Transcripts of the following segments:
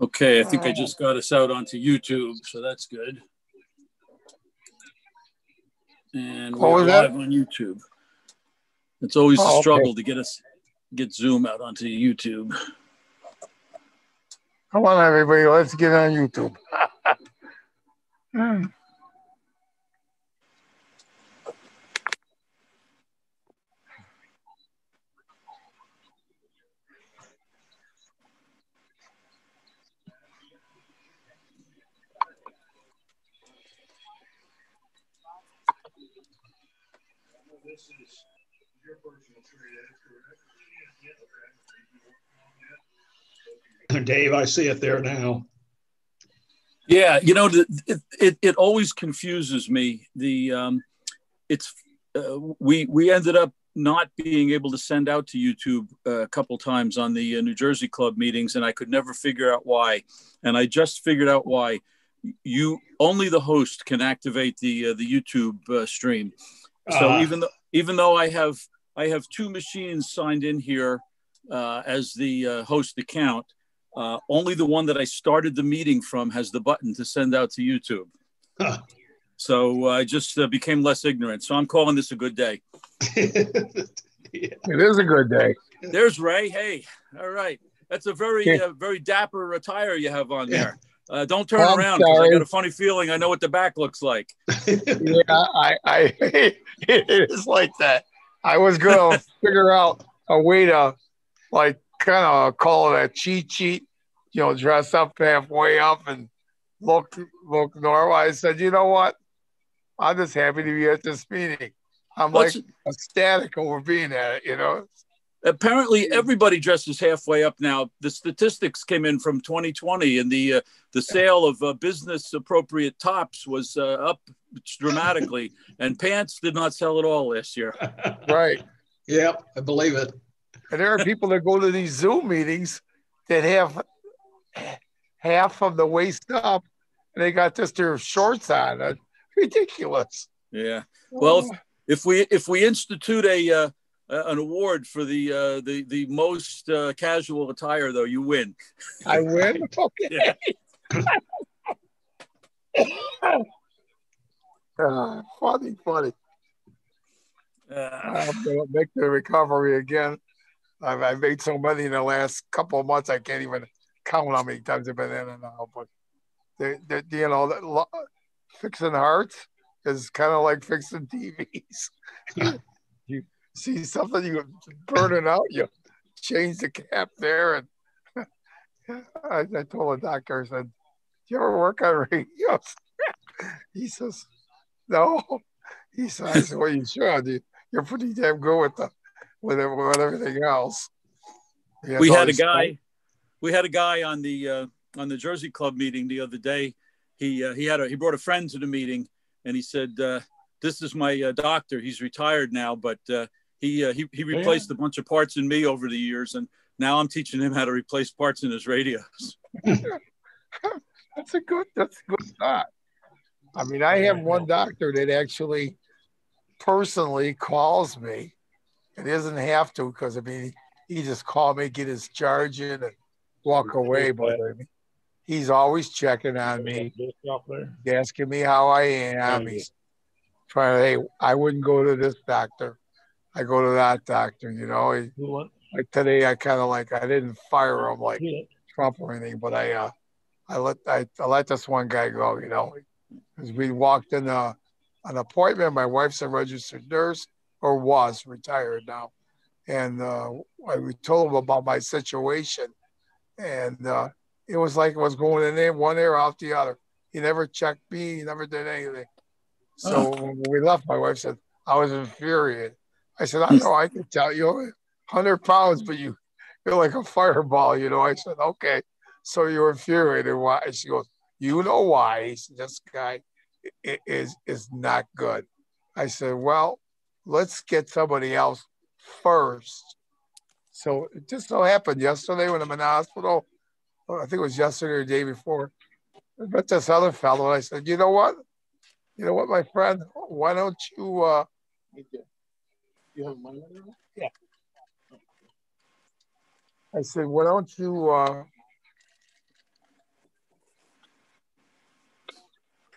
Okay, I think I just got us out onto YouTube, so that's good. And we're was that? live on YouTube. It's always Oh, a okay. struggle to get us get Zoom out onto YouTube. Come on, everybody, let's get on YouTube. Hmm. Hmm. Dave, I see it there now. Yeah, you know, it, it it always confuses me. The um, it's uh, we we ended up not being able to send out to YouTube uh, a couple times on the uh, New Jersey Club meetings, and I could never figure out why. And I just figured out why. You only the host can activate the uh, the YouTube uh, stream. So Ah. even though even though I have I have two machines signed in here uh, as the uh, host account, uh, only the one that I started the meeting from has the button to send out to YouTube. Huh. So I just uh, became less ignorant. So I'm calling this a good day. It is a good day. There's Ray. Hey, all right. That's a very Yeah. uh, very dapper attire you have on Yeah. there. Uh, don't turn I'm around because I got a funny feeling I know what the back looks like. Yeah, I, I, it is like that. I was gonna figure out a way to, like, kind of call it a cheat sheet. You know, dress up halfway up and look look normal. I said, you know what? I'm just happy to be at this meeting. I'm What's- like ecstatic over being at it. You know, apparently everybody dresses halfway up now. The statistics came in from 2020, and the uh, the sale of uh, business appropriate tops was uh, up dramatically, and pants did not sell at all last year. right? yep, I believe it. And there are people that go to these Zoom meetings that have half of the waist up, and they got just their shorts on. Ridiculous. Yeah. Well, if, if we if we institute a uh, an award for the uh, the the most uh, casual attire, though, you win. I win. Okay. Yeah. Uh, funny, funny. Uh, I'm gonna make the recovery again. I've, I've made so many in the last couple of months. I can't even count how many times I've been in and out. But they, they, you know, that lo- fixing hearts is kind of like fixing TVs. you see something, you burn it out, you change the cap there, and I, I told the doctor, I said, "Do you ever work on radios?" he says, "No." He says, "Well, you should. You- You're pretty damn good with the with, with everything else." He we had a guy we had a guy on the uh, on the Jersey Club meeting the other day. He uh, he had a he brought a friend to the meeting, and he said, uh, "This is my uh, doctor. He's retired now, but uh, he, uh, he he replaced a bunch of parts in me over the years, and now I'm teaching him how to replace parts in his radios." That's a good. That's a good thought. I mean, I have one doctor that actually personally calls me. It doesn't have to because I mean, he just call me, get his charge in, and walk away. But I mean, he's always checking on me, asking me how I am. He's trying to. Hey, I wouldn't go to this doctor. I go to that doctor. You know, He- like today, I kind of like I didn't fire him like Trump or anything, but I uh, I let I, I let this one guy go, you know, because we walked in a, an appointment. My wife's a registered nurse or was retired now, and uh, I we told him about my situation, and uh, it was like it was going in there one ear out the other. He never checked me. He never did anything. So when we left, my wife said I was infuriated. I said, I know I can tell you, hundred pounds, but you you're like a fireball, you know. I said, okay. So you're infuriated. Why? She goes, you know why? He said, this guy is is not good. I said, well, let's get somebody else first. So it just so happened yesterday when I'm in the hospital, I think it was yesterday or the day before, I met this other fellow and I said, you know what? You know what, my friend? Why don't you uh you have mine right now? Yeah. I said, why don't you uh?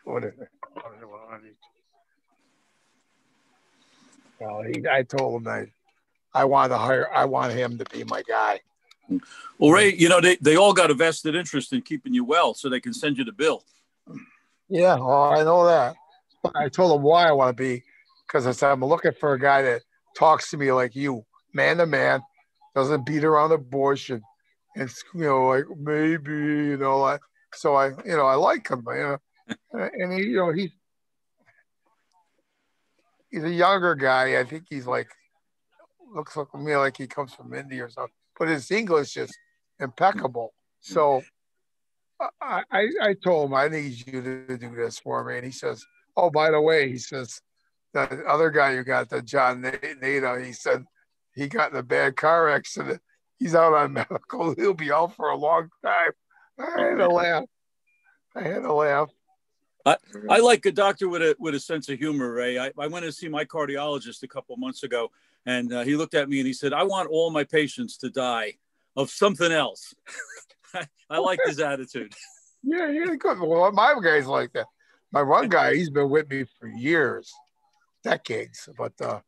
Well, he, I told him I, I want to hire, I want him to be my guy. Well, Ray, you know, they, they all got a vested interest in keeping you well so they can send you the bill. Yeah, well, I know that. But I told him why I want to be because I said, I'm looking for a guy that talks to me like you, man to man, doesn't beat around the bush and and you know like maybe you know like so I you know I like him, you know, and he you know he's he's a younger guy. I think he's like looks like me like he comes from India or something, but his English is impeccable. So I, I, I told him I need you to do this for me, and he says, "Oh, by the way," he says, "the other guy you got, the John Nato, he said he got in a bad car accident. He's out on medical. He'll be out for a long time." I had to laugh. I had to laugh. I, I like a doctor with a with a sense of humor, Ray. I, I went to see my cardiologist a couple months ago, and uh, he looked at me and he said, "I want all my patients to die of something else." I like his attitude. Yeah, yeah, good. Well, my guy's like that. My one guy, he's been with me for years, decades. But uh,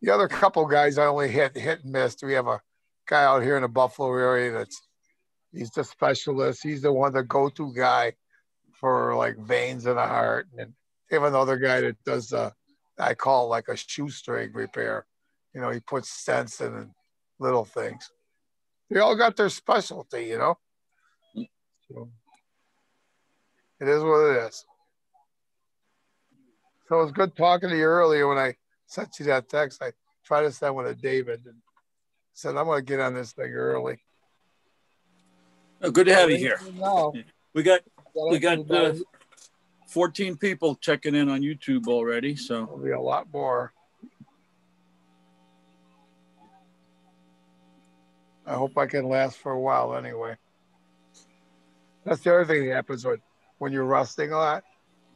the other couple guys, I only hit hit and missed. We have a guy out here in the Buffalo area that's he's the specialist. He's the one, the go-to guy for like veins in the heart. And they have another guy that does uh, I call like a shoestring repair. You know, he puts stents in and little things. They all got their specialty, you know. So it is what it is. So it was good talking to you earlier when I sent you that text. I tried to send one to David and said I'm going to get on this thing early. Oh, good to have you here. We got we got uh, 14 people checking in on YouTube already, so there'll be a lot more. I hope I can last for a while anyway. That's the other thing that happens when, when you're rusting a lot.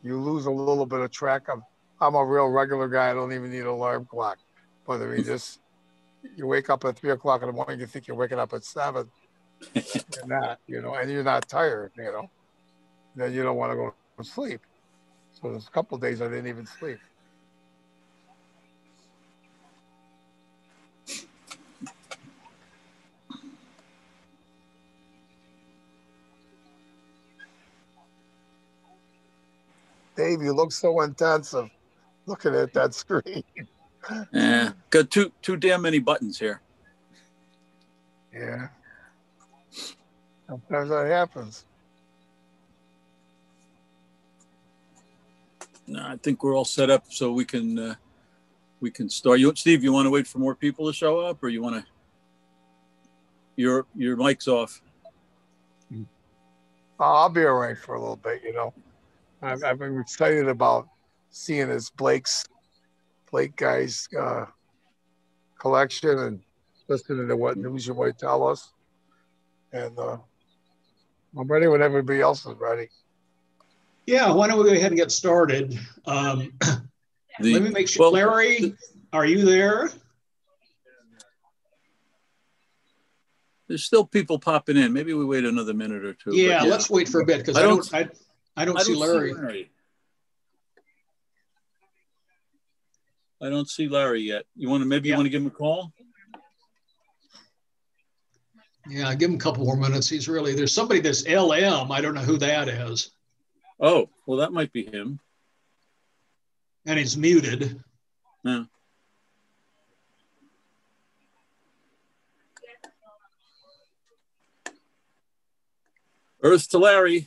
You lose a little bit of track of. I'm a real regular guy. I don't even need an alarm clock. But I mean, just you wake up at three o'clock in the morning, you think you're waking up at seven. you're not, you know, and you're not tired, you know. Then you don't want to go to sleep. So there's a couple days I didn't even sleep. Dave, you look so intensive looking at that screen. yeah, got too too damn many buttons here. Yeah. Sometimes that happens. No, I think we're all set up so we can uh, we can start. You, Steve, you want to wait for more people to show up, or you want to? Your your mic's off. I'll be all right for a little bit, you know. I'm, I'm excited about seeing this Blake's Blake guys uh, collection and listening to what news you might tell us. And uh, I'm ready when everybody else is ready. Yeah, why don't we go ahead and get started? Um, the, let me make sure. Well, Larry, are you there? There's still people popping in. Maybe we wait another minute or two. Yeah, yeah. let's wait for a bit because I, I, don't. I, I don't, I see, don't Larry. see Larry. I don't see Larry yet. You want to maybe yeah. you want to give him a call? Yeah, give him a couple more minutes. He's really there's somebody that's LM. I don't know who that is. Oh, well, that might be him. And he's muted. Yeah. Earth to Larry.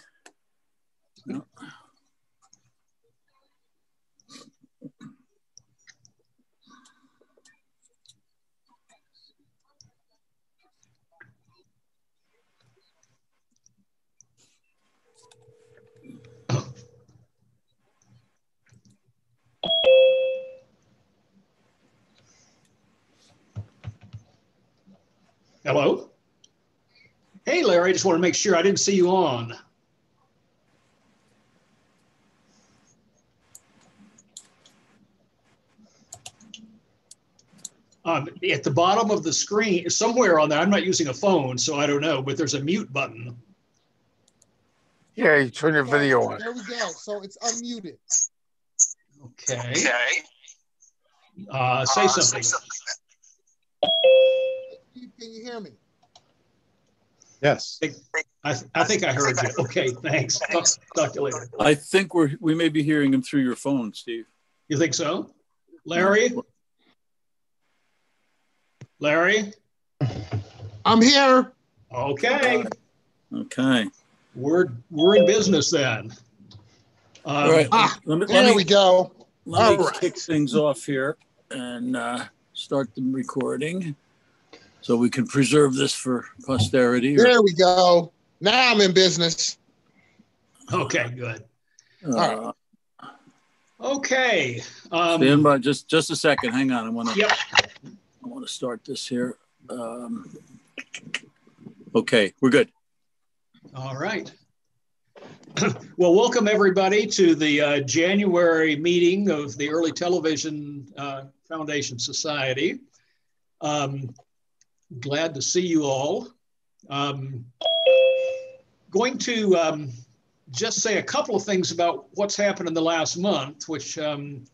Hello? Hey, Larry, I just want to make sure I didn't see you on. Um, at the bottom of the screen, somewhere on there, I'm not using a phone, so I don't know, but there's a mute button. Yeah, you turn your video on. There we go. So it's unmuted. Okay. Okay. Uh, say uh, something. Say something. Can you hear me? Yes. I, I think I heard you. Okay, thanks. Talk, talk to you later. I think we're we may be hearing him through your phone, Steve. You think so? Larry? Larry? I'm here. Okay. Okay. We're we're in business then. Um, All right. Ah, let me, there let me, we go. Let All me right. kick things off here and uh, start the recording so we can preserve this for posterity. There we go. Now I'm in business. Okay, good. Uh, Okay. Um, stand by just just a second. Hang on. I want to. Yep. Want to start this here. Um, okay, we're good. All right. well, welcome everybody to the uh, January meeting of the Early Television uh, Foundation Society. Um, glad to see you all. Um, going to um, just say a couple of things about what's happened in the last month, which um,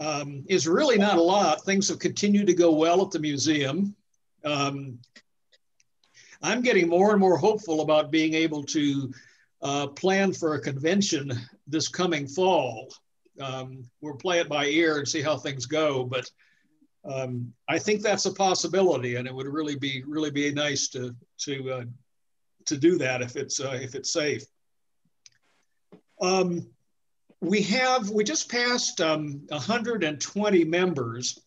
um, is really not a lot. Things have continued to go well at the museum. Um, I'm getting more and more hopeful about being able to uh, plan for a convention this coming fall. Um, we'll play it by ear and see how things go, but um, I think that's a possibility, and it would really be really be nice to to uh, to do that if it's uh, if it's safe. Um, we have we just passed um, 120 members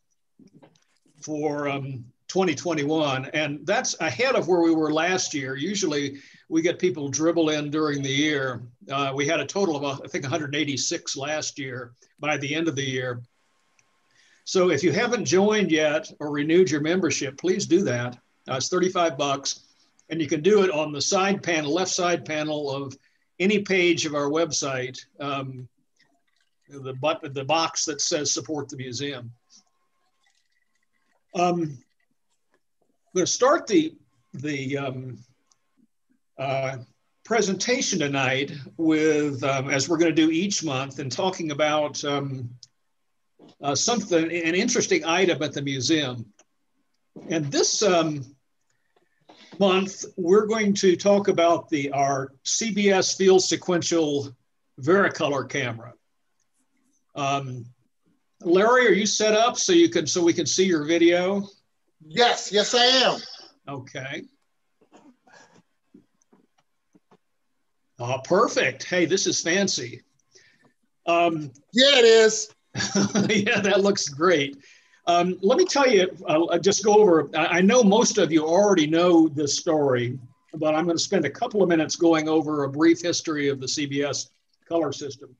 for um, 2021, and that's ahead of where we were last year. Usually, we get people dribble in during the year. Uh, we had a total of uh, I think 186 last year by the end of the year. So if you haven't joined yet or renewed your membership, please do that. Uh, it's 35 bucks and you can do it on the side panel, left side panel of any page of our website, um, the, but, the box that says support the museum. Um, I'm going to start the, the um, uh, presentation tonight with, um, as we're going to do each month, and talking about um, uh, something, an interesting item at the museum. And this, um, month, we're going to talk about the our CBS field sequential Varicolor camera. Um, Larry, are you set up so you can so we can see your video? Yes, yes, I am. Okay. Oh, perfect. Hey, this is fancy. Um, yeah, it is. yeah, that looks great. Um, let me tell you, I'll just go over, I know most of you already know this story, but I'm going to spend a couple of minutes going over a brief history of the CBS color system.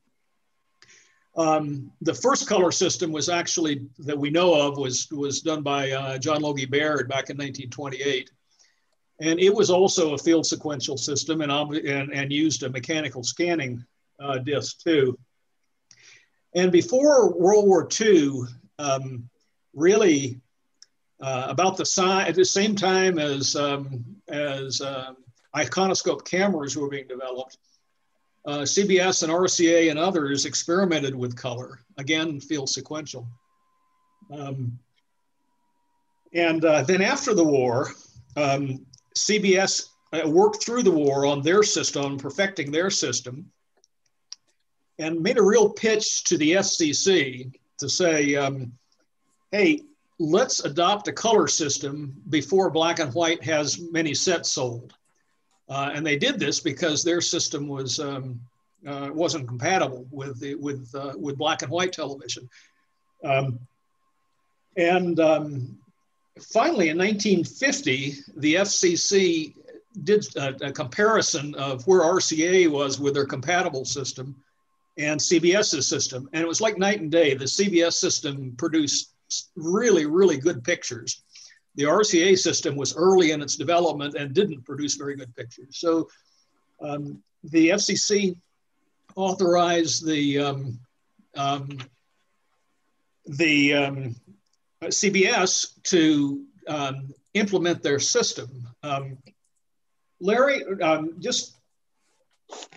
Um, the first color system was actually, that we know of, was, was done by uh, John Logie Baird back in 1928. And it was also a field sequential system and, and, and used a mechanical scanning uh, disc too. And before World War II, um, really uh, about the same at the same time as um, as um, iconoscope cameras were being developed. Uh, CBS and RCA and others experimented with color, again, field sequential. Um, and uh, then after the war, um, CBS uh, worked through the war on their system, perfecting their system, and made a real pitch to the FCC to say, um, hey, let's adopt a color system before black and white has many sets sold. Uh, and they did this because their system was um, uh, wasn't compatible with the, with uh, with black and white television. Um, and um, finally, in 1950, the FCC did a, a, comparison of where RCA was with their compatible system and CBS's system, and it was like night and day. The CBS system produced really, really good pictures. The RCA system was early in its development and didn't produce very good pictures. So um, the FCC authorized the um, um, the um, CBS to um, implement their system. Um, Larry, just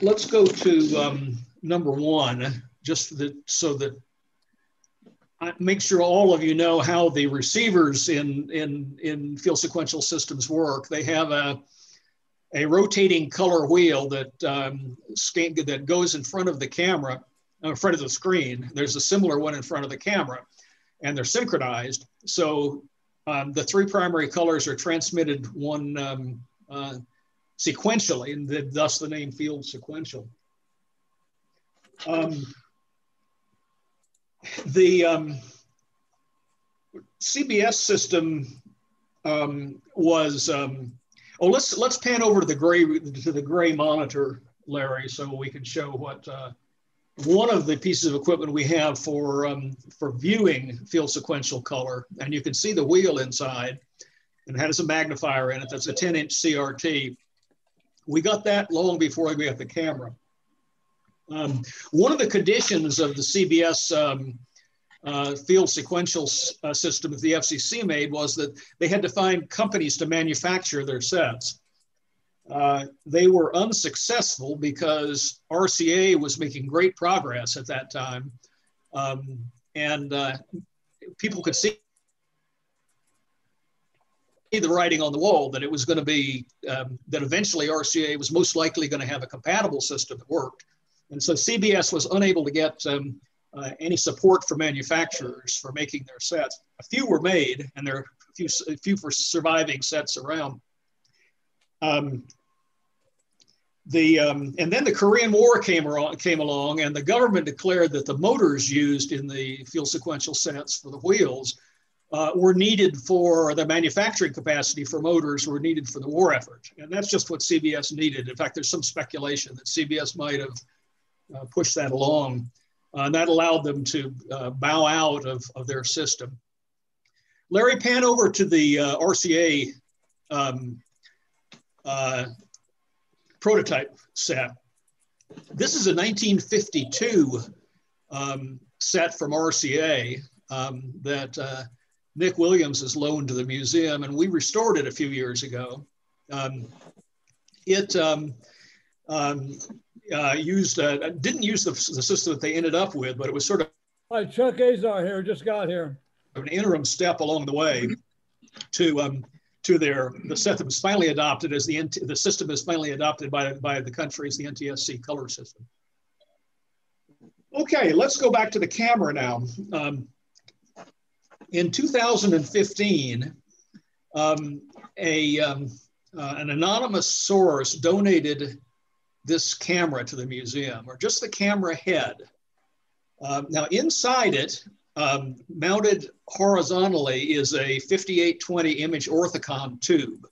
let's go to um, number one, just that, so that make sure all of you know how the receivers in, in, in field sequential systems work. They have a, a rotating color wheel that, um, scan, that goes in front of the camera, uh, in front of the screen. There's a similar one in front of the camera and they're synchronized. So um, the three primary colors are transmitted one um, uh, sequentially, and thus the name field sequential. Um, the um, CBS system um, was um, oh let's let's pan over to the gray to the gray monitor, Larry, so we can show what uh, one of the pieces of equipment we have for um, for viewing field sequential color, and you can see the wheel inside, and it has a magnifier in it. That's a 10-inch CRT. We got that long before we got the camera. Um, one of the conditions of the CBS um, uh, field sequential uh, system that the FCC made was that they had to find companies to manufacture their sets. Uh, they were unsuccessful because RCA was making great progress at that time. Um, and uh, people could see the writing on the wall that it was going to be, um, that eventually RCA was most likely going to have a compatible system that worked. And so CBS was unable to get um, uh, any support for manufacturers for making their sets. A few were made, and there are a few, a few for surviving sets around. Um, the um, and then the Korean War came, around, came along, and the government declared that the motors used in the field sequential sets for the wheels uh, were needed for the manufacturing capacity for motors were needed for the war effort, and that's just what CBS needed. In fact, there's some speculation that CBS might have uh, pushed that along, uh, and that allowed them to uh, bow out of, of their system. Larry, pan over to the uh, RCA um, uh, prototype set. This is a 1952 um, set from RCA um, that uh, Nick Williams has loaned to the museum, and we restored it a few years ago. Um, it um, um, uh, used uh, didn't use the, the, system that they ended up with, but it was sort of. Hi, Chuck Azar here. Just got here. An interim step along the way to um, to their the set that was finally adopted as the the system is finally adopted by by the country as the NTSC color system. Okay, let's go back to the camera now. Um, in 2015, um, a um, uh, an anonymous source donated this camera to the museum, or just the camera head. Uh, now, inside it um, mounted horizontally is a 5820 image orthicon tube.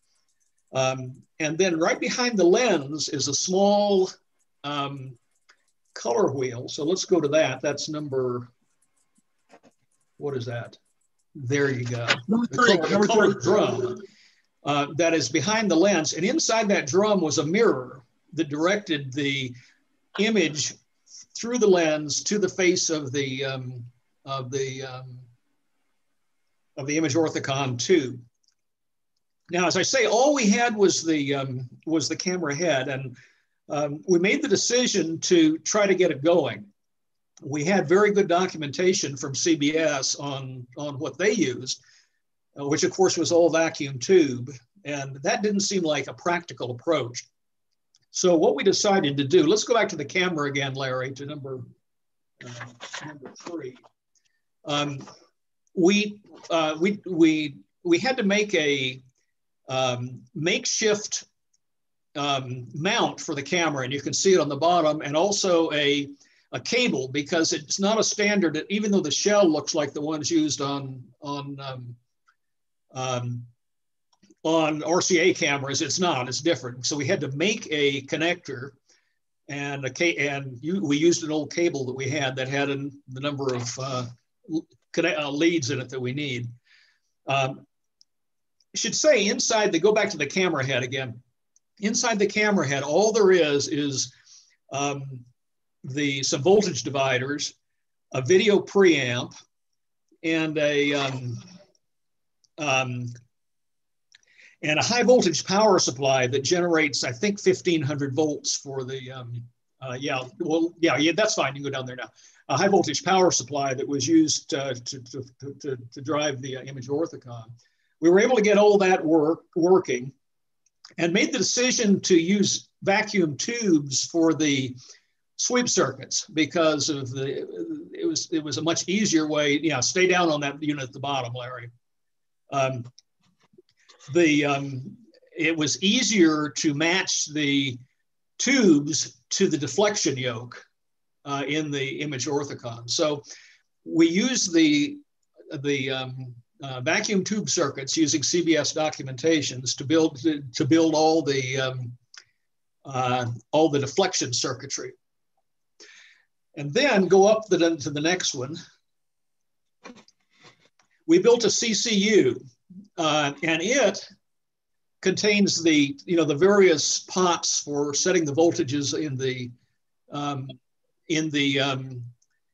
Um, and then right behind the lens is a small um, color wheel. So let's go to that. That's number, what is that? There you go. Number three, the color, number drum uh, that is behind the lens. And inside that drum was a mirror that directed the image through the lens to the face of the um, of the um, of the image orthicon tube. Now, as I say, all we had was the um, was the camera head, and um, we made the decision to try to get it going. We had very good documentation from CBS on on what they used, uh, which of course was all vacuum tube, and that didn't seem like a practical approach. So what we decided to do, let's go back to the camera again, Larry, to number uh, number three. Um, we, uh, we, we, we had to make a um, makeshift um, mount for the camera, and you can see it on the bottom, and also a, a cable because it's not a standard, even though the shell looks like the ones used on, on, um, um, on RCA cameras, it's not, it's different. So we had to make a connector and a and you, we used an old cable that we had that had an, the number of uh, uh, leads in it that we need. Um, should say inside, they go back to the camera head again. Inside the camera head, all there is is um, the some voltage dividers, a video preamp, and a um, um, and a high voltage power supply that generates, I think, 1500 volts for the, um, uh, yeah, well, yeah, yeah, that's fine. You can go down there now. A high voltage power supply that was used uh, to, to, to, to, drive the uh, image orthicon. We were able to get all that work working and made the decision to use vacuum tubes for the sweep circuits because of the it was it was a much easier way. Yeah, stay down on that unit at the bottom, Larry. Um, the um, it was easier to match the tubes to the deflection yoke uh, in the image orthicon. So we use the the um, uh, vacuum tube circuits using CBS documentations to build to, to build all the um, uh, all the deflection circuitry. And then go up the, to the next one. We built a CCU, uh, and it contains the you know the various pots for setting the voltages in the um, in the um,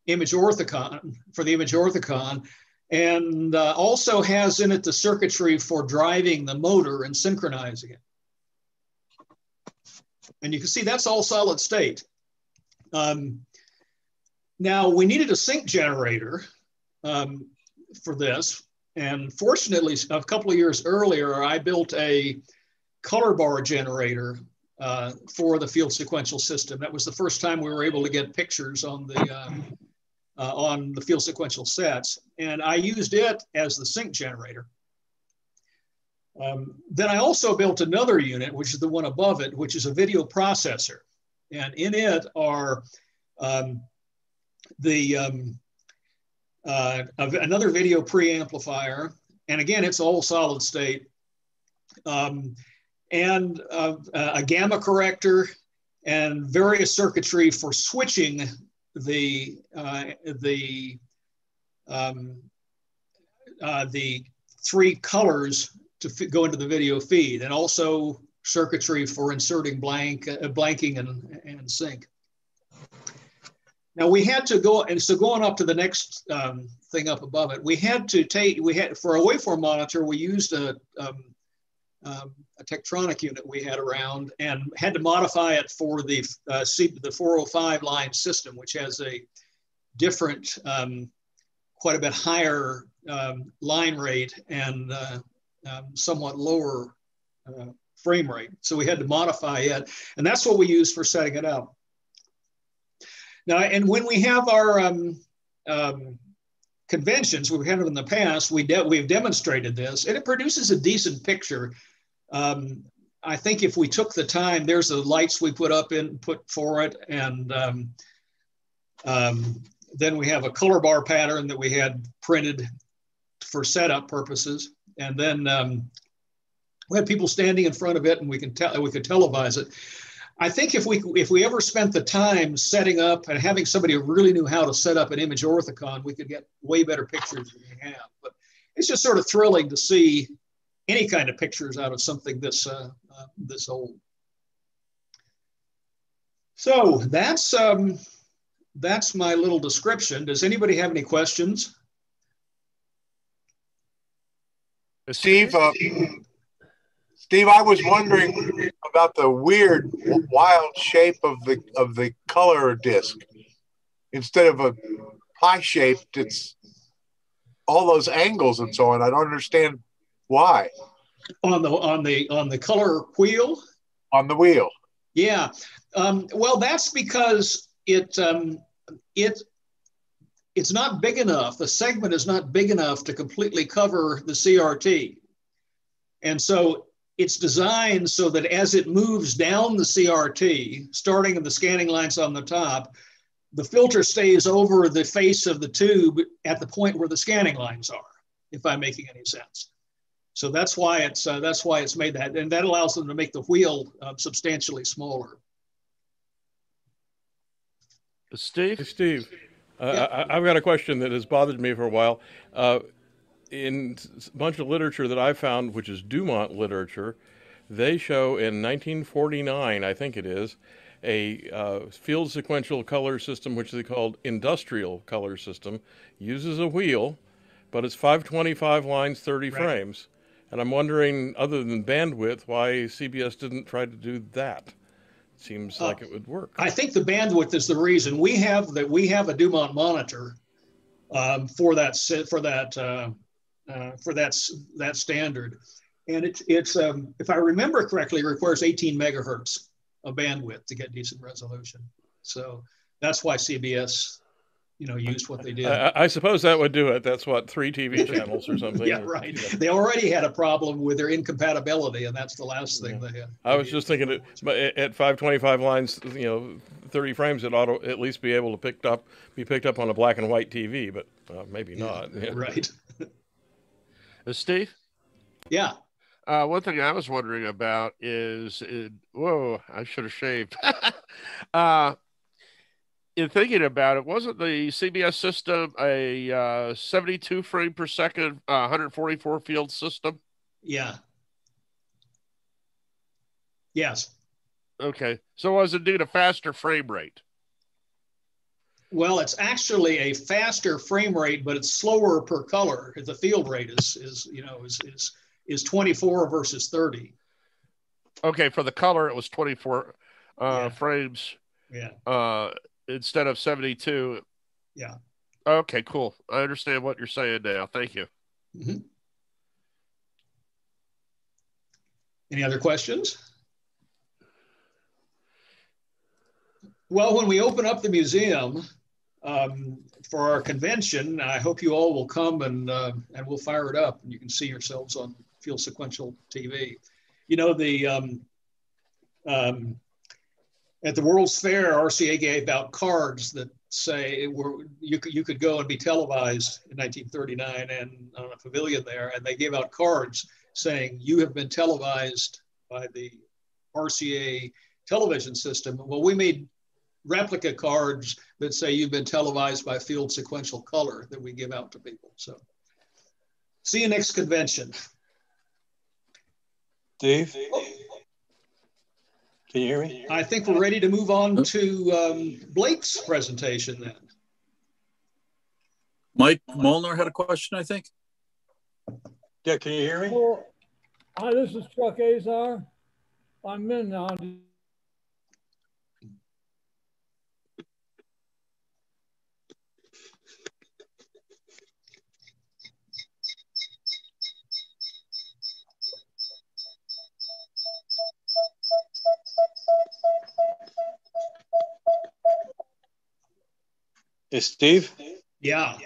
image orthicon for the image orthicon and uh, also has in it the circuitry for driving the motor and synchronizing it. And you can see that's all solid state. Um, now we needed a sync generator um, for this and fortunately, a couple of years earlier, I built a color bar generator uh, for the field sequential system. That was the first time we were able to get pictures on the uh, uh, on the field sequential sets, and I used it as the sync generator. Um, then I also built another unit, which is the one above it, which is a video processor, and in it are um, the um, uh, another video preamplifier, and again, it's all solid state, um, and uh, a gamma corrector, and various circuitry for switching the uh, the um, uh, the three colors to go into the video feed, and also circuitry for inserting blank, uh, blanking and, and sync. Now we had to go, and so going up to the next um, thing up above it, we had to take, we had, for a waveform monitor, we used a, um, um, a Tektronix unit we had around and had to modify it for the, uh, C, the 405 line system, which has a different, um, quite a bit higher um, line rate and uh, um, somewhat lower uh, frame rate. So we had to modify it. And that's what we used for setting it up. Now, and when we have our um, um, conventions, we've had it in the past, we de- we've demonstrated this, and it produces a decent picture. Um, I think if we took the time, there's the lights we put up in put for it, and um, um, then we have a color bar pattern that we had printed for setup purposes, and then um, we had people standing in front of it, and we can tell we could televise it. I think if we if we ever spent the time setting up and having somebody who really knew how to set up an image orthicon, we could get way better pictures than we have. But it's just sort of thrilling to see any kind of pictures out of something this uh, uh, this old. So that's um, that's my little description. Does anybody have any questions? Steve, uh, Steve, I was wondering about the weird, wild shape of the of the color disc. Instead of a pie shaped, it's all those angles and so on. I don't understand why. On the on the on the color wheel. On the wheel. Yeah. Um, well, that's because it um, it it's not big enough. The segment is not big enough to completely cover the CRT. And so it's designed so that as it moves down the CRT, starting in the scanning lines on the top, the filter stays over the face of the tube at the point where the scanning lines are, if I'm making any sense. So that's why it's uh, that's why it's made that, and that allows them to make the wheel uh, substantially smaller. Steve, hey, Steve, uh, yeah. I, have got a question that has bothered me for a while. In a bunch of literature that I found, which is Dumont literature, they show in 1949, I think it is, a uh, field sequential color system, which they called industrial color system, uses a wheel, but it's 525 lines, 30 right. frames. And I'm wondering, other than bandwidth, why CBS didn't try to do that. It Seems uh, like it would work. I think the bandwidth is the reason. We have that we have a Dumont monitor um, for that for that uh, uh, for that that standard, and it's it's um, if I remember correctly, it requires 18 megahertz of bandwidth to get decent resolution. So that's why CBS you know, used what they did. I, I, suppose that would do it. That's what three TV channels or something. yeah, right. They already had a problem with their incompatibility, and that's the last thing yeah. they had. I was just thinking at, at 525 lines, you know, 30 frames, it ought to at least be able to pick up be picked up on a black and white TV, but uh, maybe yeah, not. Yeah. Right. Uh, Steve. Yeah. Uh, one thing I was wondering about is, it, whoa, I should have shaved. uh, in thinking about it, wasn't the CBS system a uh, 72 frame per second, uh, 144 field system? Yeah. Yes. Okay. So was it due to faster frame rate? Well, it's actually a faster frame rate, but it's slower per color. The field rate is is you know is is is 24 versus 30. Okay, for the color it was 24 uh, yeah. frames. Yeah. Uh, instead of 72. Yeah. Okay, cool. I understand what you're saying now. Thank you. Mm-hmm. Any other questions? Well, when we open up the museum um, for our convention, I hope you all will come and uh, and we'll fire it up, and you can see yourselves on Field Sequential TV. You know the um, um, at the World's Fair, RCA gave out cards that say were, you, could, you could go and be televised in 1939 and on a pavilion there, and they gave out cards saying you have been televised by the RCA television system. Well, we made replica cards that say you've been televised by field sequential color that we give out to people. So see you next convention. Dave? Can you hear me? I think we're ready to move on to um, Blake's presentation then. Mike Molnar had a question, I think. Yeah, can you hear me? Well, hi, this is Chuck Azar. I'm in now. Is Steve? Yeah.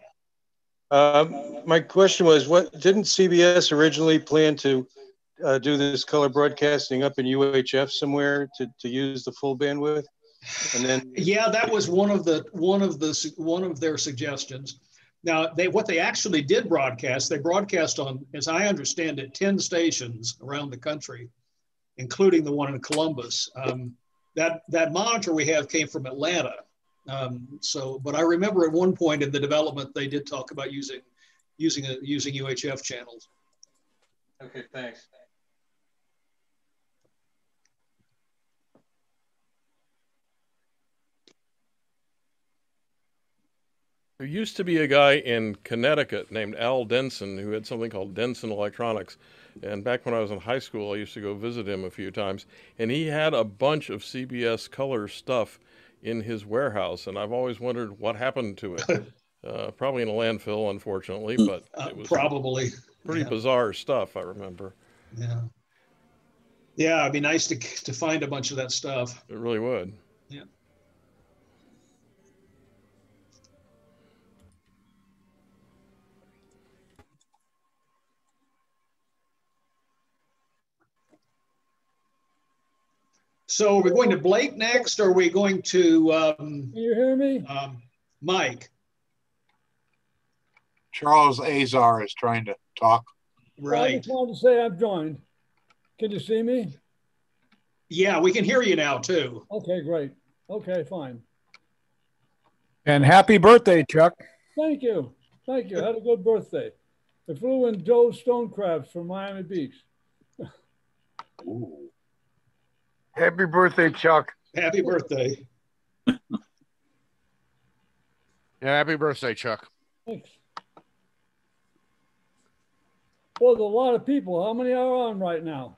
Um, my question was, what didn't CBS originally plan to uh, do this color broadcasting up in UHF somewhere to, to use the full bandwidth? And then yeah, that was one of the one of the one of their suggestions. Now, they what they actually did broadcast, they broadcast on, as I understand it, ten stations around the country, including the one in Columbus. Um, that that monitor we have came from Atlanta, um, so, but I remember at one point in the development, they did talk about using using a, using UHF channels. Okay, thanks. There used to be a guy in Connecticut named Al Denson who had something called Denson Electronics. And back when I was in high school, I used to go visit him a few times. And he had a bunch of CBS color stuff in his warehouse, and I've always wondered what happened to it. uh, probably in a landfill, unfortunately, but uh, it was probably pretty yeah. bizarre stuff. I remember. Yeah. Yeah, it'd be nice to to find a bunch of that stuff. It really would. So are we going to Blake next, or are we going to? Um, Can you hear me? Um, Mike. Charles Azar is trying to talk. Right. I just wanted to say I've joined. Can you see me? Yeah, we can hear you now too. Okay, great. Okay, fine. And happy birthday, Chuck. Thank you. Thank you. Had a good birthday. I flew in Joe Stonecraft from Miami Beach. Ooh. Happy birthday, Chuck. Happy birthday. yeah, happy birthday, Chuck. Thanks. Well, there's a lot of people. How many are on right now?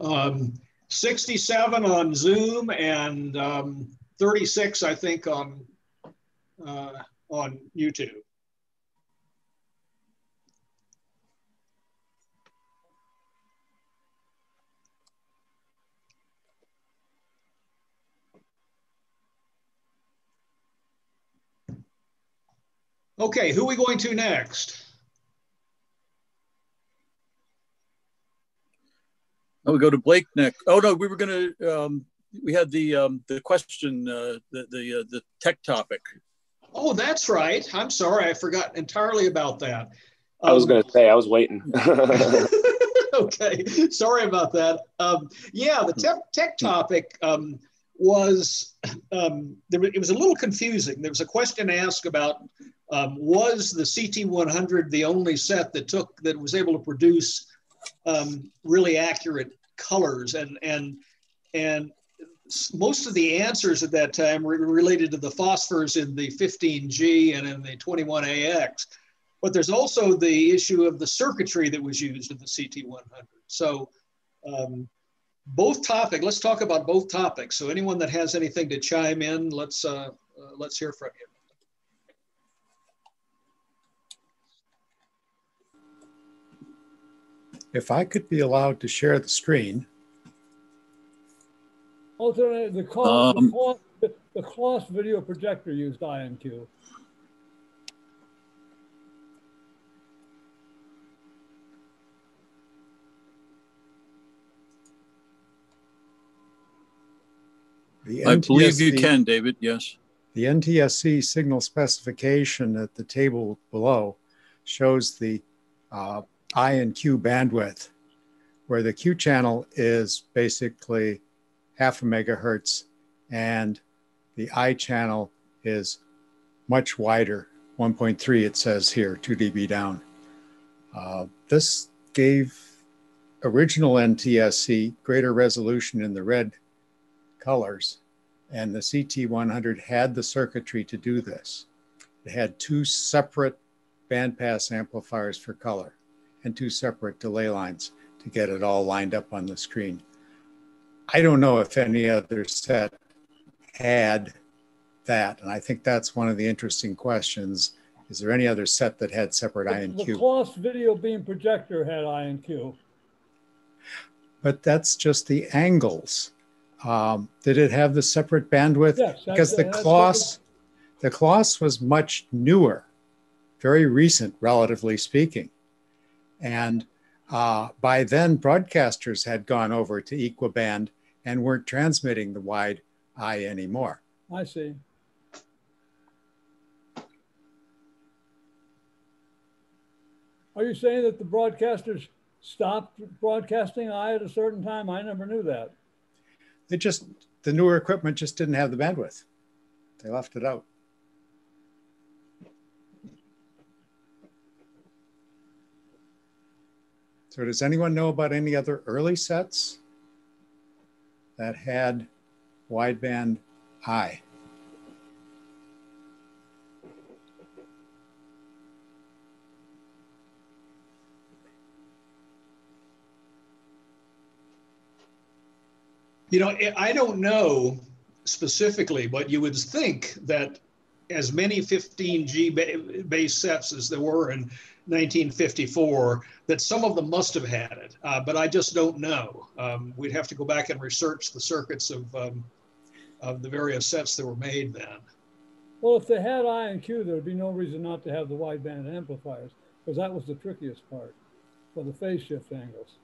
Um, 67 on Zoom and um, 36, I think, on uh, on YouTube. Okay, who are we going to next? Oh, we go to Blake next. Oh no, we were gonna. Um, we had the um, the question, uh, the the uh, the tech topic. Oh, that's right. I'm sorry, I forgot entirely about that. Um, I was going to say I was waiting. okay, sorry about that. Um, yeah, the tech, tech topic um, was um, there, it was a little confusing. There was a question asked about um, was the CT100 the only set that took that was able to produce um, really accurate colors and and and most of the answers at that time were related to the phosphors in the 15G and in the 21AX. But there's also the issue of the circuitry that was used in the CT100. So um, both topic, let's talk about both topics. So anyone that has anything to chime in, let's, uh, uh, let's hear from you. If I could be allowed to share the screen, Alternate the Kloss, um, the, Kloss, the, the Kloss video projector used I and Q. The I believe you can, David. Yes. The NTSC signal specification at the table below shows the uh, I and Q bandwidth, where the Q channel is basically half a megahertz, and the I channel is much wider, 1.3 it says here, 2 dB down. Uh, this gave original NTSC greater resolution in the red colors, and the CT100 had the circuitry to do this. It had two separate bandpass amplifiers for color and two separate delay lines to get it all lined up on the screen. I don't know if any other set had that. And I think that's one of the interesting questions. Is there any other set that had separate the, I and Q? The Kloss video beam projector had I and Q. But that's just the angles. Um, did it have the separate bandwidth? Yes, because the Kloss, the Kloss was much newer, very recent, relatively speaking. And uh, by then, broadcasters had gone over to Equiband and weren't transmitting the wide I anymore. I see. Are you saying that the broadcasters stopped broadcasting I at a certain time? I never knew that. They just, the newer equipment just didn't have the bandwidth. They left it out. So does anyone know about any other early sets that had wideband I? You know, I don't know specifically, but you would think that as many 15G base sets as there were in 1954 that some of them must have had it, uh, but I just don't know. Um, we'd have to go back and research the circuits of, um, of the various sets that were made then. Well, if they had I and Q, there would be no reason not to have the wideband amplifiers, because that was the trickiest part for the phase shift angles.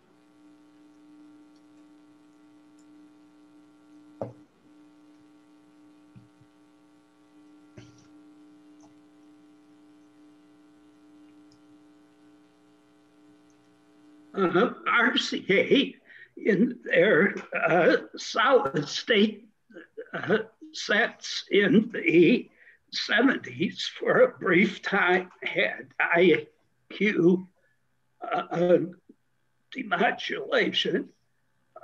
Uh, RCA in their uh, solid state uh, sets in the 70s for a brief time had IQ uh, demodulation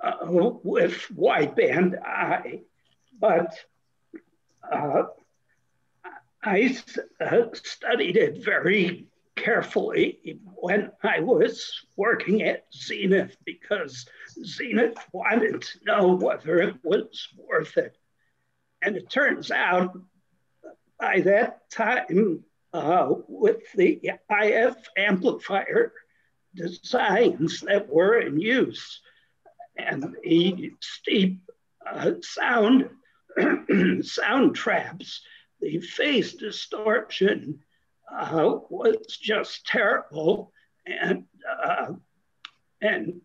uh, with wideband I, but uh, I uh, studied it very carefully when I was working at Zenith because Zenith wanted to know whether it was worth it. And it turns out by that time, uh, with the IF amplifier designs that were in use and the steep uh, sound sound traps, the phase distortion uh, was just terrible, and uh, and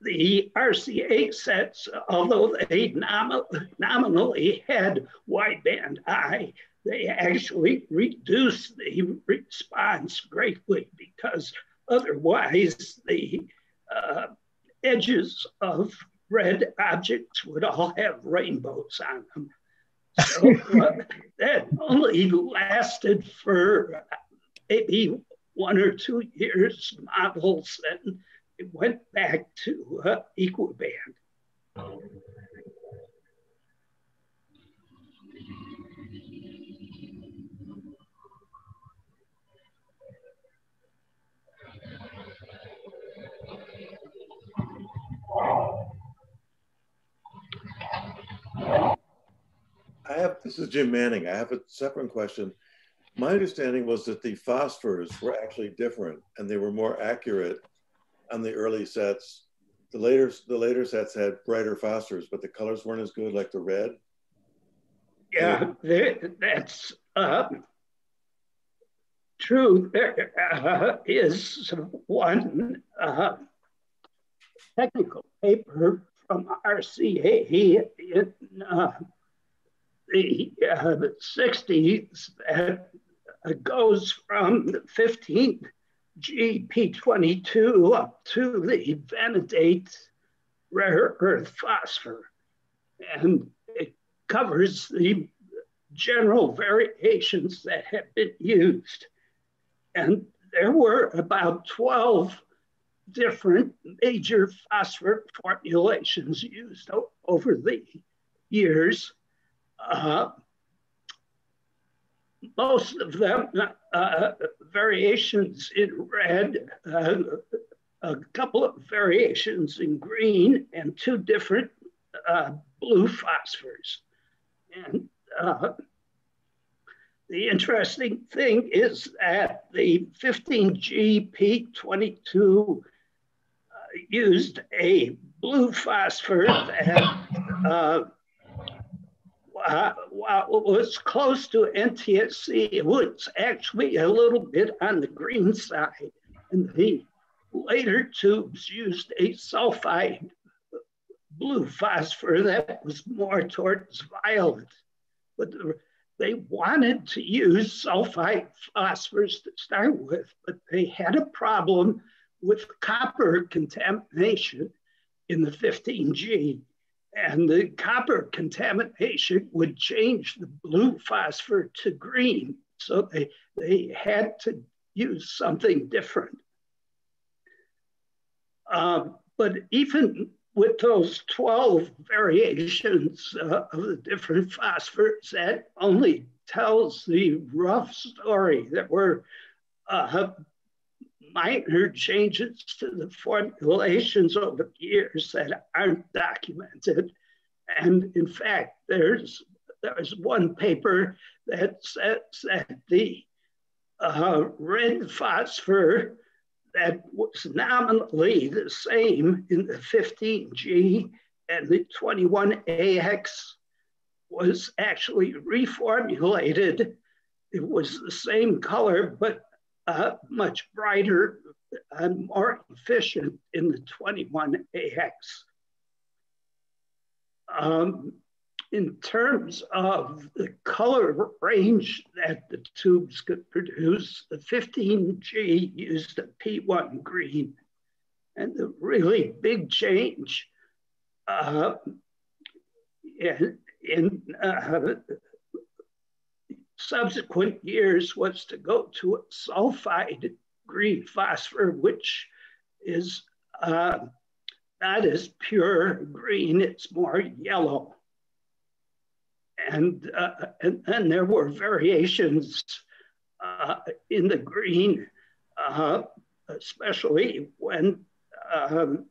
the RCA sets, although they nom nominally had wideband I, they actually reduced the response greatly because otherwise the uh, edges of red objects would all have rainbows on them. That only lasted for maybe one or two years models, and it went back to uh, Equiband. I have, this is Jim Manning. I have a separate question. My understanding was that the phosphors were actually different and they were more accurate on the early sets. The later, the later sets had brighter phosphors, but the colors weren't as good like the red. Yeah, that's uh, true. There uh, is one uh, technical paper from RCA in the uh, 60s that uh, goes from the 15th GP22 up to the vanadate rare earth phosphor. And it covers the general variations that have been used. And there were about 12 different major phosphor formulations used over the years. Uh, most of them uh, variations in red, uh, a couple of variations in green, and two different uh, blue phosphors. And uh, the interesting thing is that the 15GP22 used a blue phosphor that uh, uh, was close to NTSC. It was actually a little bit on the green side. And the later tubes used a sulfide blue phosphor that was more towards violet. But they wanted to use sulfide phosphors to start with, but they had a problem with copper contamination in the 15G. And the copper contamination would change the blue phosphor to green. So they, they had to use something different. Um, but even with those 12 variations uh, of the different phosphors, that only tells the rough story. There were uh, minor changes to the formulations over the years that aren't documented. And in fact, there's there's one paper that says that the uh, red phosphor that was nominally the same in the 15G and the 21AX was actually reformulated. It was the same color, but uh, much brighter and more efficient in the 21AX. Um, in terms of the color range that the tubes could produce, the 15G used a P1 green. And the really big change uh, in, in uh, subsequent years was to go to sulfide green phosphor, which is uh, not as pure green, it's more yellow. And, uh, and, and there were variations uh, in the green uh, especially when um,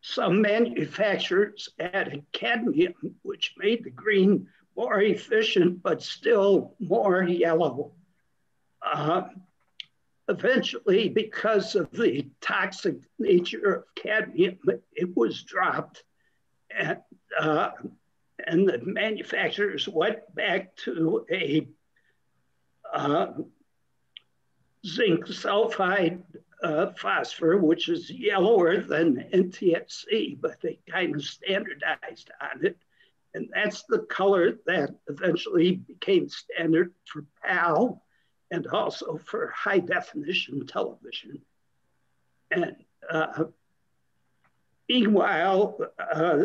some manufacturers added cadmium, which made the green more efficient, but still more yellow. Uh, eventually, because of the toxic nature of cadmium, it was dropped. And, uh, and the manufacturers went back to a uh, zinc sulfide uh, phosphor, which is yellower than NTSC, but they kind of standardized on it. And that's the color that eventually became standard for PAL and also for high definition television. And uh, meanwhile, uh,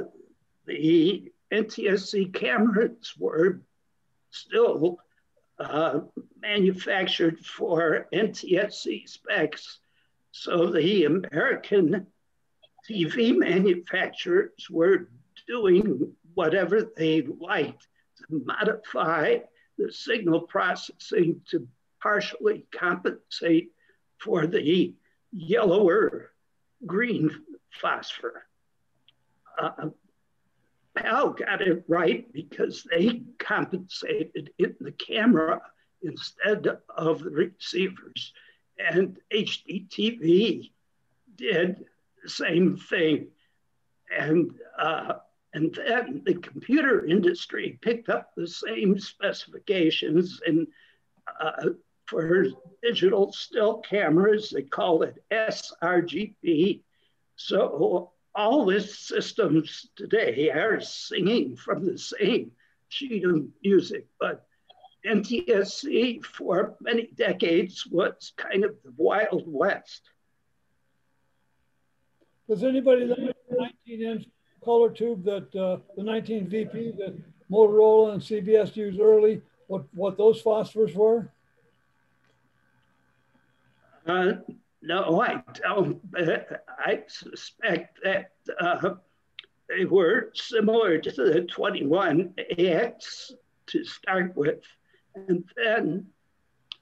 the NTSC cameras were still uh, manufactured for NTSC specs. So the American TV manufacturers were doing whatever they liked to modify the signal processing to partially compensate for the yellower green phosphor. Uh, PAL got it right because they compensated in the camera instead of the receivers. And HDTV did the same thing. And uh, and then the computer industry picked up the same specifications and uh, for digital still cameras, they call it sRGB. So all the systems today are singing from the same sheet of music, but NTSC for many decades was kind of the Wild West. Does anybody know 19 inch color tube that uh, the 19 VP that Motorola and CBS used early, what, what those phosphors were? Uh, no, I don't. I suspect that uh, they were similar to the 21AX to start with. And then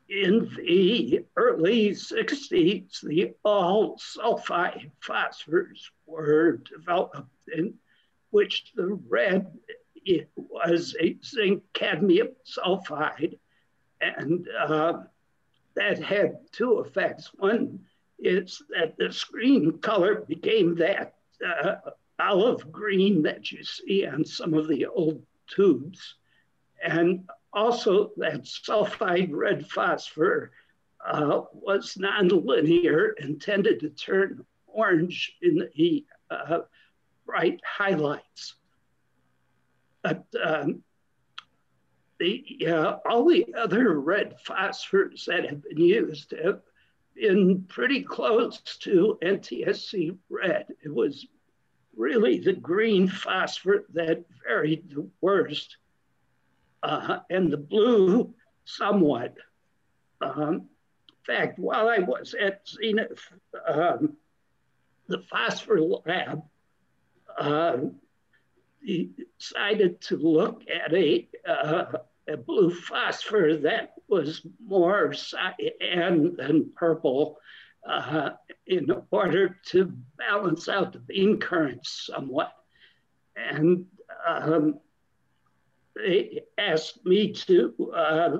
in the early 60s, the all sulfide phosphors were developed, in which the red was a zinc cadmium sulfide. And uh, that had two effects. One is that the screen color became that uh, olive green that you see on some of the old tubes. And also that sulfide red phosphor uh, was nonlinear and tended to turn orange in the uh, bright highlights. Um, the, uh, all the other red phosphors that have been used have been pretty close to NTSC red. It was really the green phosphor that varied the worst, uh, and the blue somewhat. Um, in fact, while I was at Zenith, um, the phosphor lab uh, decided to look at a, uh, a blue phosphor that was more cyan than purple uh, in order to balance out the beam currents somewhat. And um, they asked me to uh,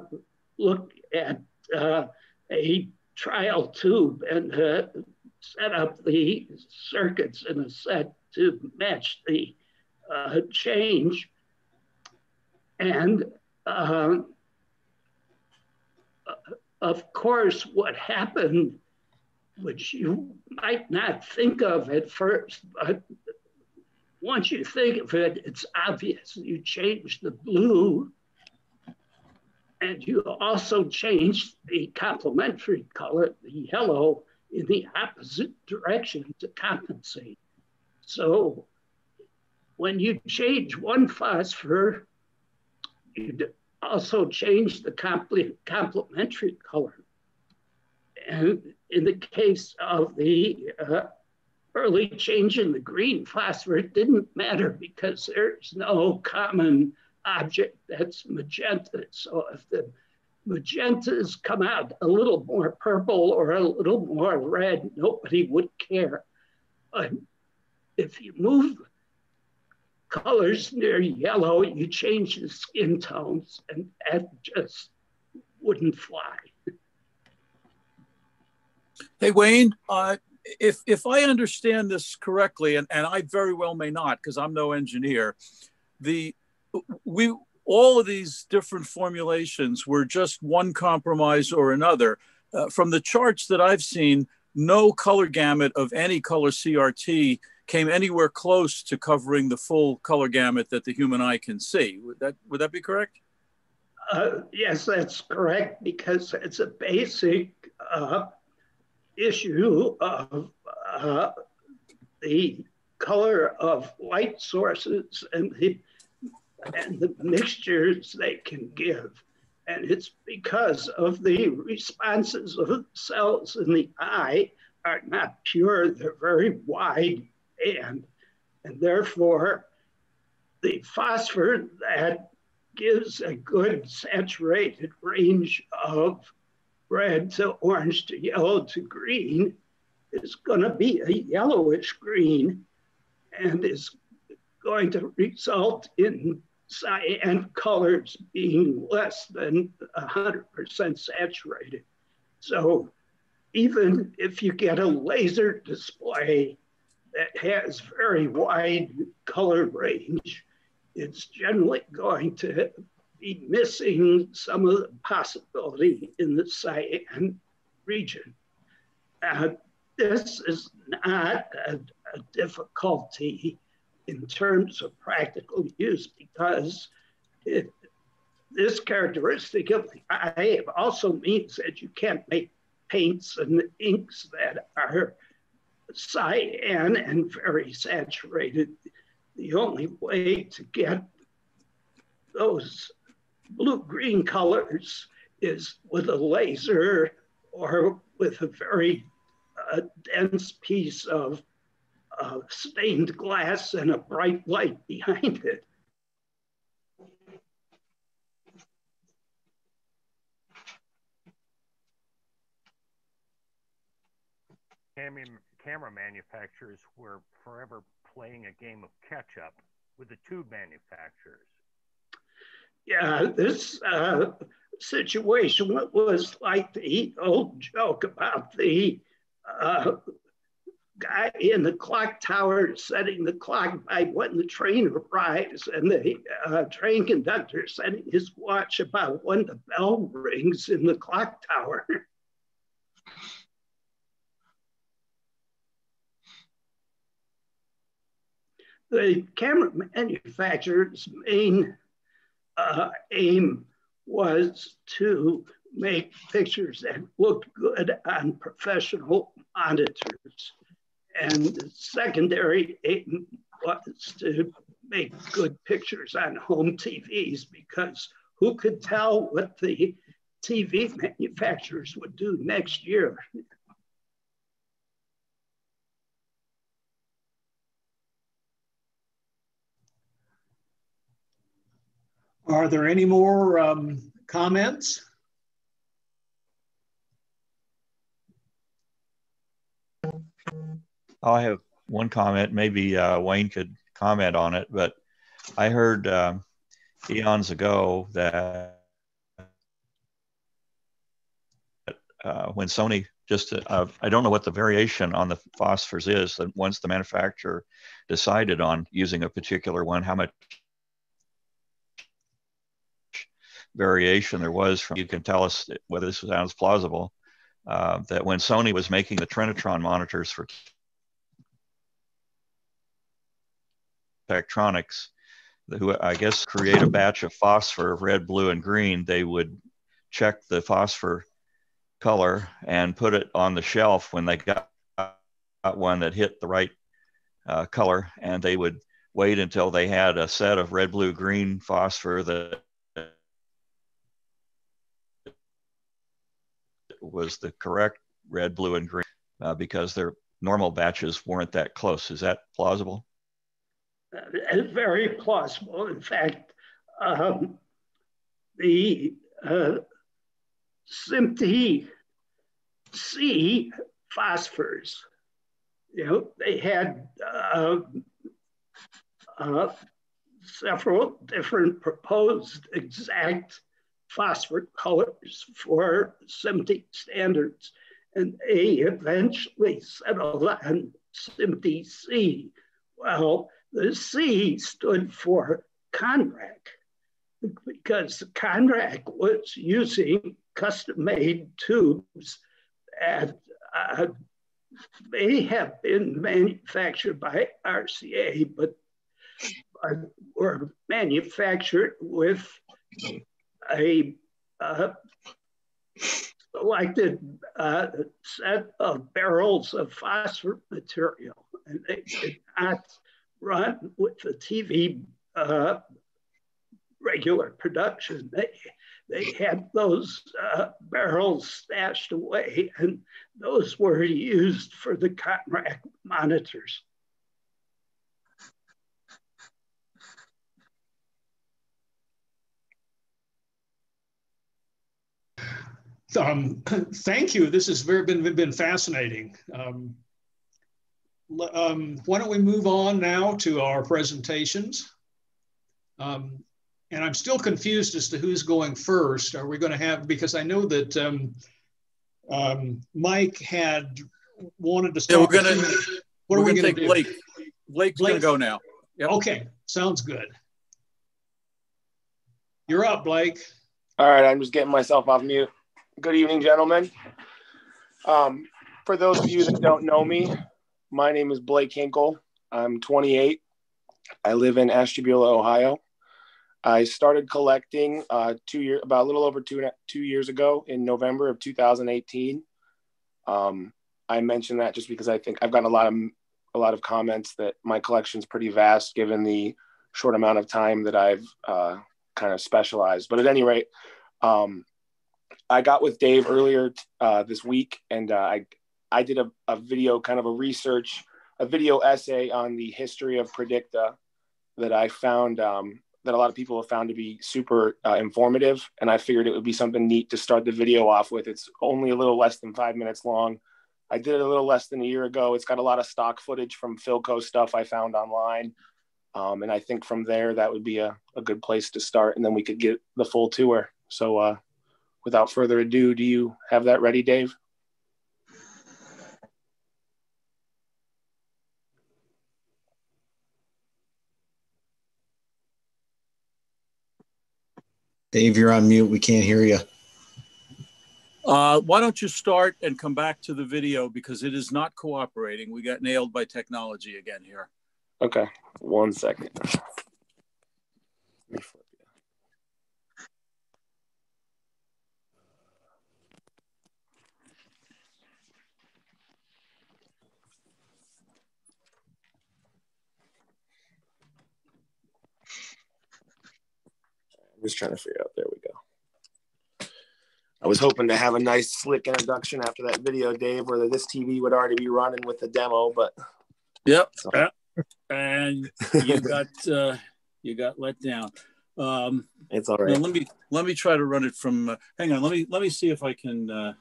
look at uh, a trial tube and uh, set up the circuits in a set to match the uh, change. And um, uh, of course, what happened, which you might not think of at first, but once you think of it, it's obvious. You change the blue and you also change the complementary color, the yellow, in the opposite direction to compensate. So when you change one phosphor, you also change the complementary color. And in the case of the uh, early change in the green phosphor, it didn't matter because there's no common object that's magenta. So if the magentas come out a little more purple or a little more red, nobody would care. But if you move colors near yellow, you change the skin tones, and that just wouldn't fly. Hey, Wayne, uh, if, if I understand this correctly, and, and I very well may not because I'm no engineer, the we all of these different formulations were just one compromise or another. Uh, from the charts that I've seen, no color gamut of any color CRT came anywhere close to covering the full color gamut that the human eye can see. Would that would that be correct? Uh, yes, that's correct because it's a basic uh, issue of uh, the color of light sources and the and the mixtures they can give. And it's because of the responses of cells in the eye are not pure, they're very wide and, and therefore the phosphor that gives a good saturated range of red to orange to yellow to green is going to be a yellowish green and is going to result in cyan colors being less than 100% saturated. So even if you get a laser display that has very wide color range, it's generally going to be missing some of the possibility in the cyan region. Uh, this is not a, a difficulty in terms of practical use because it, this characteristic of the eye also means that you can't make paints and inks that are cyan and very saturated. The only way to get those blue-green colors is with a laser or with a very uh, dense piece of uh, stained glass and a bright light behind it. Camera manufacturers were forever playing a game of catch up with the tube manufacturers. Yeah, this uh, situation was like the old joke about the uh, guy in the clock tower setting the clock by when the train arrives and the uh, train conductor setting his watch about when the bell rings in the clock tower. the camera manufacturer's main uh, aim was to make pictures that looked good on professional monitors. And the secondary aim was to make good pictures on home TVs because who could tell what the TV manufacturers would do next year? Are there any more um, comments? I have one comment. Maybe uh, Wayne could comment on it, but I heard um, eons ago that uh, when Sony just uh, I don't know what the variation on the phosphors is that once the manufacturer decided on using a particular one, how much variation there was from you can tell us whether this sounds plausible uh, that when Sony was making the Trinitron monitors for Tektronix, who I guess create a batch of phosphor of red, blue, and green, they would check the phosphor color and put it on the shelf when they got one that hit the right uh, color, and they would wait until they had a set of red, blue, green phosphor that was the correct red, blue, and green uh, because their normal batches weren't that close. Is that plausible? Uh, very plausible. In fact, um, the uh, C phosphors. You know, they had uh, uh, several different proposed exact phosphor colors for SMPTE standards, and they eventually settled on SMPTE C. Well, the C stood for CONRAC because CONRAC was using custom-made tubes that uh, may have been manufactured by RCA, but were manufactured with a uh, selected set of barrels of phosphor material, and they did not run with the TV uh, regular production. They they had those uh, barrels stashed away, and those were used for the CONRAC monitors. Um, thank you. This has very been been fascinating. Um, um, why don't we move on now to our presentations? Um, and I'm still confused as to who's going first. Are we going to have, because I know that um, um, Mike had wanted to start. Yeah, we're going to, what are we going to do? Blake. Blake's Blake. going to go now. Yep. Okay, sounds good. You're up, Blake. All right, I'm just getting myself off mute. Good evening, gentlemen. Um, for those of you that don't know me, my name is Blake Hinkle. I'm 28. I live in Ashtabula, Ohio. I started collecting uh, two year about a little over two two years ago in November of 2018. Um, I mentioned that just because I think I've gotten a lot of a lot of comments that my collection is pretty vast given the short amount of time that I've uh, kind of specialized. But at any rate, um, I got with Dave earlier uh, this week, and uh, I I did a, a video, kind of a research, a video essay on the history of Predicta that I found um, that a lot of people have found to be super uh, informative. And I figured it would be something neat to start the video off with. It's only a little less than five minutes long. I did it a little less than a year ago. It's got a lot of stock footage from Philco stuff I found online. Um, and I think from there, that would be a, a good place to start. And then we could get the full tour. So uh, without further ado, do you have that ready, Dave? Dave, you're on mute. We can't hear you. Uh, why don't you start and come back to the video because it is not cooperating. We got nailed by technology again here. Okay, one second. Just trying to figure out. There we go. I was hoping to have a nice slick introduction after that video, Dave, where this TV would already be running with the demo, but yep. So. And you got uh, you got let down. Um, it's all right. Let me let me try to run it from. Uh, hang on. Let me let me see if I can uh,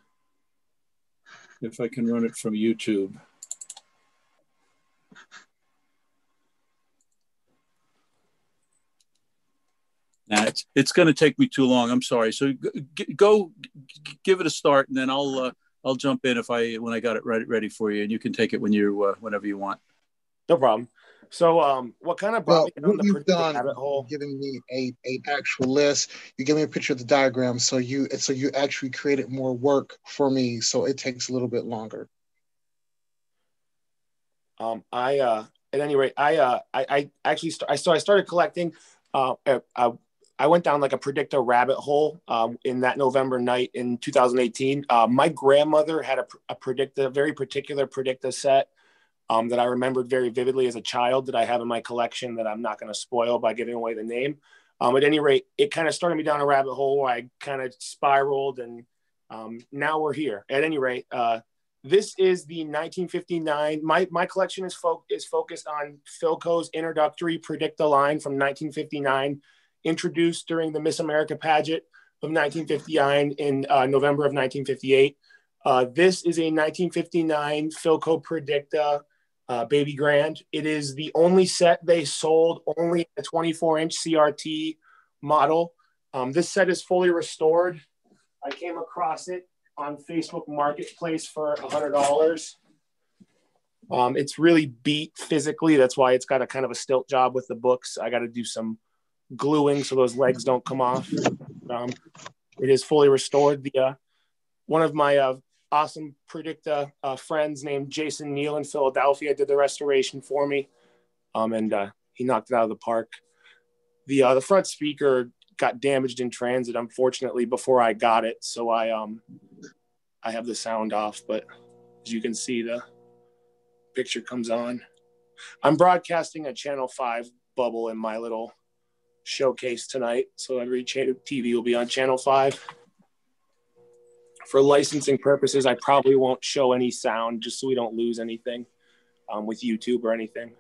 if I can run it from YouTube. It's it's going to take me too long. I'm sorry. So g- go g- give it a start, and then I'll uh, I'll jump in if I when I got it ready ready for you, and you can take it when you uh, whenever you want. No problem. So, um, what kind of well, what you've done, giving me a, a actual list. You give me a picture of the diagram, so you so you actually created more work for me, so it takes a little bit longer. Um, I uh, at any rate, I uh, I, I actually st- I so I started collecting uh, uh, I went down like a Predicta rabbit hole um, in that November night in 2018. Uh, my grandmother had a, a Predicta, very particular Predicta set um, that I remembered very vividly as a child that I have in my collection that I'm not going to spoil by giving away the name. Um, at any rate, it kind of started me down a rabbit hole where I kind of spiraled, and um, now we're here. At any rate, uh, this is the 1959. My my collection is fo- is focused on Philco's introductory Predicta line from 1959 introduced during the Miss America pageant of 1959 in uh, November of 1958. Uh, this is a 1959 Philco Predicta uh, Baby Grand. It is the only set they sold, only a 24 inch CRT model. Um, this set is fully restored. I came across it on Facebook Marketplace for $100. Um, it's really beat physically. That's why it's got a kind of a stilt job with the books. I got to do some gluing so those legs don't come off. Um, it is fully restored. The uh, one of my uh, awesome Predicta uh, friends named Jason Neal in Philadelphia did the restoration for me, um, and uh, he knocked it out of the park. The uh, the front speaker got damaged in transit, unfortunately, before I got it, so I um I have the sound off. But as you can see, the picture comes on. I'm broadcasting a Channel Five bubble in my little showcase tonight, so every TV will be on Channel Five for licensing purposes, I probably won't show any sound just so we don't lose anything um, with YouTube or anything.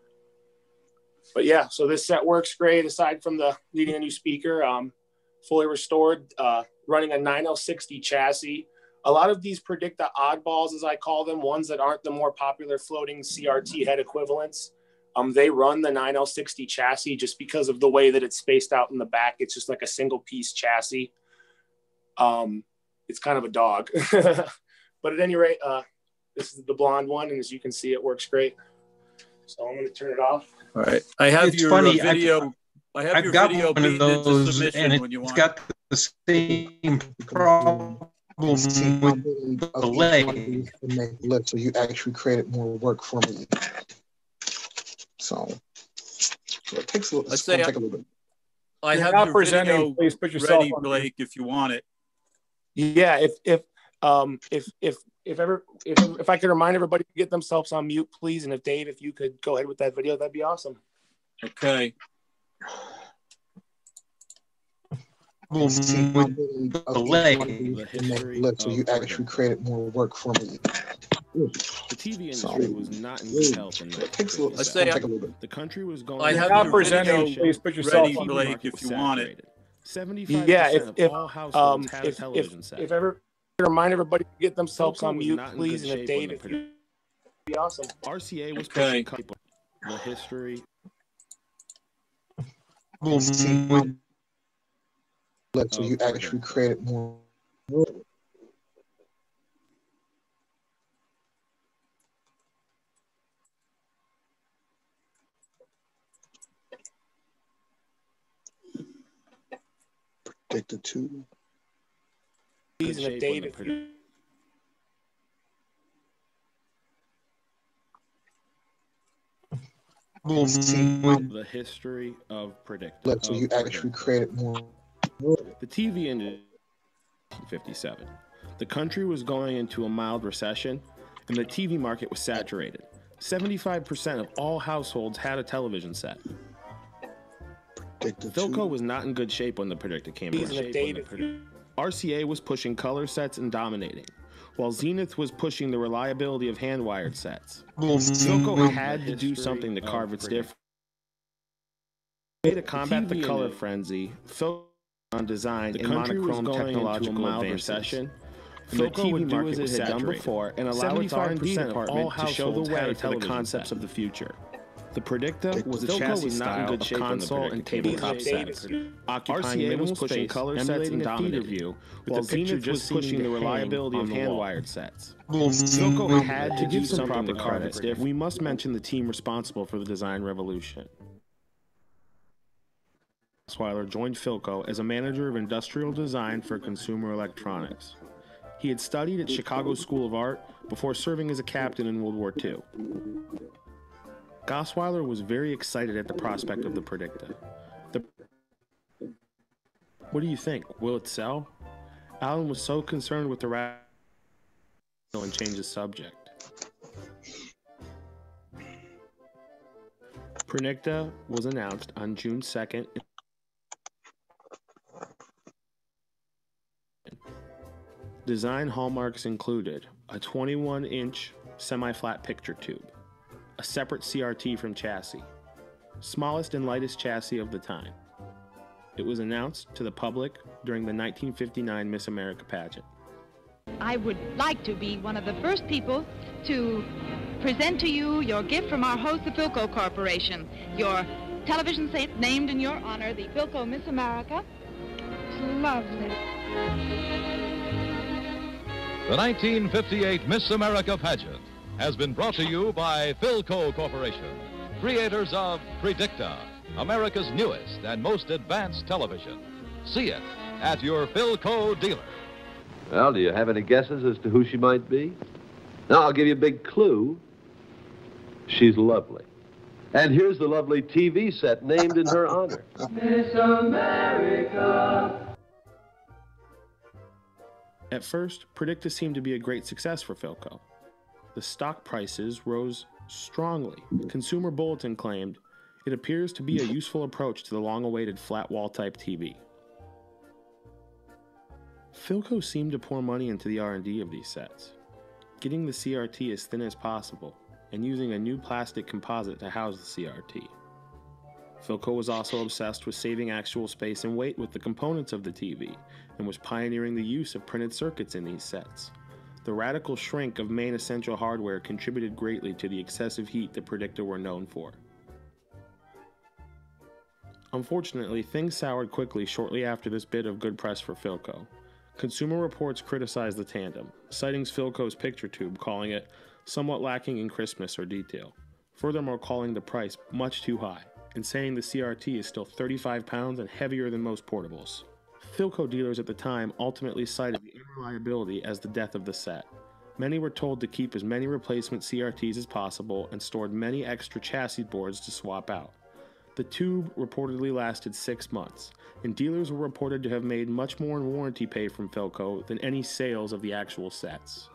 But yeah, so this set works great aside from the needing a new speaker, um, fully restored, uh, running a 9L60 chassis. A lot of these Predicta oddballs, as I call them, ones that aren't the more popular floating CRT head equivalents. Um, they run the 9L60 chassis just because of the way that it's spaced out in the back. It's just like a single piece chassis. Um, it's kind of a dog. but at any rate, uh, this is the blonde one, and as you can see, it works great. So I'm going to turn it off. All right, I have It's your funny, uh, video. I've- I have I've your got video one of those, submission and when you it's want. got the same problem with the leg. make so you actually created more work for me. So, so it takes a little. Let's It's say take a little bit. I You're have not your presenting, video please put yourself ready, on- Blake, if you want it. Yeah, if if um if if if ever if if I could remind everybody to get themselves on mute, please, and if Dave, if you could go ahead with that video, that'd be awesome. Okay. See, my ability the of leg. each one of these to make lift, so you actually created more work for me. The TV industry was not in good health in it takes a little. Let's say I- take a little bit. The country was going. I through have a your presenting, video please put yourself ready, on. Blake, market if you want it. Seventy-five Yeah, percent if of if all um households had a if if television set. if ever remind everybody to get themselves Philco on mute, not in please, good and if shape when Dave, the if you be awesome. RCA was Okay. pushing couple the history. See, my lift, so you actually created more. Predicted two. Please, good and if shape when Dave, the if produ- you See, my the history of Predicta. lift, so you actually created more. The TV industry 57. The country was going into a mild recession and the TV market was saturated. 75% of all households had a television set. Predicted Philco two. was not in good shape when the Predicta came please, out. and if Dave, if RCA was pushing color sets and dominating, while Zenith was pushing the reliability of hand wired sets. Philco had to do something to carve its difference. To combat the color frenzy, Philco on design The and country was monochrome going into a technological mild recession. And Philco would do as it had done before and allow its 75% R&D department to show the households way a for the concepts of the future. The Predicta was a Philco chassis was not in style good of shape when the console Predicta and came tabletop out. sets, occupying RCA minimal was pushing space, color sets and the theater dominating, view, with while the picture Zenith was just pushing the reliability of hand-wired sets. Philco had to To do give some something to proper carve credit, its. We must mention the team responsible for the design revolution. Osweiler joined Philco as a manager of industrial design for consumer electronics. He had studied at Chicago School of Art before serving as a captain in World War II. Gosweiler was very excited at the prospect of the Predicta. The what do you think? Will it sell? Alan was so concerned with the ra- and changed the subject. Predicta was announced on June 2nd. Design hallmarks included a 21 inch semi flat picture tube, a separate CRT from chassis, smallest and lightest chassis of the time, It was announced to the public during the 1959 Miss America pageant. I would like to be one of the first people to present to you your gift from our host, the Philco Corporation. Your television set named in your honor, the Philco Miss America. It's lovely. The 1958 Miss America pageant has been brought to you by Philco Corporation, creators of Predicta, America's newest and most advanced television. See it at your Philco dealer. Well, do you have any guesses as to who she might be? Now, I'll give you a big clue. She's lovely. And here's the lovely TV set named in her honor. Miss America. At first, Predicta seemed to be a great success for Philco. The stock prices rose strongly. Consumer Bulletin claimed it appears to be a useful approach to the long awaited flat wall type TV. Philco seemed to pour money into the R&D of these sets, getting the CRT as thin as possible and using a new plastic composite to house the CRT. Philco was also obsessed with saving actual space and weight with the components of the TV and was pioneering the use of printed circuits in these sets. The radical shrink of main essential hardware contributed greatly to the excessive heat the Predicta were known for. Unfortunately, things soured quickly shortly after this bit of good press for Philco. Consumer Reports criticized the tandem, citing Philco's picture tube, calling it somewhat lacking in crispness or detail, furthermore calling the price much too high, and saying the CRT is still 35 pounds and heavier than most portables. Philco dealers at the time ultimately cited the unreliability as the death of the set. Many were told to keep as many replacement CRTs as possible and stored many extra chassis boards to swap out. The tube reportedly lasted six months, and dealers were reported to have made much more in warranty pay from Philco than any sales of the actual sets.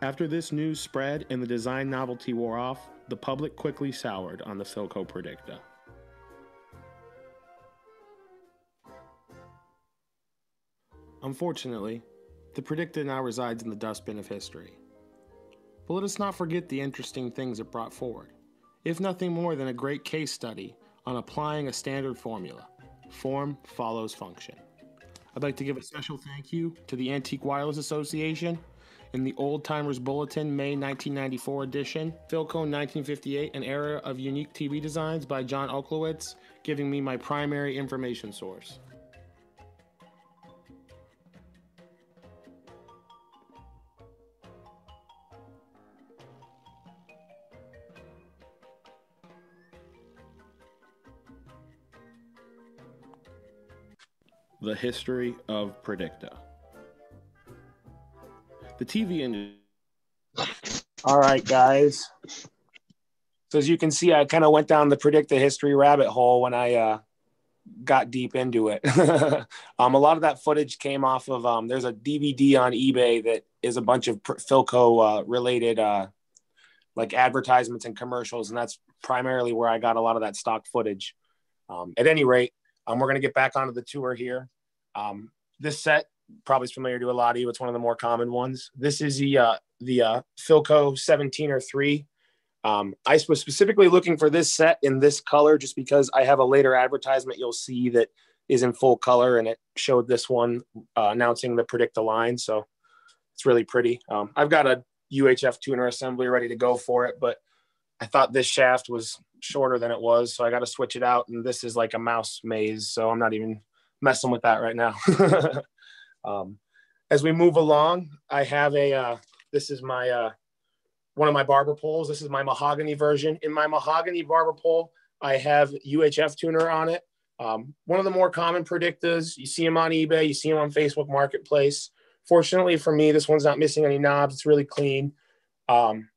After this news spread and the design novelty wore off, the public quickly soured on the Philco Predicta. Unfortunately, the Predicta now resides in the dustbin of history. But let us not forget the interesting things it brought forward, if nothing more than a great case study on applying a standard formula form follows function. I'd like to give a special thank you to the Antique Wireless Association in the Old Timers Bulletin May 1994 edition, Philco 1958, an era of unique TV designs by John Oklowitz, giving me my primary information source. The history of Predicta. The TV industry. All right, guys. So as you can see, I kind of went down the Predicta history rabbit hole when I uh, got deep into it. um, a lot of that footage came off of um, there's a DVD on eBay that is a bunch of Philco uh, related uh, like advertisements and commercials, and that's primarily where I got a lot of that stock footage. Um, at any rate, um, we're going to get back onto the tour here. Um, this set probably is familiar to a lot of you. It's one of the more common ones. This is the uh, the uh, Philco 17 or 3. Um, I was specifically looking for this set in this color just because I have a later advertisement you'll see that is in full color and it showed this one uh, announcing the predict Predicta line. So it's really pretty. Um, I've got a UHF tuner assembly ready to go for it, but I thought this shaft was shorter than it was. So I got to switch it out. And this is like a mouse maze. So I'm not even messing with that right now. um, as we move along, I have a, uh, this is my, uh, one of my barber poles. This is my mahogany version. In my mahogany barber pole, I have UHF tuner on it. Um, one of the more common Predictas. You see them on eBay, you see them on Facebook Marketplace. Fortunately for me, this one's not missing any knobs. It's really clean. Um,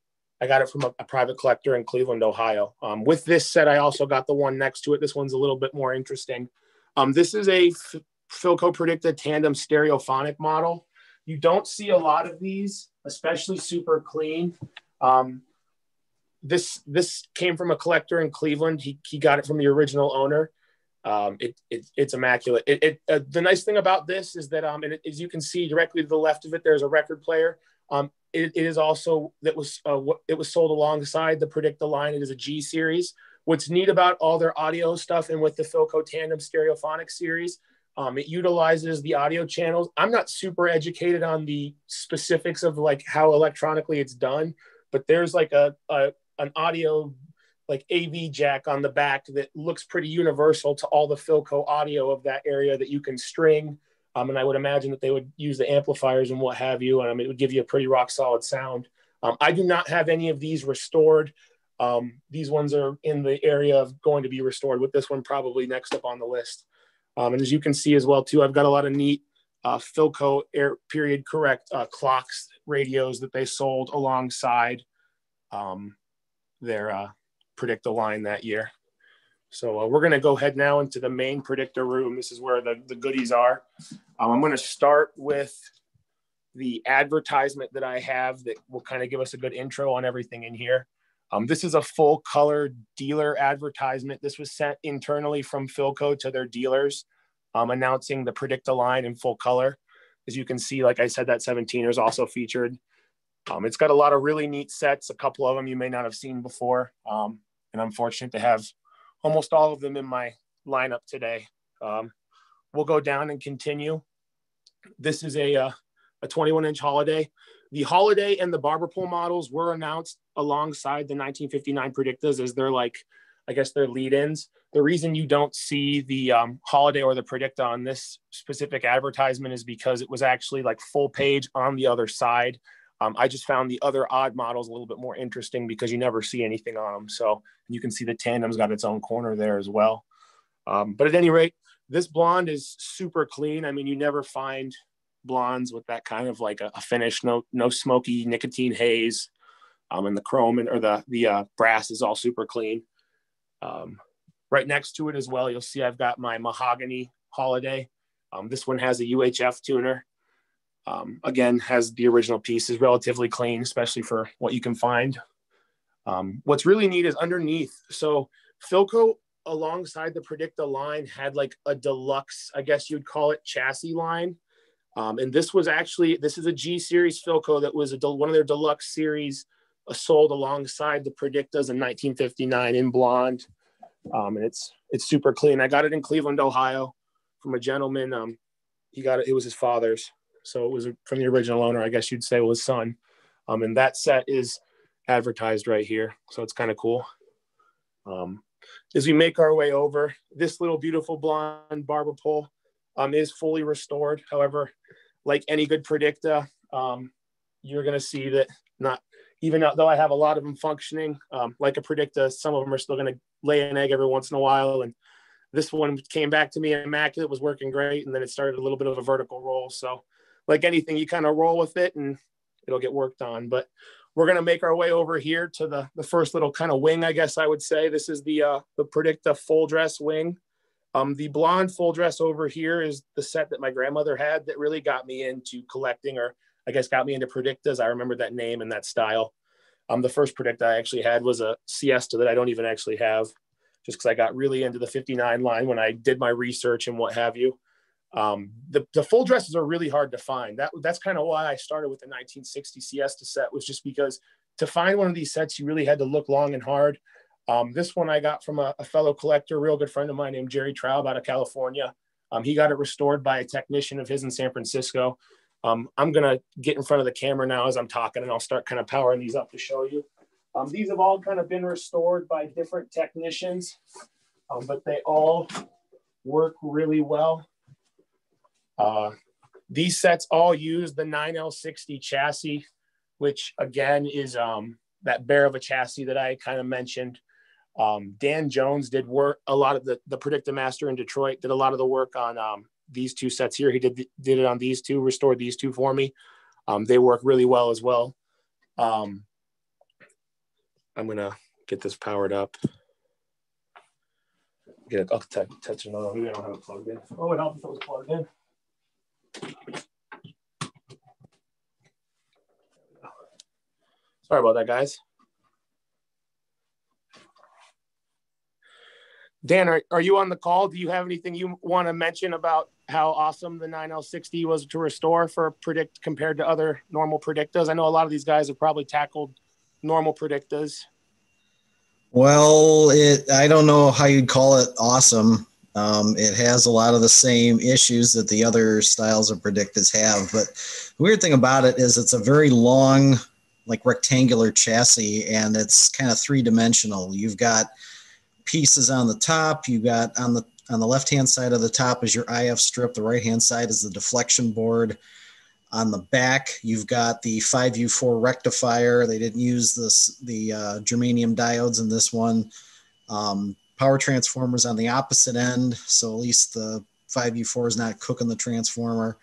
I got it from a, a, private collector in Cleveland, Ohio. Um, with this set, I also got the one next to it. This one's a little bit more interesting. Um, this is a F- Philco Predicta tandem stereophonic model. You don't see a lot of these, especially super clean. Um, this this came from a collector in Cleveland. He, he got it from the original owner. Um, it, it, it's immaculate. It, it uh, the nice thing about this is that um, it, as you can see directly to the left of it, there's a record player. Um, it, it is also that was uh, it was sold alongside the Predict Predicta line. It is a G series, what's neat about all their audio stuff and with the Philco Tandem Stereophonic series, um, it utilizes the audio channels. I'm not super educated on the specifics of like how electronically it's done, but there's like a, a an audio like AV jack on the back that looks pretty universal to all the Philco audio of that area that you can string. Um, and I would imagine that they would use the amplifiers and what have you. And mean, it would give you a pretty rock solid sound. Um, I do not have any of these restored. Um, these ones are in the area of going to be restored with this one probably next up on the list. Um, and as you can see as well too, I've got a lot of neat uh, Philco air period correct uh, clocks radios that they sold alongside um, their uh, Predicta line that year. So uh, we're going to go ahead now into the main Predicta room. This is where the, the goodies are. Um, I'm going to start with the advertisement that I have that will kind of give us a good intro on everything in here. Um, this is a full color dealer advertisement. This was sent internally from Philco to their dealers, um, announcing the Predicta line in full color. As you can see, like I said, that 17er is also featured. Um, it's got a lot of really neat sets. A couple of them you may not have seen before. Um, and I'm fortunate to have almost all of them in my lineup today. Um, we'll go down and continue. This is a, uh, a 21 inch holiday. The holiday and the barber pole models were announced alongside the 1959 Predictas as they're like, I guess they're lead-ins. The reason you don't see the um, holiday or the Predicta on this specific advertisement is because it was actually like full page on the other side. Um, I just found the other odd models a little bit more interesting because you never see anything on them. So you can see the tandem's got its own corner there as well. Um, but at any rate, this blonde is super clean. I mean, you never find blondes with that kind of like a, a finish, no no smoky nicotine haze. Um, and the chrome and or the the uh, brass is all super clean. Um, right next to it as well, you'll see I've got my mahogany holiday. Um, this one has a UHF tuner. Um, again, has the original piece is relatively clean, especially for what you can find. Um, what's really neat is underneath. So Philco alongside the Predicta line had like a deluxe, I guess you'd call it chassis line. Um, and this was actually, this is a G series Philco that was a, one of their deluxe series uh, sold alongside the Predictas in 1959 in blonde. Um, and it's, it's super clean. I got it in Cleveland, Ohio from a gentleman. Um, he got it, it was his father's. So it was from the original owner, I guess you'd say was son. Um, and that set is advertised right here. So it's kind of cool. Um, as we make our way over, this little beautiful blonde barber pole um, is fully restored. However, like any good Predicta, um, you're going to see that not even though I have a lot of them functioning, um, like a Predicta, some of them are still going to lay an egg every once in a while. And this one came back to me immaculate, was working great. And then it started a little bit of a vertical roll. So like anything, you kind of roll with it and it'll get worked on. But we're going to make our way over here to the, the first little kind of wing, I guess I would say. This is the, uh, the Predicta full dress wing. Um, the blonde full dress over here is the set that my grandmother had that really got me into collecting, or I guess got me into Predictas. I remember that name and that style. Um, the first Predicta I actually had was a Siesta that I don't even actually have, just because I got really into the 59 line when I did my research and what have you. Um, the, the full dresses are really hard to find. That, that's kind of why I started with the 1960 Siesta set was just because to find one of these sets, you really had to look long and hard. Um, this one I got from a, a, fellow collector, a real good friend of mine named Jerry Traub out of California. Um, he got it restored by a technician of his in San Francisco. Um, I'm gonna get in front of the camera now as I'm talking and I'll start kind of powering these up to show you. Um, these have all kind of been restored by different technicians, um, but they all work really well. Uh, these sets all use the 9L60 chassis, which again is um, that bear of a chassis that I kind of mentioned. Um, Dan Jones did work a lot of the, the Predicta Master in Detroit, did a lot of the work on um, these two sets here. He did, did it on these two, restored these two for me. Um, they work really well as well. Um, I'm going to get this powered up. Get it, I'll touch another don't have it plugged in. Oh, it helped if it was plugged in. Sorry about that, guys. Dan, are, are you on the call? Do you have anything you want to mention about how awesome the 9L60 was to restore for predict compared to other normal predictas? I know a lot of these guys have probably tackled normal predictas. Well, it I don't know how you'd call it awesome. Um, it has a lot of the same issues that the other styles of Predictas have, but the weird thing about it is it's a very long, like rectangular chassis, and it's kind of three dimensional. You've got pieces on the top. You got on the on the left hand side of the top is your IF strip. The right hand side is the deflection board. On the back, you've got the 5U4 rectifier. They didn't use this the uh, germanium diodes in this one. Um, power transformers on the opposite end, so at least the 5U4 is not cooking the transformer.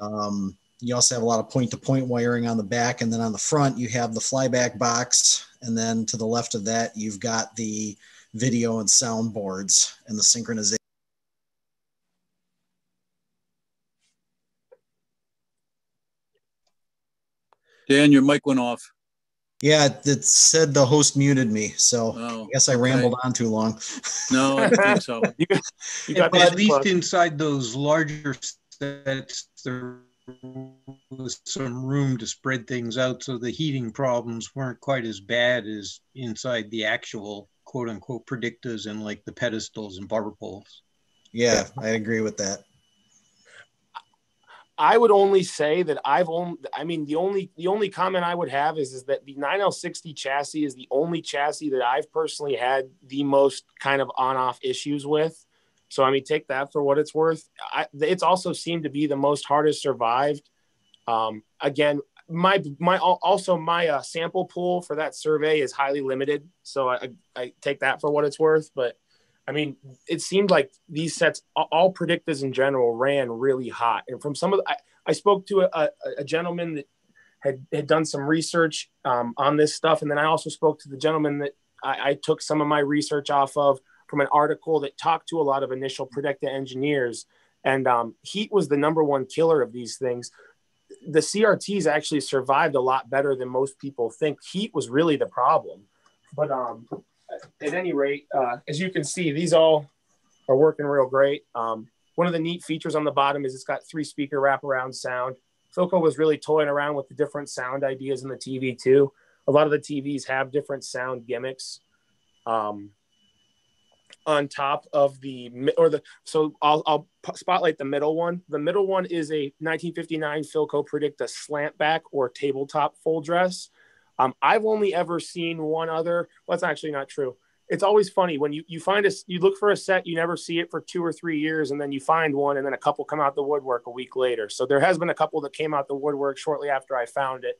Um, you also have a lot of point-to-point wiring on the back, and then on the front you have the flyback box, and then to the left of that you've got the video and sound boards and the synchronization. Dan, your mic went off. Yeah, it said the host muted me, so Oh, I guess I rambled on too long. No, I think so. You got But this at least plug. inside those larger sets, there was some room to spread things out, so the heating problems weren't quite as bad as inside the actual quote unquote Predictas and like the pedestals and barber poles. Yeah, I agree with that. I would only say that I've only, I mean, the only, the only comment I would have is, is that the 9L60 chassis is the only chassis that I've personally had the most kind of on off issues with. So, I mean, take that for what it's worth. I, it's also seemed to be the most hardest survived. Um, again, my, my, also my uh, sample pool for that survey is highly limited. So I, I take that for what it's worth, but I mean, it seemed like these sets, all- Predictas in general, ran really hot. And from some of the, I, I spoke to a, a, a gentleman that had, had done some research um, on this stuff. And then I also spoke to the gentleman that I, I took some of my research off of from an article that talked to a lot of initial Predicta engineers. And um, heat was the number one killer of these things. The CRTs actually survived a lot better than most people think. Heat was really the problem. But um, at any rate, uh, as you can see, these all are working real great. Um, one of the neat features on the bottom is it's got three speaker wraparound sound. Philco was really toying around with the different sound ideas in the TV too. A lot of the TVs have different sound gimmicks. Um, on top of the or the so I'll, I'll spotlight the middle one. The middle one is a 1959 Philco Predicta slant back or tabletop full dress. Um, I've only ever seen one other. Well, that's actually not true. It's always funny when you, you find a you look for a set, you never see it for two or three years, and then you find one, and then a couple come out the woodwork a week later. So there has been a couple that came out the woodwork shortly after I found it,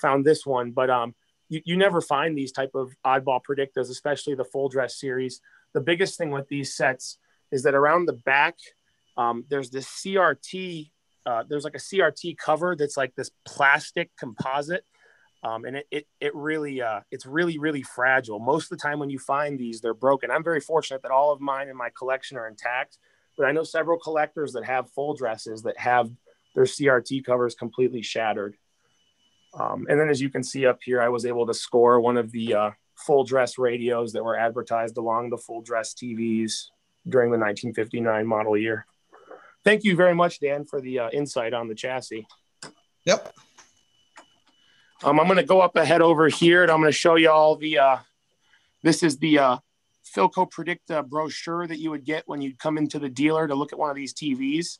found this one, but um, you, you never find these type of oddball Predictas, especially the full dress series. The biggest thing with these sets is that around the back, um, there's this CRT. Uh, there's like a CRT cover that's like this plastic composite um, and it, it, it really uh, it's really really fragile. Most of the time when you find these they're broken. I'm very fortunate that all of mine in my collection are intact but i know several collectors that have full dresses that have their crt covers completely shattered. Um, and then as you can see up here i was able to score one of the uh, full dress radios that were advertised along the full dress tvs during the 1959 model year. Thank you very much dan for the uh, insight on the chassis. Yep. Um, I'm going to go up ahead over here and I'm going to show you all the, uh, this is the uh, Philco Predicta brochure that you would get when you'd come into the dealer to look at one of these TVs.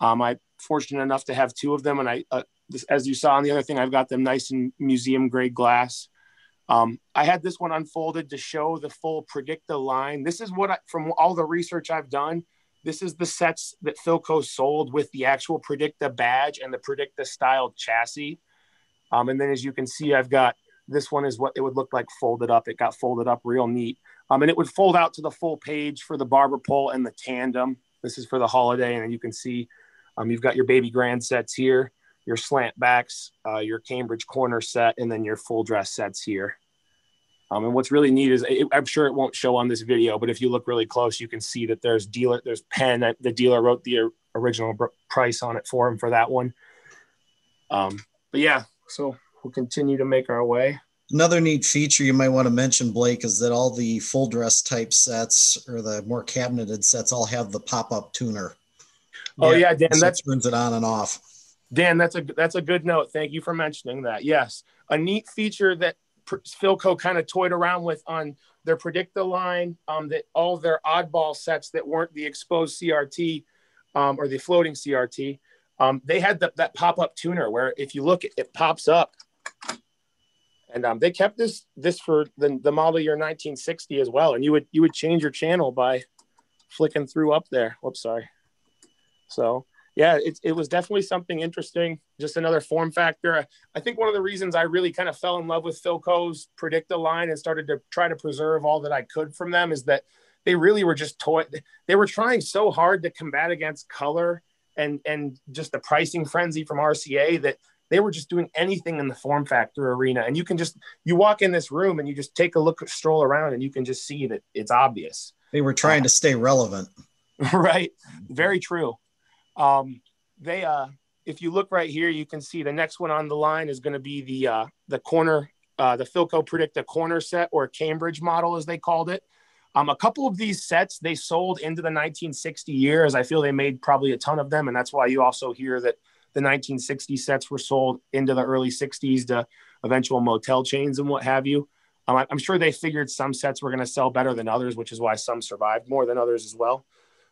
Um, I'm fortunate enough to have two of them. And I, uh, this, as you saw on the other thing, I've got them nice in museum grade glass. Um, I had this one unfolded to show the full Predicta line. This is what I, from all the research I've done, this is the sets that Philco sold with the actual Predicta badge and the Predicta style chassis. Um, and then as you can see, I've got this one is what it would look like folded up. It got folded up real neat. Um, and it would fold out to the full page for the barber pole and the tandem. This is for the holiday. And you can see um, you've got your baby grand sets here, your slant backs, uh, your Cambridge corner set, and then your full dress sets here. Um, and what's really neat is it, I'm sure it won't show on this video, but if you look really close, you can see that there's dealer, there's pen. That the dealer wrote the original price on it for him for that one. Um, but yeah, so we'll continue to make our way. Another neat feature you might want to mention, Blake, is that all the full dress type sets or the more cabineted sets all have the pop up tuner. Oh yeah, Dan, so that's it turns it on and off. Dan, that's a that's a good note. Thank you for mentioning that. Yes, a neat feature that Philco kind of toyed around with on their Predicta line, um, that all their oddball sets that weren't the exposed CRT um, or the floating CRT, um, they had the, that pop-up tuner where if you look, it, pops up. And um, they kept this this for the, the model year 1960 as well. And you would you would change your channel by flicking through up there. Whoops, sorry. So yeah, it, it was definitely something interesting. Just another form factor. I think one of the reasons I really kind of fell in love with Philco's Predicta line and started to try to preserve all that I could from them is that they really were just toy. They were trying so hard to combat against color and and just the pricing frenzy from RCA that they were just doing anything in the form factor arena. And you can just you walk in this room and you just take a look, stroll around, and you can just see that it's obvious. They were trying to stay relevant. right. Very true. Um, they, uh, if you look right here, you can see the next one on the line is going to be the uh, the corner, uh, the Philco predict Predicta corner set or Cambridge model, as they called it. Um, a couple of these sets they sold into the 1960 years. I feel they made probably a ton of them, and that's why you also hear that the 1960 sets were sold into the early 60s to eventual motel chains and what have you. Um, I'm sure they figured some sets were going to sell better than others, which is why some survived more than others as well.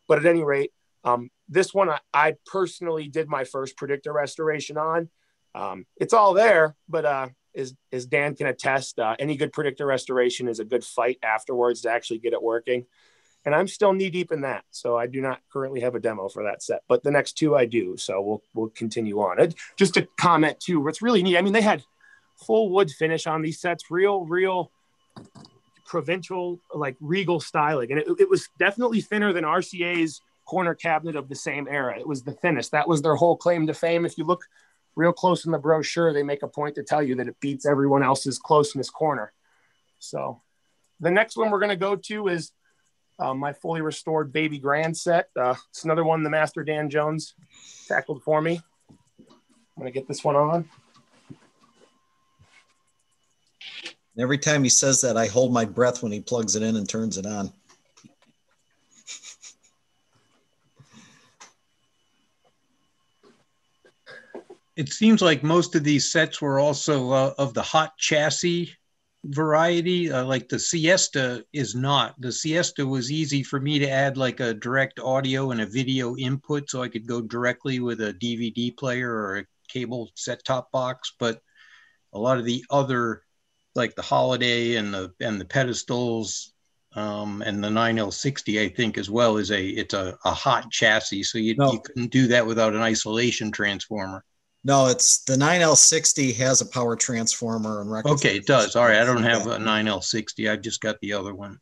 But at any rate, um, this one I, I, personally did my first Predicta restoration on. Um, it's all there, but uh, as, as Dan can attest, uh, any good Predicta restoration is a good fight afterwards to actually get it working. And I'm still knee deep in that, so I do not currently have a demo for that set, but the next two I do. So we'll we'll continue on. It, just to comment too, what's really neat. I mean, they had full wood finish on these sets, real real provincial like regal styling, and it, it was definitely thinner than RCA's corner cabinet of the same era. It was the thinnest. That was their whole claim to fame. If you look real close in the brochure, they make a point to tell you that it beats everyone else's closeness corner. So the next one we're going to go to is uh, my fully restored baby grand set. Uh, it's another one the master Dan Jones tackled for me. I'm going to get this one on. Every time he says that, I hold my breath when he plugs it in and turns it on. It seems like most of these sets were also uh, of the hot chassis variety. Uh, like the Siesta is not. The Siesta was easy for me to add like a direct audio and a video input, so I could go directly with a DVD player or a cable set top box. But a lot of the other, like the Holiday and the and the pedestals. Um, and the 9L60, I think, as well, is a it's a, a hot chassis, so you, no. you couldn't do that without an isolation transformer. No, it's the 9L60 has a power transformer and record. Okay, it does. All right, I don't have a 9L60. I've just got the other one.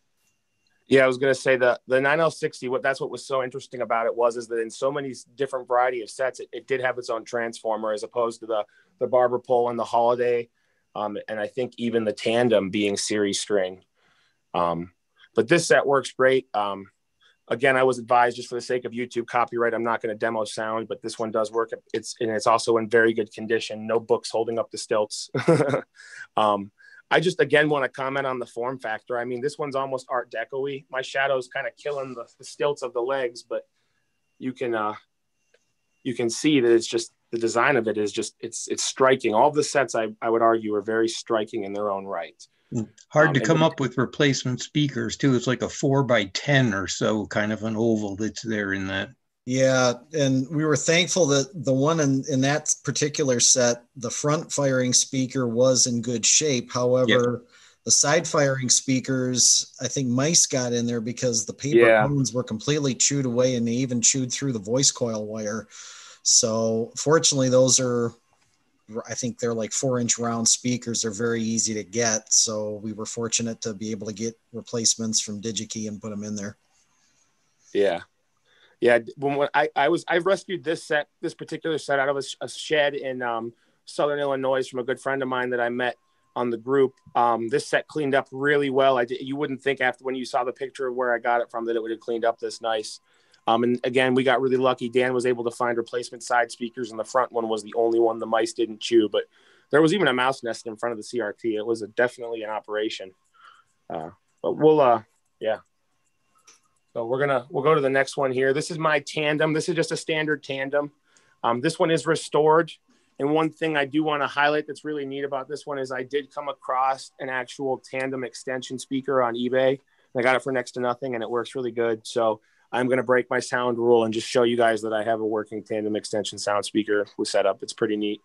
Yeah, I was gonna say the the 9L60. What that's what was so interesting about it was is that in so many different variety of sets, it, it did have its own transformer as opposed to the the barber pole and the holiday, um, and I think even the tandem being series string. Um, but this set works great. Um, again, I was advised just for the sake of YouTube copyright, I'm not going to demo sound, but this one does work. It's and it's also in very good condition. No books holding up the stilts. um, I just again want to comment on the form factor. I mean, this one's almost Art Deco-y. My shadow's kind of killing the, the, stilts of the legs, but you can uh, you can see that it's just the design of it is just it's it's striking. All the sets I, I would argue are very striking in their own right. Hard um, to come up with replacement speakers too. It's like a four by ten or so kind of an oval that's there in that. Yeah, and we were thankful that the one in, in that particular set, the front firing speaker was in good shape. However, yep. the side firing speakers, I think mice got in there because the paper yeah. cones were completely chewed away and they even chewed through the voice coil wire. So fortunately, those are I think they're like four inch round speakers. They're very easy to get. So we were fortunate to be able to get replacements from DigiKey and put them in there. Yeah. Yeah. When, when I, I was, I rescued this set, this particular set out of a, a shed in um, Southern Illinois from a good friend of mine that I met on the group. Um, this set cleaned up really well. I did, you wouldn't think after when you saw the picture of where I got it from that it would have cleaned up this nice. Um, and again, we got really lucky. Dan was able to find replacement side speakers, and the front one was the only one the mice didn't chew. But there was even a mouse nest in front of the CRT. It was a, definitely an operation. Uh, but we'll, uh, yeah. So we're gonna we'll go to the next one here. This is my tandem. This is just a standard tandem. Um, this one is restored, And one thing I do want to highlight that's really neat about this one is I did come across an actual tandem extension speaker on eBay. I got it for next to nothing and it works really good. So I'm going to break my sound rule and just show you guys that I have a working tandem extension sound speaker with setup. It's pretty neat.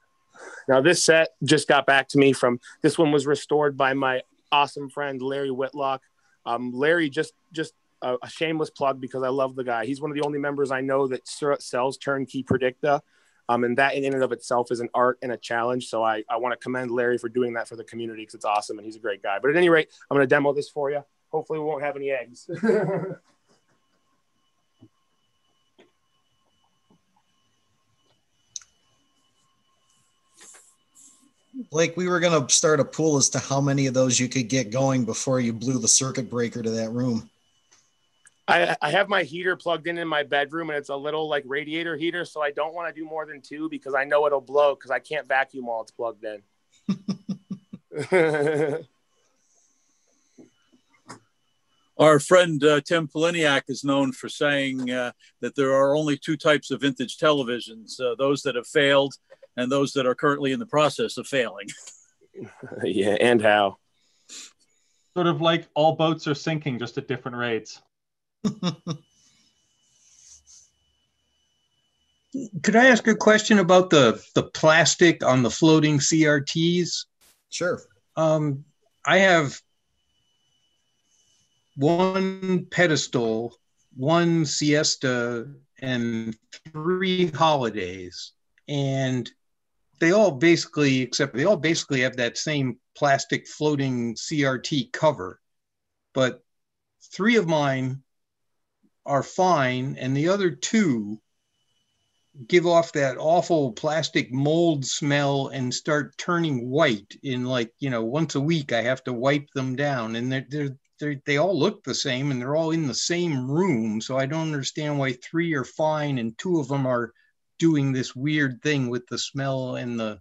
Now this set just got back to me from this one was restored by my awesome friend Larry Whitlock. Um, Larry just just a, a, shameless plug because I love the guy. He's one of the only members I know that sells turnkey Predicta. Um, and that in and of itself is an art and a challenge. So I, I want to commend Larry for doing that for the community because it's awesome and he's a great guy. But at any rate, I'm going to demo this for you. Hopefully, we won't have any eggs. Blake, we were going to start a pool as to how many of those you could get going before you blew the circuit breaker to that room. I, I have my heater plugged in in my bedroom and it's a little like radiator heater. So I don't want to do more than two because I know it'll blow because I can't vacuum while it's plugged in. Our friend uh, Tim Poliniak is known for saying uh, that there are only two types of vintage televisions uh, those that have failed and those that are currently in the process of failing. yeah, and how? Sort of like all boats are sinking, just at different rates. Could I ask a question about the the plastic on the floating CRTs? Sure. Um, I have one pedestal, one siesta, and three holidays, and they all basically, except they all basically have that same plastic floating CRT cover, but three of mine are fine, and the other two give off that awful plastic mold smell and start turning white in like you know once a week i have to wipe them down. And they're, they're, they're, they all look the same and they're all in the same room. So i don't understand why three are fine and two of them are doing this weird thing with the smell and the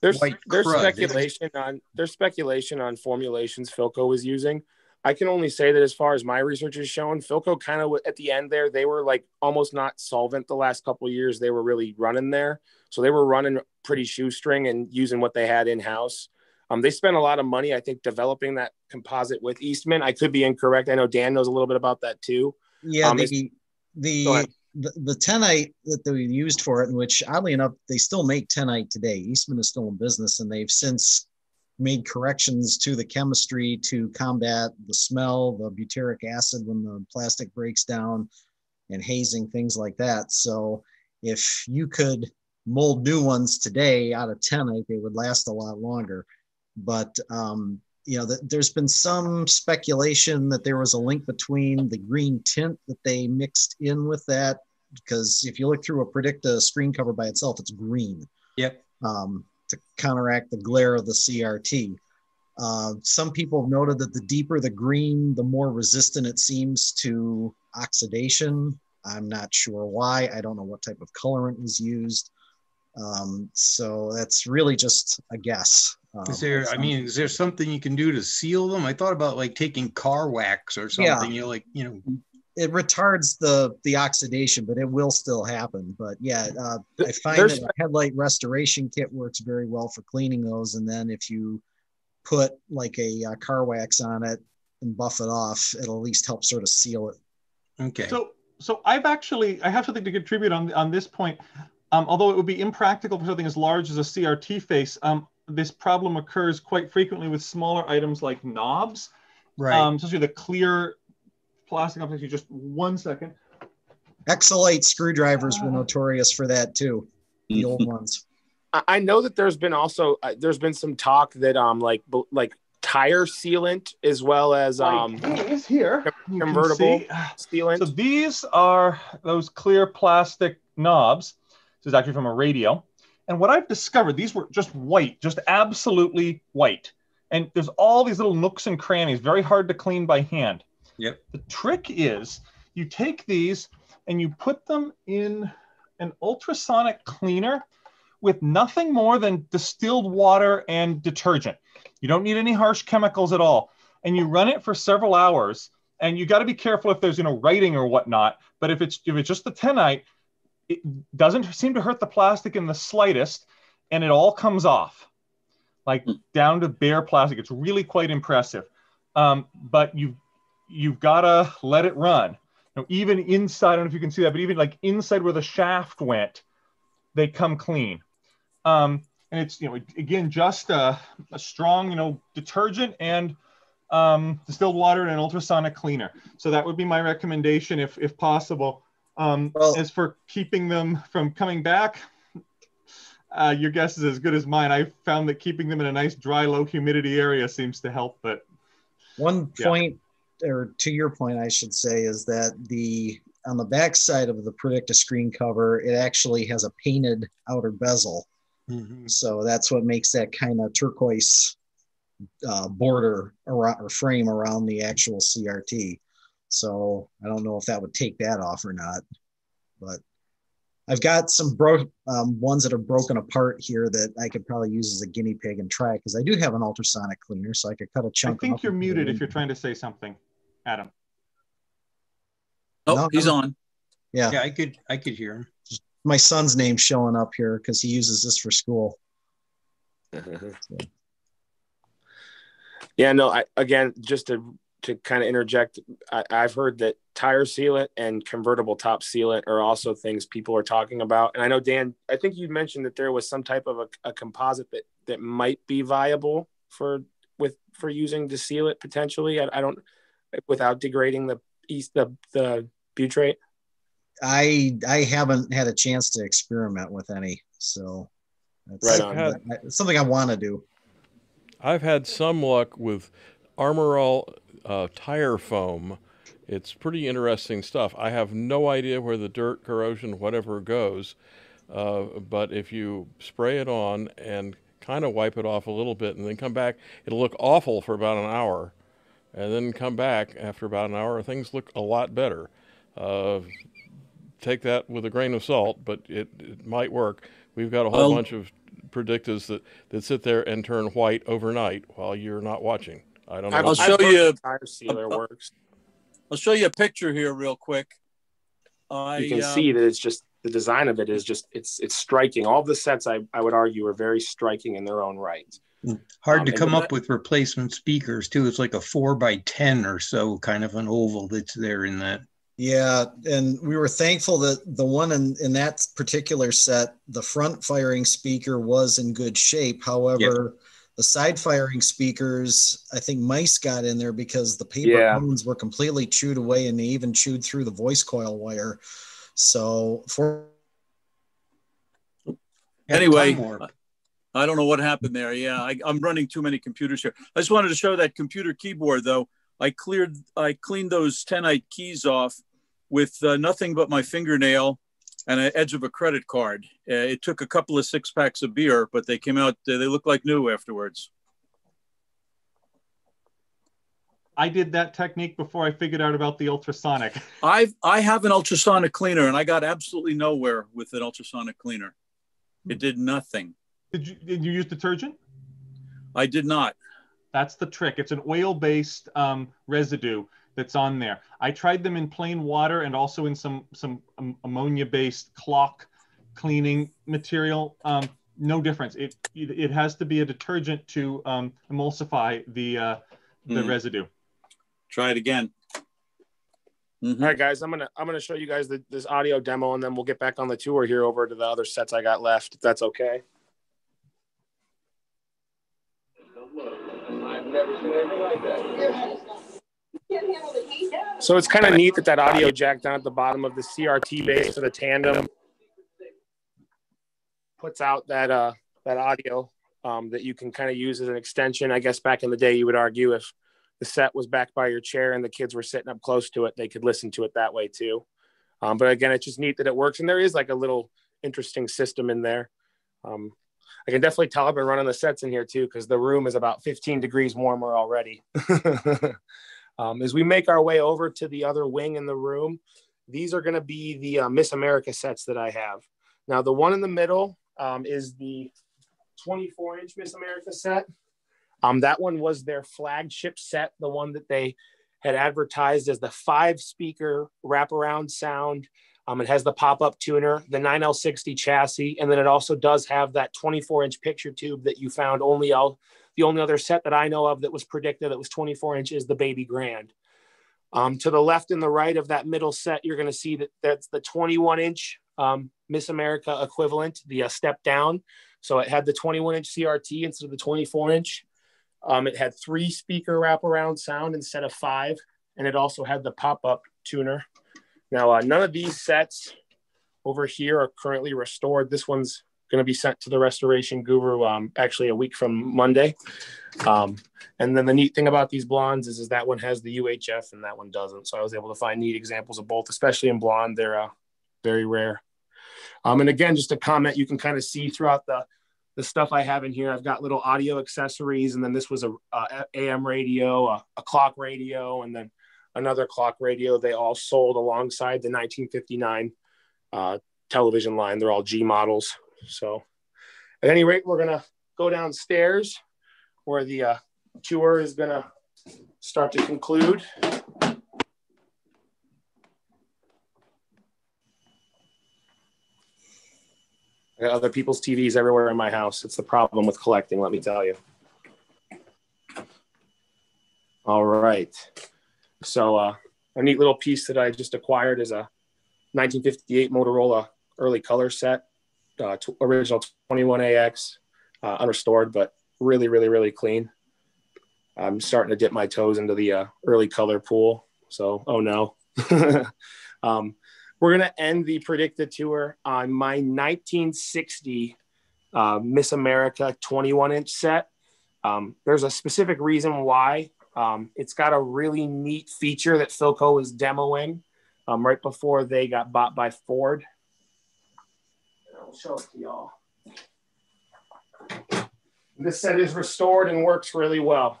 there's there's crud. speculation on there's speculation on formulations Philco was using. I can only say that as far as my research has shown, Philco kind of at the end there, they were like almost not solvent the last couple years. They were really running there, so they were running pretty shoestring and using what they had in house. Um, they spent a lot of money, I think, developing that composite with Eastman. I could be incorrect. I know Dan knows a little bit about that too. Yeah, um, the the the, the tenite that they used for it, in which oddly enough, they still make tenite today. Eastman is still in business, and they've since made corrections to the chemistry to combat the smell, the butyric acid when the plastic breaks down, and hazing things like that. So, if you could mold new ones today out of tenite, they would last a lot longer. But um, you know, that there's been some speculation that there was a link between the green tint that they mixed in with that, because if you look through a Predicta screen cover by itself, it's green. Yep. Um, to counteract the glare of the CRT. Uh, some people have noted that the deeper the green, the more resistant it seems to oxidation. I'm not sure why. I don't know what type of colorant was used. Um, so that's really just a guess. Um, is there? I mean, is there something you can do to seal them? I thought about like taking car wax or something. Yeah. You know, like you know, it retards the the oxidation, but it will still happen. But yeah, uh, I find There's, that a headlight restoration kit works very well for cleaning those. And then if you put like a uh, car wax on it and buff it off, it'll at least help sort of seal it. Okay. So so I've actually I have something to contribute on on this point. Um, although it would be impractical for something as large as a CRT face, um, this problem occurs quite frequently with smaller items like knobs. Right. Um, especially the clear plastic objects. Just one second. Xcelite screwdrivers were notorious for that too. The old ones. I know that there's been also uh, there's been some talk that um like like tire sealant as well as um like these here convertible sealant. So these are those clear plastic knobs this is actually from a radio. And what I've discovered, these were just white, just absolutely white. And there's all these little nooks and crannies, very hard to clean by hand. Yep. The trick is you take these and you put them in an ultrasonic cleaner with nothing more than distilled water and detergent. You don't need any harsh chemicals at all. And you run it for several hours. And you got to be careful if there's you know writing or whatnot. But if it's if it's just the tenite, it doesn't seem to hurt the plastic in the slightest. and it all comes off, like down to bare plastic. It's really quite impressive. Um, but you you've got to let it run. Now, even inside, I don't know if you can see that, but even like inside where the shaft went, they come clean. Um, and it's you know again just a, a strong you know detergent and um, distilled water and an ultrasonic cleaner. So that would be my recommendation if if possible. Um, well, as for keeping them from coming back, uh, your guess is as good as mine. I found that keeping them in a nice, dry, low humidity area seems to help. But one point, yeah. or to your point, I should say, is that the on the back side of the Predicta screen cover, it actually has a painted outer bezel. Mm-hmm. So that's what makes that kind of turquoise uh, border around, or frame around the actual CRT. So I don't know if that would take that off or not, but I've got some bro- um, ones that are broken apart here that I could probably use as a guinea pig and try because I do have an ultrasonic cleaner, so I could cut a chunk. I think you're muted if you're trying to say something, Adam. Oh, no, he's on. Yeah, yeah, I could, I could hear him. My son's name showing up here because he uses this for school. so. Yeah, no. I again, just to to kind of interject, I, have heard that tire sealant and convertible top sealant are also things people are talking about. And I know Dan, I think you mentioned that there was some type of a, a composite that that might be viable for with for using to seal it potentially. I, I don't without degrading the east the the butyrate. I I haven't had a chance to experiment with any, so that's right on. Had, something I want to do. I've had some luck with Armor All uh, tire foam. It's pretty interesting stuff. I have no idea where the dirt, corrosion, whatever goes, uh, but if you spray it on and kind of wipe it off a little bit and then come back, it'll look awful for about an hour, and then come back after about an hour, things look a lot better. Uh, take that with a grain of salt, but it, it might work. We've got a whole well, bunch of Predictas that, that sit there and turn white overnight while you're not watching. I don't know. I'll show you. Tire sealer works. I'll show you a picture here real quick. I, you can um, see that it's just the design of it is just it's it's striking. All the sets I, I would argue are very striking in their own right. Hard um, to come up with replacement speakers too. It's like a four by ten or so kind of an oval that's there in that. Yeah, and we were thankful that the one in, in that particular set, the front firing speaker was in good shape. However, yep. The side firing speakers, I think mice got in there because the paper yeah. cones were completely chewed away and they even chewed through the voice coil wire. So for anyway, I don't know what happened there. Yeah, I, I'm running too many computers here. I just wanted to show that computer keyboard though. I cleared, I cleaned those tenite keys off with uh, nothing but my fingernail and an edge of a credit card. Uh, it took a couple of six packs of beer, but they came out, uh, they look like new afterwards. I did that technique before I figured out about the ultrasonic. I've I have an ultrasonic cleaner, and I got absolutely nowhere with an ultrasonic cleaner. It did nothing. Did you did you use detergent? I did not. That's the trick. It's an oil-based um, residue that's on there. I tried them in plain water and also in some some ammonia-based clock cleaning material. Um, no difference. It, it, it has to be a detergent to um, emulsify the uh, the mm. residue. Try it again. Mm-hmm. All right, guys. I'm gonna I'm gonna show you guys the, this audio demo, and then we'll get back on the tour here over to the other sets I got left. If that's okay. never seen anything like that. So it's kind of neat that that audio jack down at the bottom of the CRT base for the tandem puts out that uh that audio um, that you can kind of use as an extension. I guess back in the day, you would argue if the set was back by your chair and the kids were sitting up close to it, they could listen to it that way too. Um, but again, it's just neat that it works, and there is like a little interesting system in there. Um, I can definitely tell I've been running the sets in here too because the room is about 15 degrees warmer already. um, as we make our way over to the other wing in the room, these are going to be the uh, Miss America sets that I have. Now, the one in the middle um, is the 24 inch Miss America set. Um, that one was their flagship set, the one that they had advertised as the five speaker wraparound sound Um, it has the pop-up tuner, the 9L60 chassis, and then it also does have that 24-inch picture tube that you found only out. The only other set that I know of that was predicted that was 24 inch is the Baby Grand. Um, to the left and the right of that middle set, you're going to see that that's the 21 inch um, Miss America equivalent, the uh, step down. So it had the 21 inch CRT instead of the 24 inch. Um, it had three speaker wraparound sound instead of five, and it also had the pop up tuner. Now, uh, none of these sets over here are currently restored. This one's going to be sent to the restoration guru um, actually a week from Monday. Um, and then the neat thing about these blondes is, is that one has the UHF and that one doesn't. So I was able to find neat examples of both, especially in blonde. They're uh, very rare. Um, and again, just a comment you can kind of see throughout the the stuff I have in here. I've got little audio accessories, and then this was a, a AM radio, a, a, clock radio, and then another clock radio. They all sold alongside the 1959 uh, television line. They're all G models. So, at any rate, we're gonna go downstairs where the uh, tour is gonna start to conclude. I got other people's TVs everywhere in my house. It's the problem with collecting, let me tell you. All right. So uh, a neat little piece that I just acquired is a 1958 Motorola early color set, uh, t- original 21AX, uh, unrestored, but really, really, really clean. I'm starting to dip my toes into the uh, early color pool. So, oh no. um, we're going to end the Predicta tour on my 1960 uh, Miss America 21 inch set. Um, there's a specific reason why. Um, it's got a really neat feature that Philco was demoing um, right before they got bought by Ford. I'll show it to y'all. This set is restored and works really well.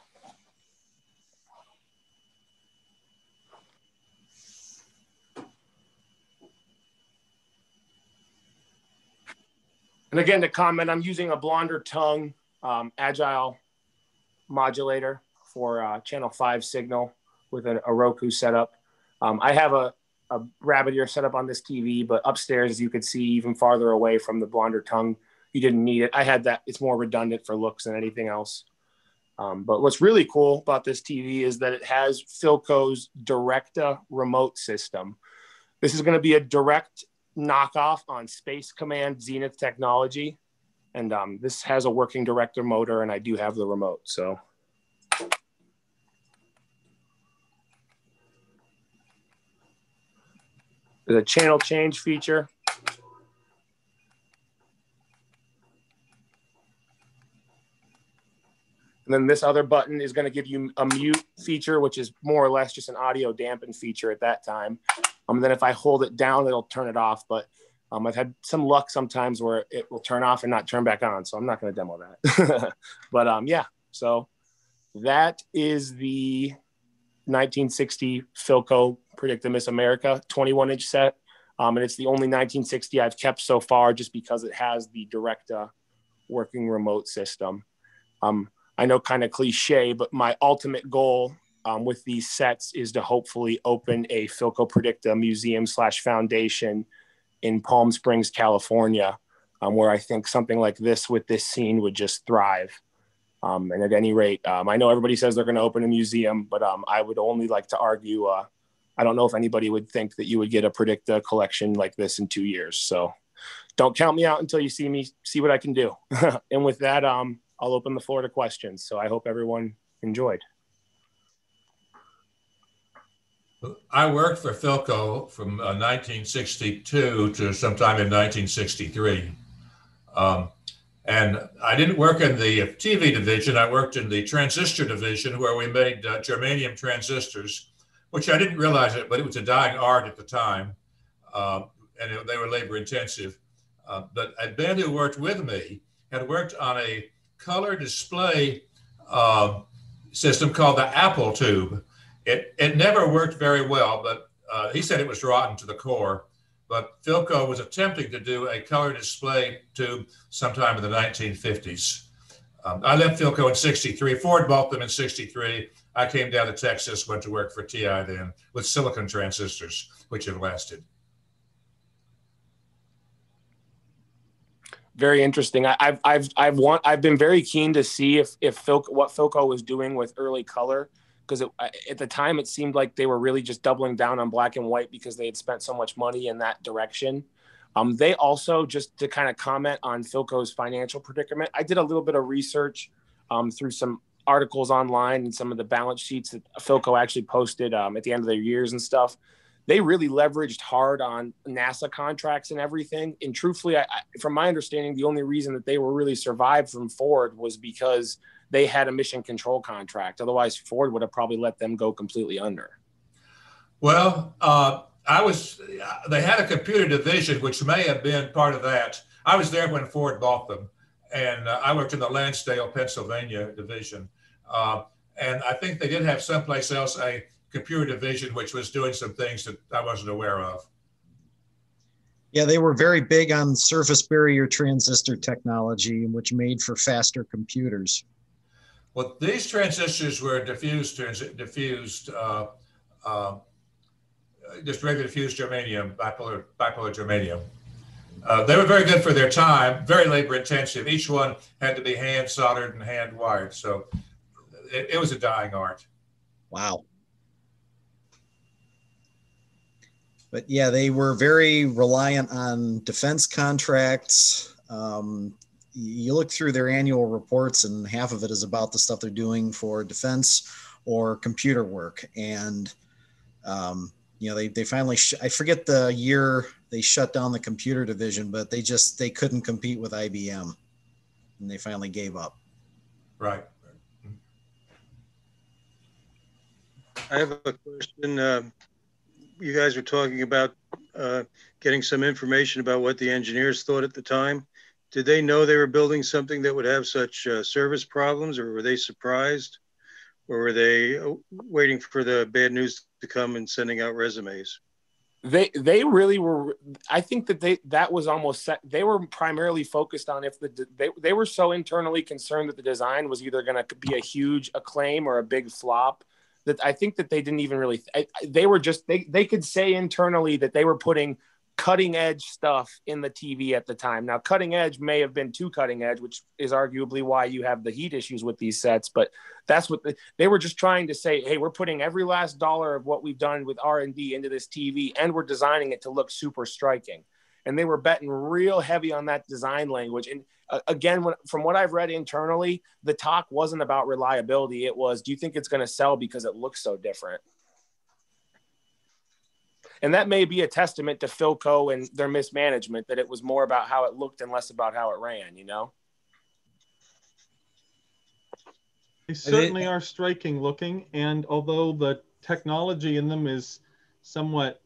And again, to comment, I'm using a Blonder Tongue um, agile modulator for uh, channel five signal with a, a Roku setup. Um, I have a, a rabbit ear setup on this TV, but upstairs, as you could see, even farther away from the Blonder Tongue, you didn't need it. I had that. It's more redundant for looks than anything else. Um, but what's really cool about this TV is that it has Philco's Directa remote system. This is going to be a direct knockoff on Space Command Zenith technology. And um, this has a working Directa motor, and I do have the remote. So. A channel change feature. And then this other button is going to give you a mute feature, which is more or less just an audio dampen feature at that time. Um, then if I hold it down, it'll turn it off. But um, I've had some luck sometimes where it will turn off and not turn back on. So I'm not going to demo that. but um, yeah, so that is the 1960 Philco Predicta Miss America 21 inch set. Um, and it's the only 1960 I've kept so far just because it has the Directa working remote system. Um, I know kind of cliche, but my ultimate goal um, with these sets is to hopefully open a Philco Predicta museum slash foundation in Palm Springs, California, um, where I think something like this with this scene would just thrive. Um, and at any rate, um, I know everybody says they're going to open a museum, but um, I would only like to argue. Uh, I don't know if anybody would think that you would get a Predicta collection like this in two years. So don't count me out until you see me see what I can do. and with that, um, I'll open the floor to questions. So I hope everyone enjoyed. I worked for Philco from uh, 1962 to sometime in 1963. Um, and I didn't work in the TV division. I worked in the transistor division where we made uh, germanium transistors, which I didn't realize it, but it was a dying art at the time. Uh, and it, they were labor intensive. Uh, but a band who worked with me had worked on a color display uh, system called the Apple Tube. It, it never worked very well, but uh, he said it was rotten to the core. But Philco was attempting to do a color display tube sometime in the 1950s. Um, I left Philco in 63. Ford bought them in 63. I came down to Texas, went to work for TI then with silicon transistors, which have lasted. Very interesting. I, have I've I've want I've been very keen to see if if Phil, what Philco was doing with early color because at the time it seemed like they were really just doubling down on black and white because they had spent so much money in that direction. Um, they also just to kind of comment on Philco's financial predicament. I did a little bit of research um, through some articles online and some of the balance sheets that Philco actually posted um, at the end of their years and stuff. They really leveraged hard on NASA contracts and everything. And truthfully, I, I, from my understanding, the only reason that they were really survived from Ford was because they had a mission control contract. Otherwise, Ford would have probably let them go completely under. Well, uh, I was, they had a computer division, which may have been part of that. I was there when Ford bought them, and uh, I worked in the Lansdale, Pennsylvania division. Uh, and I think they did have someplace else a computer division, which was doing some things that I wasn't aware of. Yeah, they were very big on surface barrier transistor technology, which made for faster computers. Well, these transistors were diffused, diffused, uh, uh, just regular diffused germanium, bipolar, bipolar germanium. Uh, they were very good for their time, very labor intensive. Each one had to be hand soldered and hand wired. So it, it was a dying art. Wow. But yeah, they were very reliant on defense contracts. Um, you look through their annual reports and half of it is about the stuff they're doing for defense or computer work and um, you know they, they finally sh- i forget the year they shut down the computer division but they just they couldn't compete with ibm and they finally gave up. Right. I have a question. Uh, you guys were talking about uh, getting some information about what the engineers thought at the time. Did they know they were building something that would have such uh, service problems, or were they surprised, or were they uh, waiting for the bad news to come and sending out resumes? They they really were. I think that they that was almost set. They were primarily focused on if the they they were so internally concerned that the design was either going to be a huge acclaim or a big flop that I think that they didn't even really. They were just they they could say internally that they were putting cutting edge stuff in the TV at the time. Now, cutting edge may have been too cutting edge, which is arguably why you have the heat issues with these sets. But that's what the, they were just trying to say. Hey, we're putting every last dollar of what we've done with R and D into this TV, and we're designing it to look super striking. And they were betting real heavy on that design language. And uh, again, when, from what I've read internally, the talk wasn't about reliability. It was, do you think it's going to sell because it looks so different? And that may be a testament to Philco and their mismanagement that it was more about how it looked and less about how it ran. You know. They certainly are striking looking, and although the technology in them is somewhat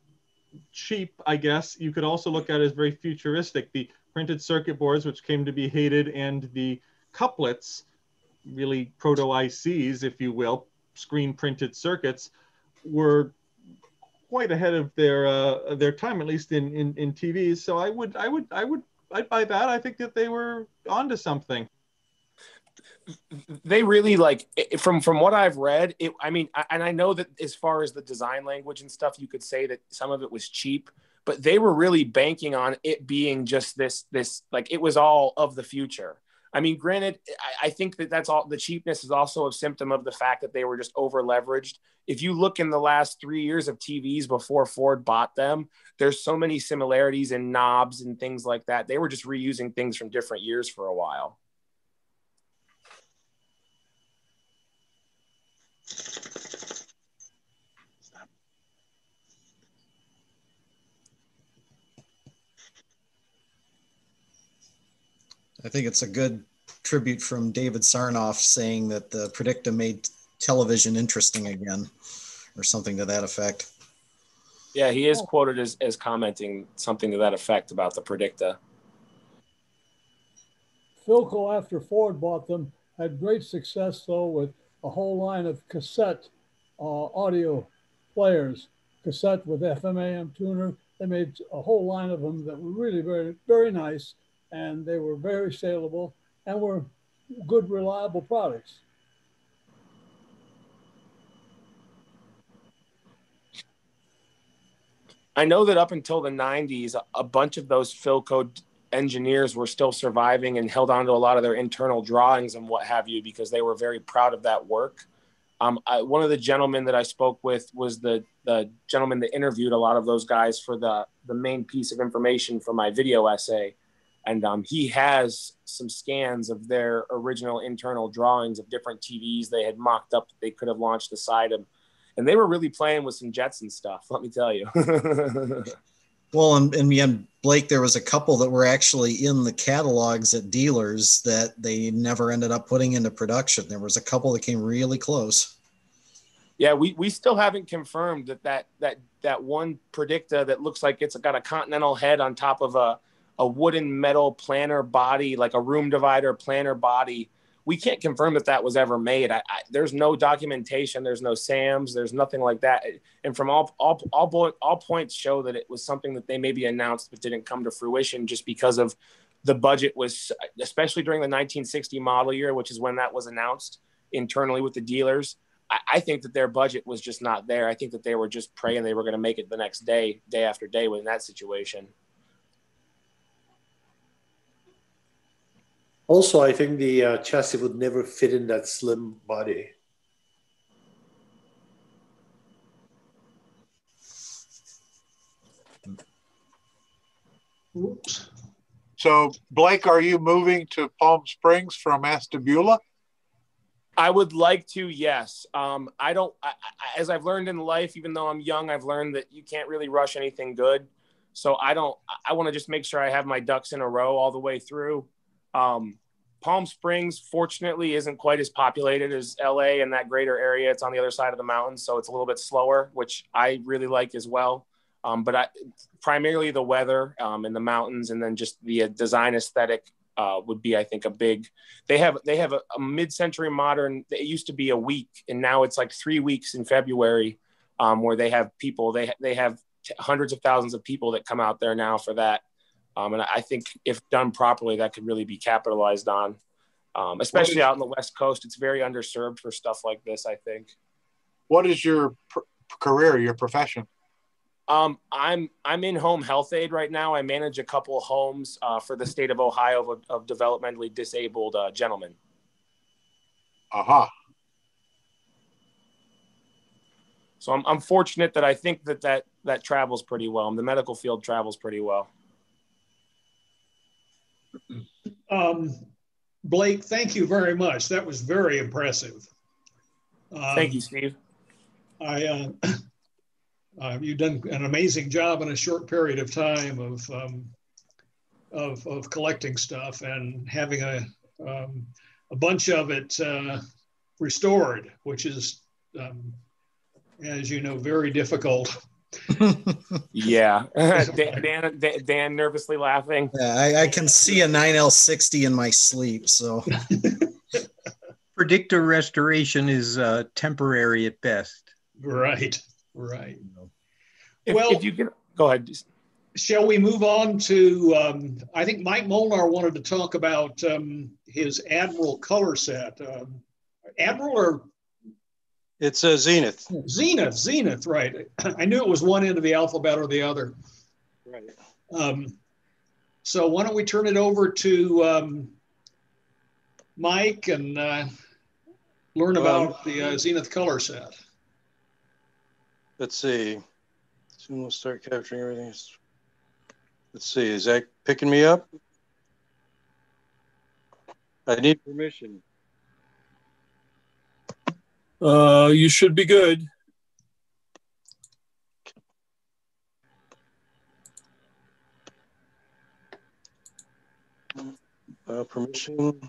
cheap, I guess you could also look at it as very futuristic. The printed circuit boards, which came to be hated, and the couplates, really proto ICs, if you will, screen printed circuits, were quite ahead of their uh, their time, at least in, in in TVs. So I would I would I would I'd buy that. I think that they were onto something. They really like from from what I've read. It, I mean, and I know that as far as the design language and stuff, you could say that some of it was cheap, but they were really banking on it being just this this like it was all of the future. I mean, granted, I, I, think that that's all the cheapness is also a symptom of the fact that they were just over leveraged. If you look in the last three years of TVs before Ford bought them, there's so many similarities in knobs and things like that. They were just reusing things from different years for a while. I think it's a good tribute from David Sarnoff saying that the Predicta made television interesting again, or something to that effect. Yeah, he is quoted as, as commenting something to that effect about the Predicta. Philco, after Ford bought them, had great success though with a whole line of cassette uh, audio players, cassette with FM AM tuner. They made a whole line of them that were really very very nice and they were very saleable and were good, reliable products. I know that up until the 90s, a bunch of those Philco engineers were still surviving and held on to a lot of their internal drawings and what have you because they were very proud of that work. Um, I, one of the gentlemen that I spoke with was the the gentleman that interviewed a lot of those guys for the the main piece of information for my video essay, and um, he has some scans of their original internal drawings of different TVs they had mocked up that they could have launched aside them, and they were really playing with some Jetson stuff. Let me tell you. Well, and, me and yeah, Blake, there was a couple that were actually in the catalogs at dealers that they never ended up putting into production. There was a couple that came really close. Yeah, we, we still haven't confirmed that that that that one Predicta that looks like it's got a continental head on top of a a wooden metal planer body, like a room divider planer body we can't confirm that that was ever made. I, I, there's no documentation. There's no SAMs. There's nothing like that. And from all all all, all points show that it was something that they maybe announced but didn't come to fruition just because of the budget was, especially during the 1960 model year, which is when that was announced internally with the dealers. I, I think that their budget was just not there. I think that they were just praying they were going to make it the next day, day after day, in that situation. Also, I think the uh, chassis would never fit in that slim body. Oops. So, Blake, are you moving to Palm Springs from Ashtabula? I would like to, yes. Um, I don't, I, I, as I've learned in life, even though I'm young, I've learned that you can't really rush anything good. So I don't, I want to just make sure I have my ducks in a row all the way through. Um, Palm Springs, fortunately, isn't quite as populated as LA and that greater area. It's on the other side of the mountains, so it's a little bit slower, which I really like as well. Um, but I, primarily the weather um, and the mountains, and then just the uh, design aesthetic uh, would be, I think, a big. They have they have a, a, mid-century modern. It used to be a week, and now it's like three weeks in February, um, where they have people. They they have hundreds of thousands of people that come out there now for that. Um, and I think if done properly, that could really be capitalized on, um, especially out on the West Coast. It's very underserved for stuff like this, I think. What is your pr- career, your profession? Um, I'm I'm in home health aid right now. I manage a couple of homes uh, for the state of Ohio of, of developmentally disabled uh, gentlemen. Aha. Uh-huh. So I'm, I'm fortunate that I think that, that that travels pretty well. The medical field travels pretty well. Um, Blake, thank you very much. That was very impressive. Um, thank you, Steve. I, uh, uh, you've done an amazing job in a short period of time of, um, of, of, collecting stuff and having a, um, a bunch of it uh, restored, which is, um, as you know, very difficult yeah, Dan, Dan, Dan, nervously laughing. Yeah, I, I can see a 9L60 in my sleep. So, Predicta restoration is uh, temporary at best. Right, right. If, well, if you can go ahead. Shall we move on to? Um, I think Mike Molnar wanted to talk about um, his Admiral color set. Um, Admiral or it's a Zenith. Zenith, Zenith, right. I knew it was one end of the alphabet or the other. Right. Um, so why don't we turn it over to um, Mike and uh, learn about um, the uh, Zenith color set. Let's see. Soon we'll start capturing everything. Let's see. Is that picking me up? I need permission. Uh, you should be good. Uh, permission.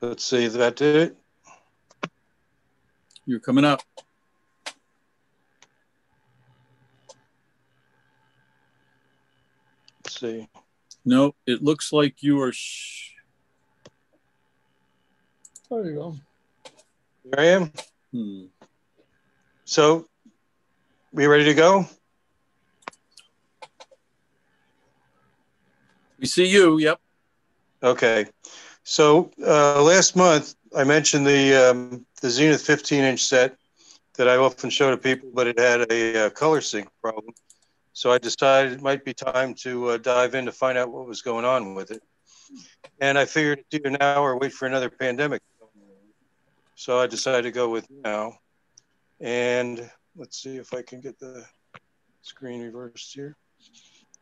Let's see, that did it? You're coming up. Let's see. No, it looks like you are there you go. Here I am. Hmm. So, we ready to go? We see you. Yep. Okay. So uh, last month I mentioned the um, the Zenith 15 inch set that I often show to people, but it had a, a color sync problem. So I decided it might be time to uh, dive in to find out what was going on with it. And I figured it's either now or wait for another pandemic. So I decided to go with now. And let's see if I can get the screen reversed here.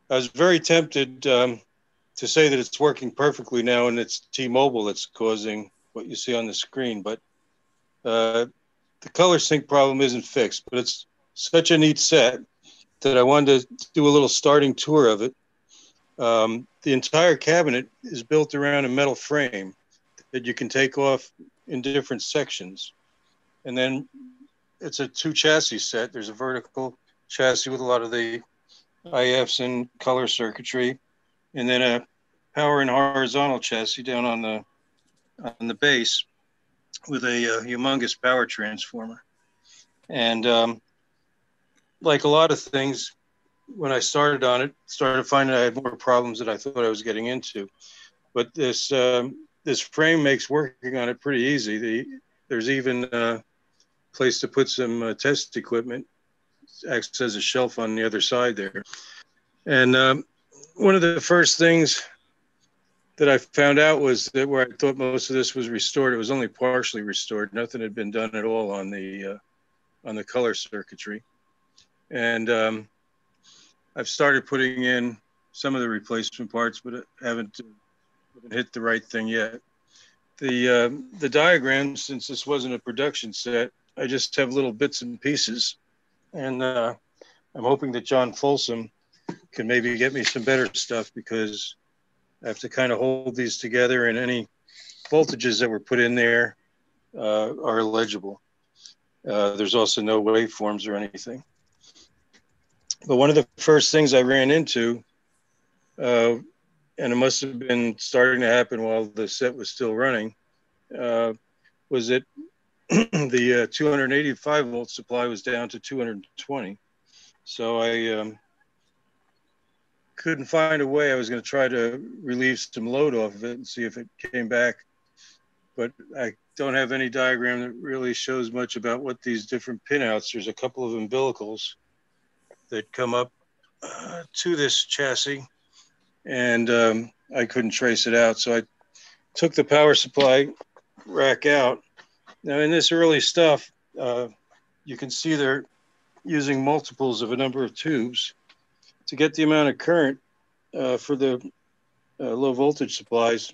I was very tempted um, to say that it's working perfectly now and it's T-Mobile that's causing what you see on the screen, but uh, the color sync problem isn't fixed, but it's such a neat set that I wanted to do a little starting tour of it. Um, the entire cabinet is built around a metal frame that you can take off in different sections. And then it's a two chassis set. There's a vertical chassis with a lot of the IFs and color circuitry, and then a power and horizontal chassis down on the on the base with a, uh, humongous power transformer. And um, like a lot of things, when I started on it, started finding I had more problems that I thought I was getting into. But this um, this frame makes working on it pretty easy. The, there's even a place to put some uh, test equipment. Acts as a shelf on the other side there. And um, one of the first things that I found out was that where I thought most of this was restored, it was only partially restored. Nothing had been done at all on the uh, on the color circuitry, and um, I've started putting in some of the replacement parts, but I haven't, haven't hit the right thing yet. The uh, the diagram, since this wasn't a production set, I just have little bits and pieces, and uh, I'm hoping that John Folsom can maybe get me some better stuff because I have to kind of hold these together and any voltages that were put in there uh, are illegible. Uh, there's also no waveforms or anything. But one of the first things I ran into, uh, and it must have been starting to happen while the set was still running, uh, was that the uh, 285 volt supply was down to 220. So I um, couldn't find a way. I was going to try to relieve some load off of it and see if it came back. But I don't have any diagram that really shows much about what these different pinouts. There's a couple of umbilicals that come up uh, to this chassis, and um, I couldn't trace it out. So I took the power supply rack out. Now, in this early stuff, uh, you can see they're using multiples of a number of tubes to get the amount of current uh, for the uh, low voltage supplies.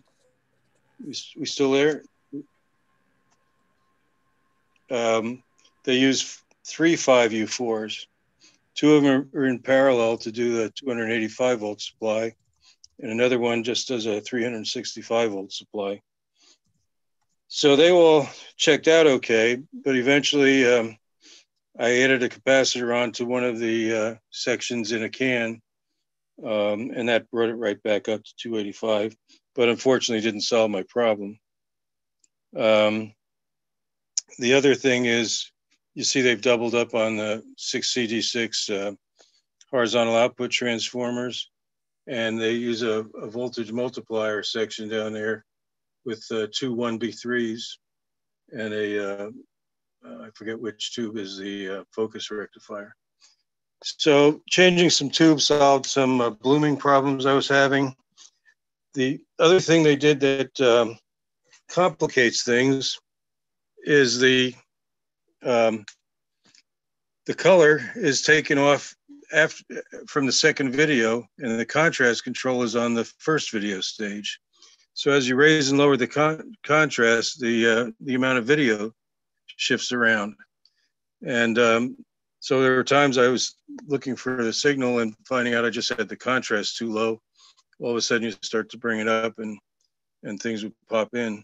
We, we still there? Um, they use three 5U4s. Two of them are in parallel to do the 285 volt supply, and another one just does a 365 volt supply. So they all checked out okay, but eventually um, I added a capacitor onto one of the uh, sections in a can, um, and that brought it right back up to 285. But unfortunately, didn't solve my problem. Um, the other thing is, you see they've doubled up on the 6CD6 uh, horizontal output transformers, and they use a, a voltage multiplier section down there with uh, two 1B3s and a uh, uh, I forget which tube is the uh, focus rectifier. So changing some tubes solved some uh, blooming problems I was having. The other thing they did that um, complicates things is the um, the color is taken off after from the second video, and the contrast control is on the first video stage. So as you raise and lower the con contrast, the uh, the amount of video shifts around. And um, so there were times I was looking for the signal and finding out I just had the contrast too low. All of a sudden you start to bring it up and, and things would pop in.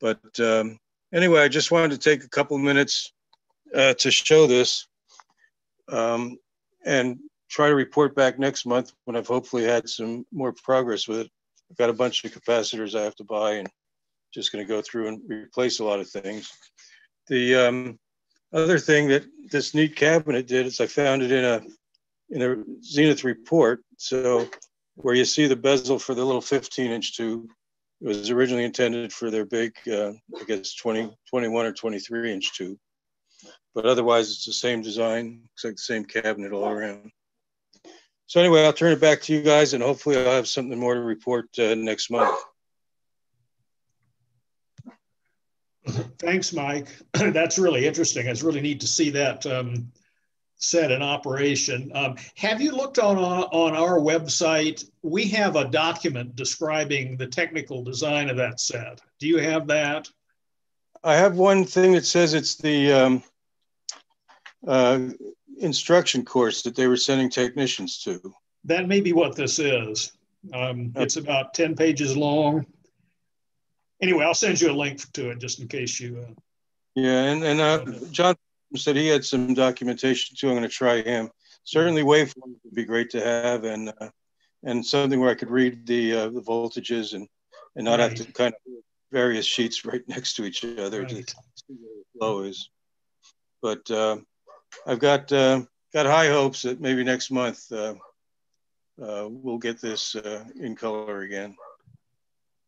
But um, anyway, I just wanted to take a couple minutes uh, to show this um, and try to report back next month when I've hopefully had some more progress with it. I've got a bunch of capacitors I have to buy and just going to go through and replace a lot of things. The um, other thing that this neat cabinet did is I found it in a in a Zenith report. So where you see the bezel for the little 15 inch tube, it was originally intended for their big, uh, I guess 20, 21 or 23 inch tube. But otherwise it's the same design, looks like the same cabinet all around. So anyway, I'll turn it back to you guys, and hopefully I'll have something more to report uh, next month. Thanks, Mike. That's really interesting. It's really neat to see that um, set in operation. Um, have you looked on, on our website? We have a document describing the technical design of that set. Do you have that? I have one thing that says it's the um, uh, instruction course that they were sending technicians to. That may be what this is. Um, it's about 10 pages long. Anyway, I'll send you a link to it just in case you. Uh, yeah, and, and uh, John said he had some documentation too. I'm going to try him. Certainly, waveforms would be great to have, and uh, and something where I could read the uh, the voltages and and not right. have to kind of various sheets right next to each other right. to see where the flow is. But uh, I've got uh, got high hopes that maybe next month uh, uh, we'll get this uh, in color again.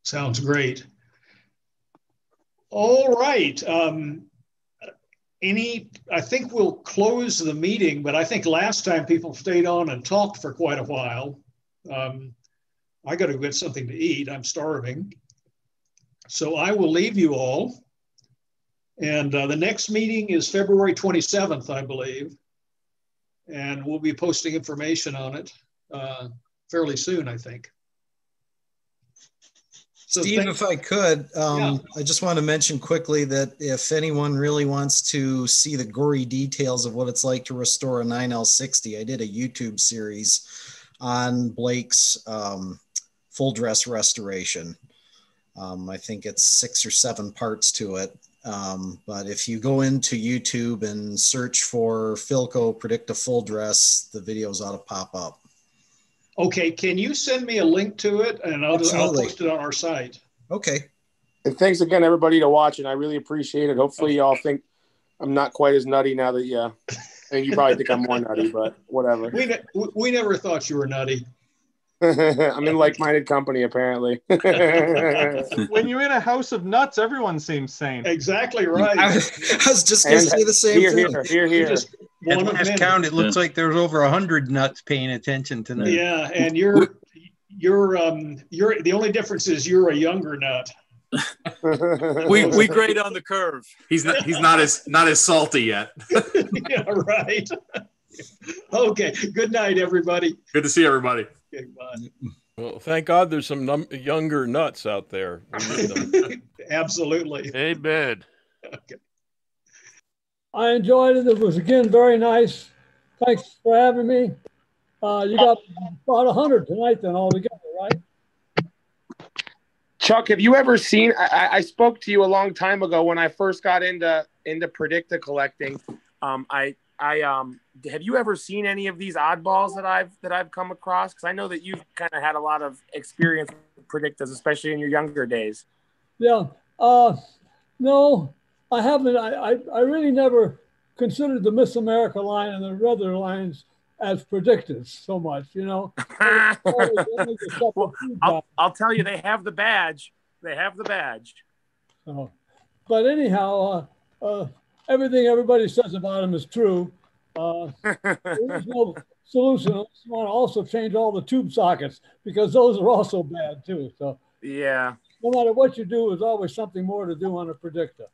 Sounds great. All right. Um, any, I think we'll close the meeting, but I think last time people stayed on and talked for quite a while. Um, I got to get something to eat. I'm starving. So I will leave you all. And uh, the next meeting is February 27th, I believe. And we'll be posting information on it uh, fairly soon, I think. So Steve, if I could, um, yeah. I just want to mention quickly that if anyone really wants to see the gory details of what it's like to restore a 9L60, I did a YouTube series on Blake's um, full dress restoration. Um, I think it's six or seven parts to it. Um, but if you go into YouTube and search for Philco Predicta Full Dress, the videos ought to pop up. Okay, can you send me a link to it and I'll, I'll post it on our site? Okay. And thanks again, everybody, to watching. I really appreciate it. Hopefully, y'all think I'm not quite as nutty now that yeah. And you probably think I'm more nutty, but whatever. We, ne- we never thought you were nutty. I'm in like-minded company, apparently. when you're in a house of nuts, everyone seems sane. Exactly right. I was, I was just going to say the same here, thing. Here, here, here. Just At one of last count, it looks like there's over a hundred nuts paying attention tonight. Yeah, and you're you're um you're the only difference is you're a younger nut. we we grade on the curve. He's not he's not as not as salty yet. yeah, right. okay. Good night, everybody. Good to see everybody. Okay, bye. Well, thank God there's some num- younger nuts out there. We need them. Absolutely. Amen. Okay. I enjoyed it. It was again very nice. Thanks for having me. Uh, you got about 100 tonight, then, altogether, right? Chuck, have you ever seen? I, I spoke to you a long time ago when I first got into into Predicta collecting. Um, I I um, have you ever seen any of these oddballs that I've that I've come across? Because I know that you've kind of had a lot of experience with Predictas, especially in your younger days. Yeah. Uh, no, I haven't. I, I, I really never considered the Miss America line and the other lines as Predictas so much, you know. well, I'll, I'll tell you, they have the badge. They have the badge. So, but anyhow, uh, uh, everything everybody says about him is true. Uh, there is no solution. I want to also change all the tube sockets because those are also bad too. So Yeah. no matter what you do, there's always something more to do on a Predicta.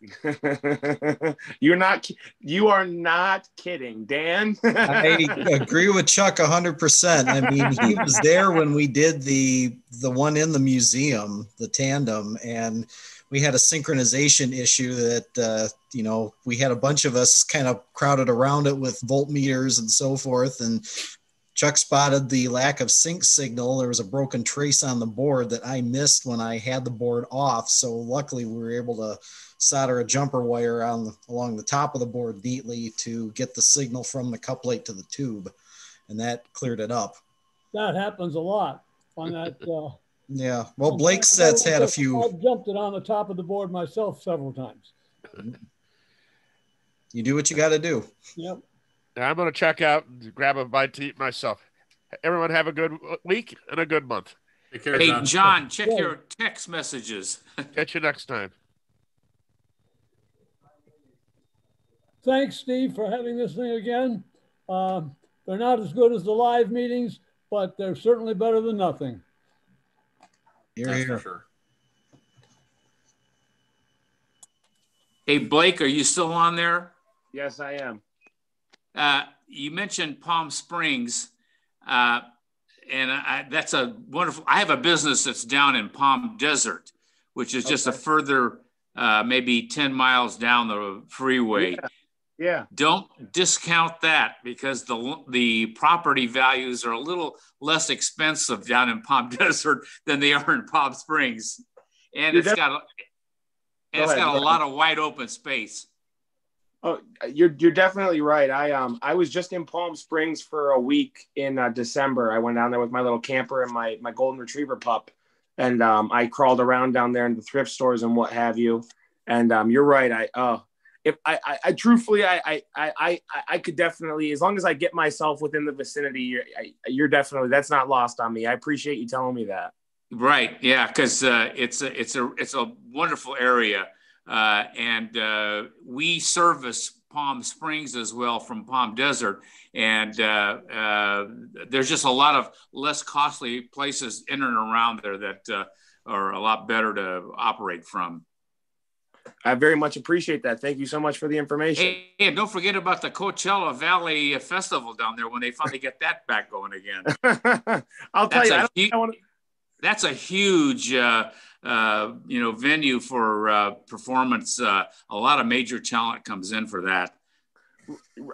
You're not. You are not kidding, Dan. I agree with Chuck 100%. I mean, he was there when we did the the one in the museum, the tandem, and we had a synchronization issue that uh, you know we had a bunch of us kind of crowded around it with voltmeters and so forth, and Chuck spotted the lack of sync signal. There was a broken trace on the board that I missed when I had the board off. So luckily, we were able to solder a jumper wire on along the top of the board neatly to get the signal from the couplate to the tube, and that cleared it up. That happens a lot on that. Uh, Yeah. Well, Blake sets had a few. I've jumped it on the top of the board myself several times. You do what you got to do. Yep. I'm going to check out and grab a bite to eat myself. Everyone have a good week and a good month. Take care, Hey, John, check your text messages. Catch you next time. Thanks, Steve, for having this thing again. Um, They're not as good as the live meetings, but they're certainly better than nothing. Here, That's here. for sure. Hey, Blake, are you still on there? Yes, I am. Uh, you mentioned Palm Springs, uh, and I, that's a wonderful. I have a business that's down in Palm Desert, which is just a further, uh, maybe ten miles down the freeway. Yeah. Yeah. Don't discount that because the the property values are a little less expensive down in Palm Desert than they are in Palm Springs, and You're it's got a, Go and it's ahead, got go a lot of wide open space. Oh, you're you're definitely right. I um I was just in Palm Springs for a week in uh, December. I went down there with my little camper and my my golden retriever pup, and um I crawled around down there in the thrift stores and what have you. And um you're right. I uh if I I, I truthfully I, I I I could definitely as long as I get myself within the vicinity, you're I, you're definitely that's not lost on me. I appreciate you telling me that. Right. Yeah. Because uh, it's a it's a it's a wonderful area, uh, and uh, we service Palm Springs as well from Palm Desert, and uh, uh, there's just a lot of less costly places in and around there that uh, are a lot better to operate from. I very much appreciate that. Thank you so much for the information. Hey, and don't forget about the Coachella Valley Festival down there when they finally get that back going again. I'll tell That's you, a I hu- I to that's a huge uh, uh, you know venue for uh, performance. Uh, a lot of major talent comes in for that.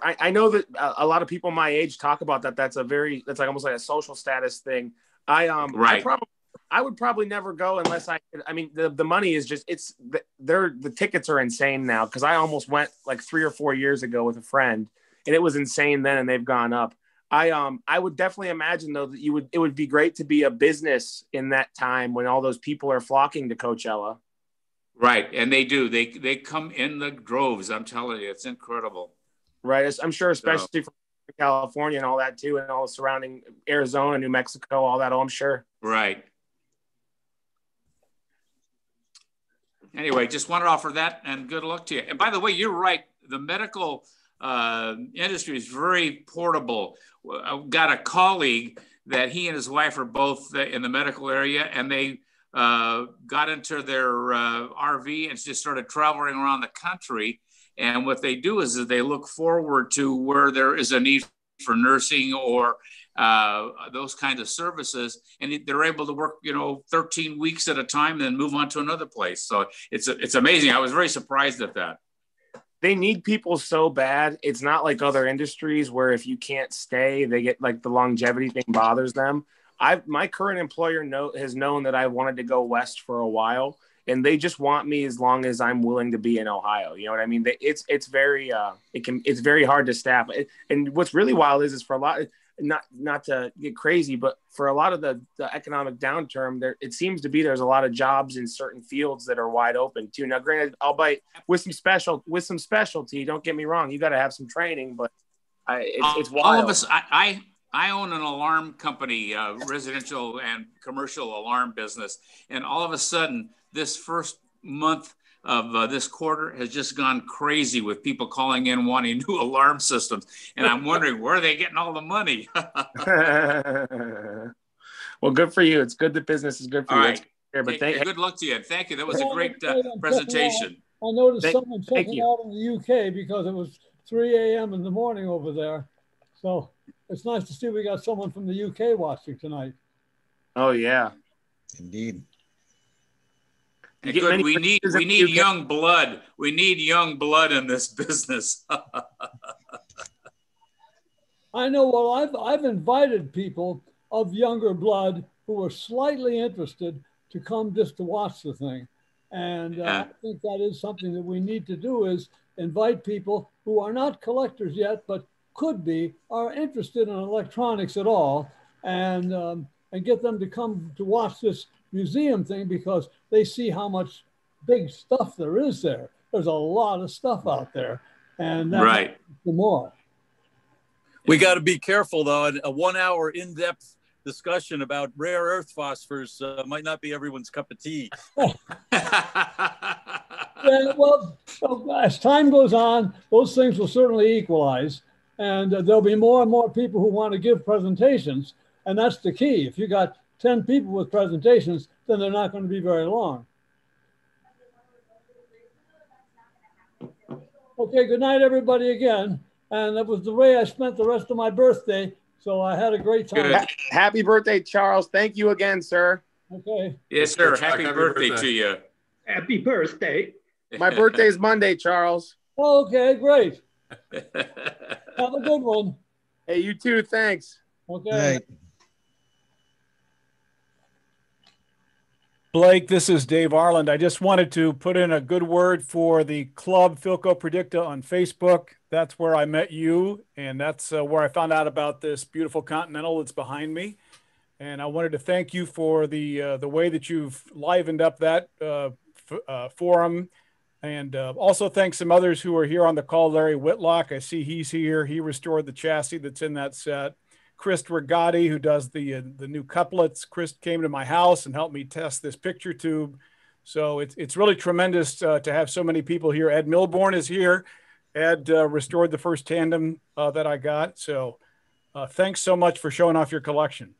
I, I know that a, lot of people my age talk about that. That's a very that's like almost like a social status thing. I um I Right. probably I would probably never go unless I I mean the, the money is just it's the- they're the tickets are insane now because I almost went like three or four years ago with a friend and it was insane then and they've gone up. I um I would definitely imagine though that you would it would be great to be a business in that time when all those people are flocking to Coachella. Right, and they do. They they come in the droves. I'm telling you, it's incredible. right? I'm sure, especially from California and all that too, and all the surrounding Arizona, New Mexico, all that. Oh, I'm sure. Right. Anyway, just wanted to offer that, and good luck to you. And by the way, you're right. The medical uh, industry is very portable. I've got a colleague that he and his wife are both in the medical area, and they uh, got into their uh, RV and just started traveling around the country. And what they do is, is they look forward to where there is a need for nursing or uh, those kinds of services, and they're able to work, you know, 13 weeks at a time, and then move on to another place. So it's it's amazing. I was very surprised at that. They need people so bad. It's not like other industries where if you can't stay, they get like the longevity thing bothers them. I my current employer know has known that I wanted to go west for a while, and they just want me as long as I'm willing to be in Ohio. You know what I mean? It's it's very uh it can it's very hard to staff. And what's really wild is is for a lot not not to get crazy, but for a lot of the, the economic downturn, there it seems to be there's a lot of jobs in certain fields that are wide open too. Now, granted, albeit with some special with some specialty. Don't get me wrong, you got to have some training, but I, it's, it's wild. all of us. I, I I own an alarm company, uh, residential and commercial alarm business, and all of a sudden, this first month of uh, this quarter has just gone crazy with people calling in wanting new alarm systems, and I'm wondering where are they getting all the money. well, good for you. It's good that business is good for All you. right. That's fair, but Hey, thank, hey, good luck to you. Thank you. That was a great uh, presentation. I noticed Thank- someone checking out in the UK because it was 3 a.m. in the morning over there. So it's nice to see we got someone from the UK watching tonight. oh yeah, indeed. Hey, get good. many We need we need you- young blood. We need young blood in this business. I know. Well, I've I've invited people of younger blood who are slightly interested to come just to watch the thing, and uh, Yeah. I think that is something that we need to do is invite people who are not collectors yet, but could be, are interested in electronics at all, and um, and get them to come to watch this museum thing because they see how much big stuff there is there. There's a lot of stuff out there, and Right. the more. We got to be careful though. A one-hour in-depth discussion about rare earth phosphors uh, might not be everyone's cup of tea. Yeah, well, well, as time goes on, those things will certainly equalize. And uh, there'll be more and more people who want to give presentations. And that's the key. If you got 10 people with presentations, then they're not going to be very long. Okay, good night, everybody, again. And that was the way I spent the rest of my birthday. So I had a great time. Ha- Happy birthday, Charles. Thank you again, sir. Okay. Yes, sir. Happy, happy birthday, birthday. to you. Happy birthday. My birthday is Monday, Charles. Okay, great. Have a good one. Hey, you too. Thanks. Okay. Blake, this is Dave Arland. I just wanted to put in a good word for the club Philco Predicta on Facebook. That's where I met you, and that's uh, where I found out about this beautiful Continental that's behind me. And I wanted to thank you for the uh, the way that you've livened up that uh, f- uh, forum, and uh, also thank some others who are here on the call. Larry Whitlock, I see he's here. He restored the chassis that's in that set. Chris Rigotti, who does the uh, the new couplates. Chris came to my house and helped me test this picture tube. So it's it's really tremendous uh, to have so many people here. Ed Milborn is here. Ed uh, restored the first tandem uh, that I got. So uh, thanks so much for showing off your collection.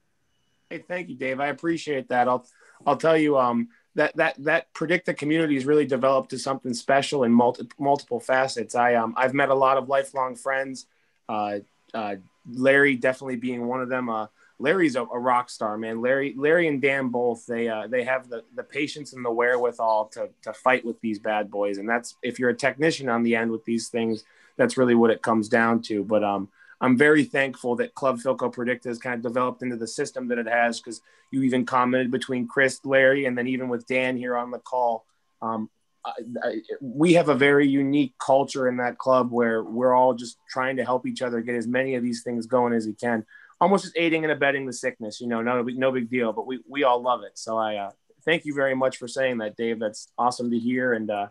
Hey, thank you, Dave. I appreciate that. I'll I'll tell you um that that that the community has really developed to something special in multi, multiple facets. I um I've met a lot of lifelong friends. Uh, uh, Larry definitely being one of them. Uh, Larry's a, a rock star, man. Larry Larry and Dan both they uh, they have the the patience and the wherewithal to to fight with these bad boys, and that's if you're a technician on the end with these things, that's really what it comes down to. But um. I'm very thankful that Club Philco Predicta has kind of developed into the system that it has because you even commented between Chris, Larry, and then even with Dan here on the call. Um, I, we have a very unique culture in that club where we're all just trying to help each other get as many of these things going as we can. Almost just aiding and abetting the sickness, you know, no, no big deal, but we, we all love it. So I uh, thank you very much for saying that, Dave. That's awesome to hear. And uh,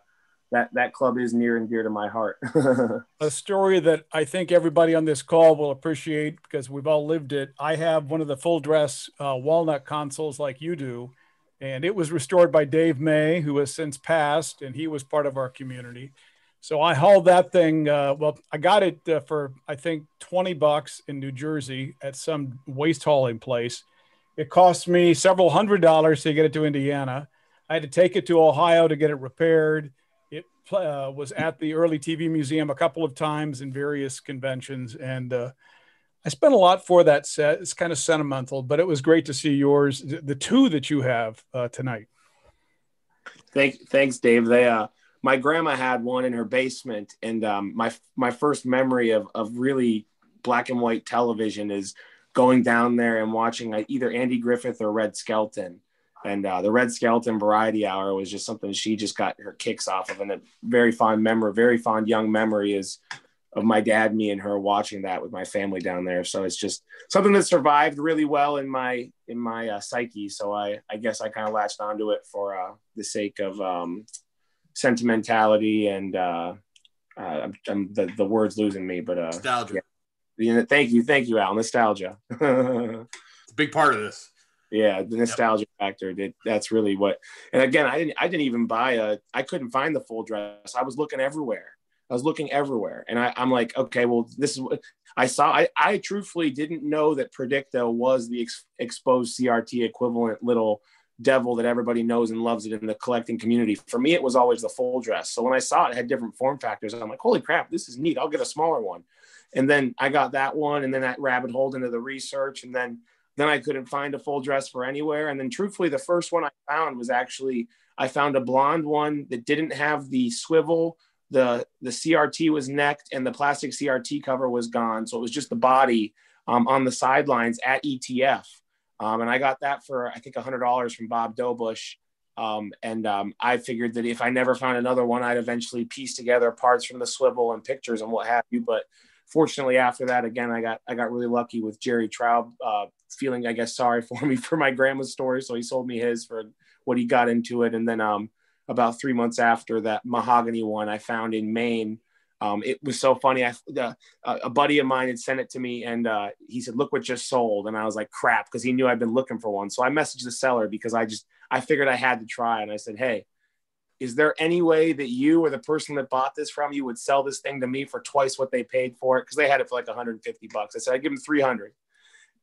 that, that club is near and dear to my heart. a story that I think everybody on this call will appreciate because we've all lived it. I have one of the full dress uh, walnut consoles like you do, and it was restored by Dave May, who has since passed, and he was part of our community. So I hauled that thing. Uh, well, I got it uh, for I think twenty bucks in New Jersey at some waste hauling place. It cost me several hundred dollars to get it to Indiana. I had to take it to Ohio to get it repaired it uh, was at the early TV museum a couple of times in various conventions, and uh, I spent a lot for that set. It's kind of sentimental, but it was great to see yours, the two that you have uh, tonight. Thank, thanks, Dave. They, uh, my grandma had one in her basement, and um, my my first memory of of really black and white television is going down there and watching either Andy Griffith or Red Skelton and uh, the Red Skelton Variety Hour was just something she just got her kicks off of, and a very fond memory, very fond young memory is of my dad, me, and her watching that with my family down there. So it's just something that survived really well in my in my uh, psyche. So I I guess I kind of latched onto it for uh, the sake of um, sentimentality and uh, uh, I'm, I'm, the the words losing me, but uh, nostalgia. Yeah. Thank you, thank you, Al. Nostalgia. it's a big part of this yeah the nostalgia yep. factor did that's really what and again i didn't i didn't even buy a i couldn't find the full dress i was looking everywhere i was looking everywhere. And I, i'm like okay well this is what i saw. I, I truthfully didn't know that predicta was the ex, exposed crt equivalent little devil that everybody knows and loves it in the collecting community. For me it was always the full dress. So when i saw it had different form factors. I'm like holy crap this is neat. I'll get a smaller one. And then i got that one and then that rabbit hole into the research. And then then I couldn't find a full dress for anywhere. And then truthfully, the first one I found was actually I found a blonde one that didn't have the swivel. The the CRT was necked and the plastic CRT cover was gone. So it was just the body um, on the sidelines at ETF. Um, and I got that for I think $100 from Bob Dobush. Um, and um, I figured that if I never found another one, I'd eventually piece together parts from the swivel and pictures and what have you. But fortunately, after that, again, I got I got really lucky with Jerry Traub uh, feeling, I guess, sorry for me for my grandma's story. So he sold me his for what he got into it. And then um, about three months after that mahogany one I found in Maine, um, it was so funny. I, uh, a buddy of mine had sent it to me and uh, he said, look what just sold. And I was like, crap, because he knew I'd been looking for one. So I messaged the seller because I just, I figured I had to try. And I said, hey, is there any way that you or the person that bought this from you would sell this thing to me for twice what they paid for it? Because they had it for like 150 bucks. I said, I'd give them 300.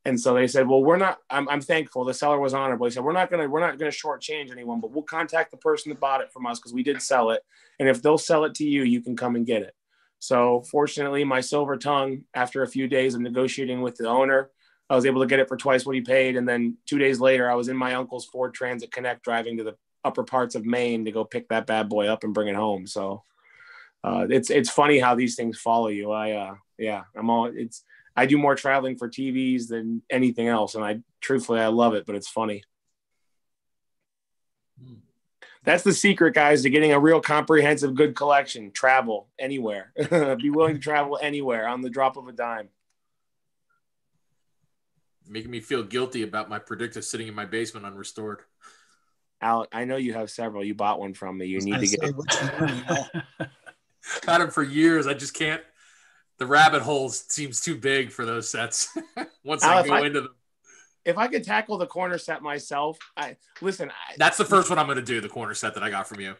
And so they said, well, we're not, I'm, I'm thankful. The seller was honorable. He said, we're not going to, we're not going to shortchange anyone, but we'll contact the person that bought it from us because we did sell it. And if they'll sell it to you, you can come and get it. So fortunately, my silver tongue, after a few days of negotiating with the owner, I was able to get it for twice what he paid. And then two days later, I was in my uncle's Ford Transit Connect driving to the upper parts of Maine to go pick that bad boy up and bring it home. So uh, it's it's funny how these things follow you. I uh, yeah, I'm all it's I do more traveling for TVs than anything else, and I truthfully I love it, but it's funny. Hmm. That's the secret, guys, to getting a real comprehensive, good collection. Travel anywhere. Be willing to travel anywhere on the drop of a dime. Making me feel guilty about my Predicta sitting in my basement unrestored. Al, I know you have several. You bought one from me. You need to get. It. Had them for years. I just can't. The rabbit hole seems too big for those sets. Once Al, I go I, into them. If I could tackle the corner set myself, I listen. I, That's the first one I'm going to do. The corner set that I got from you.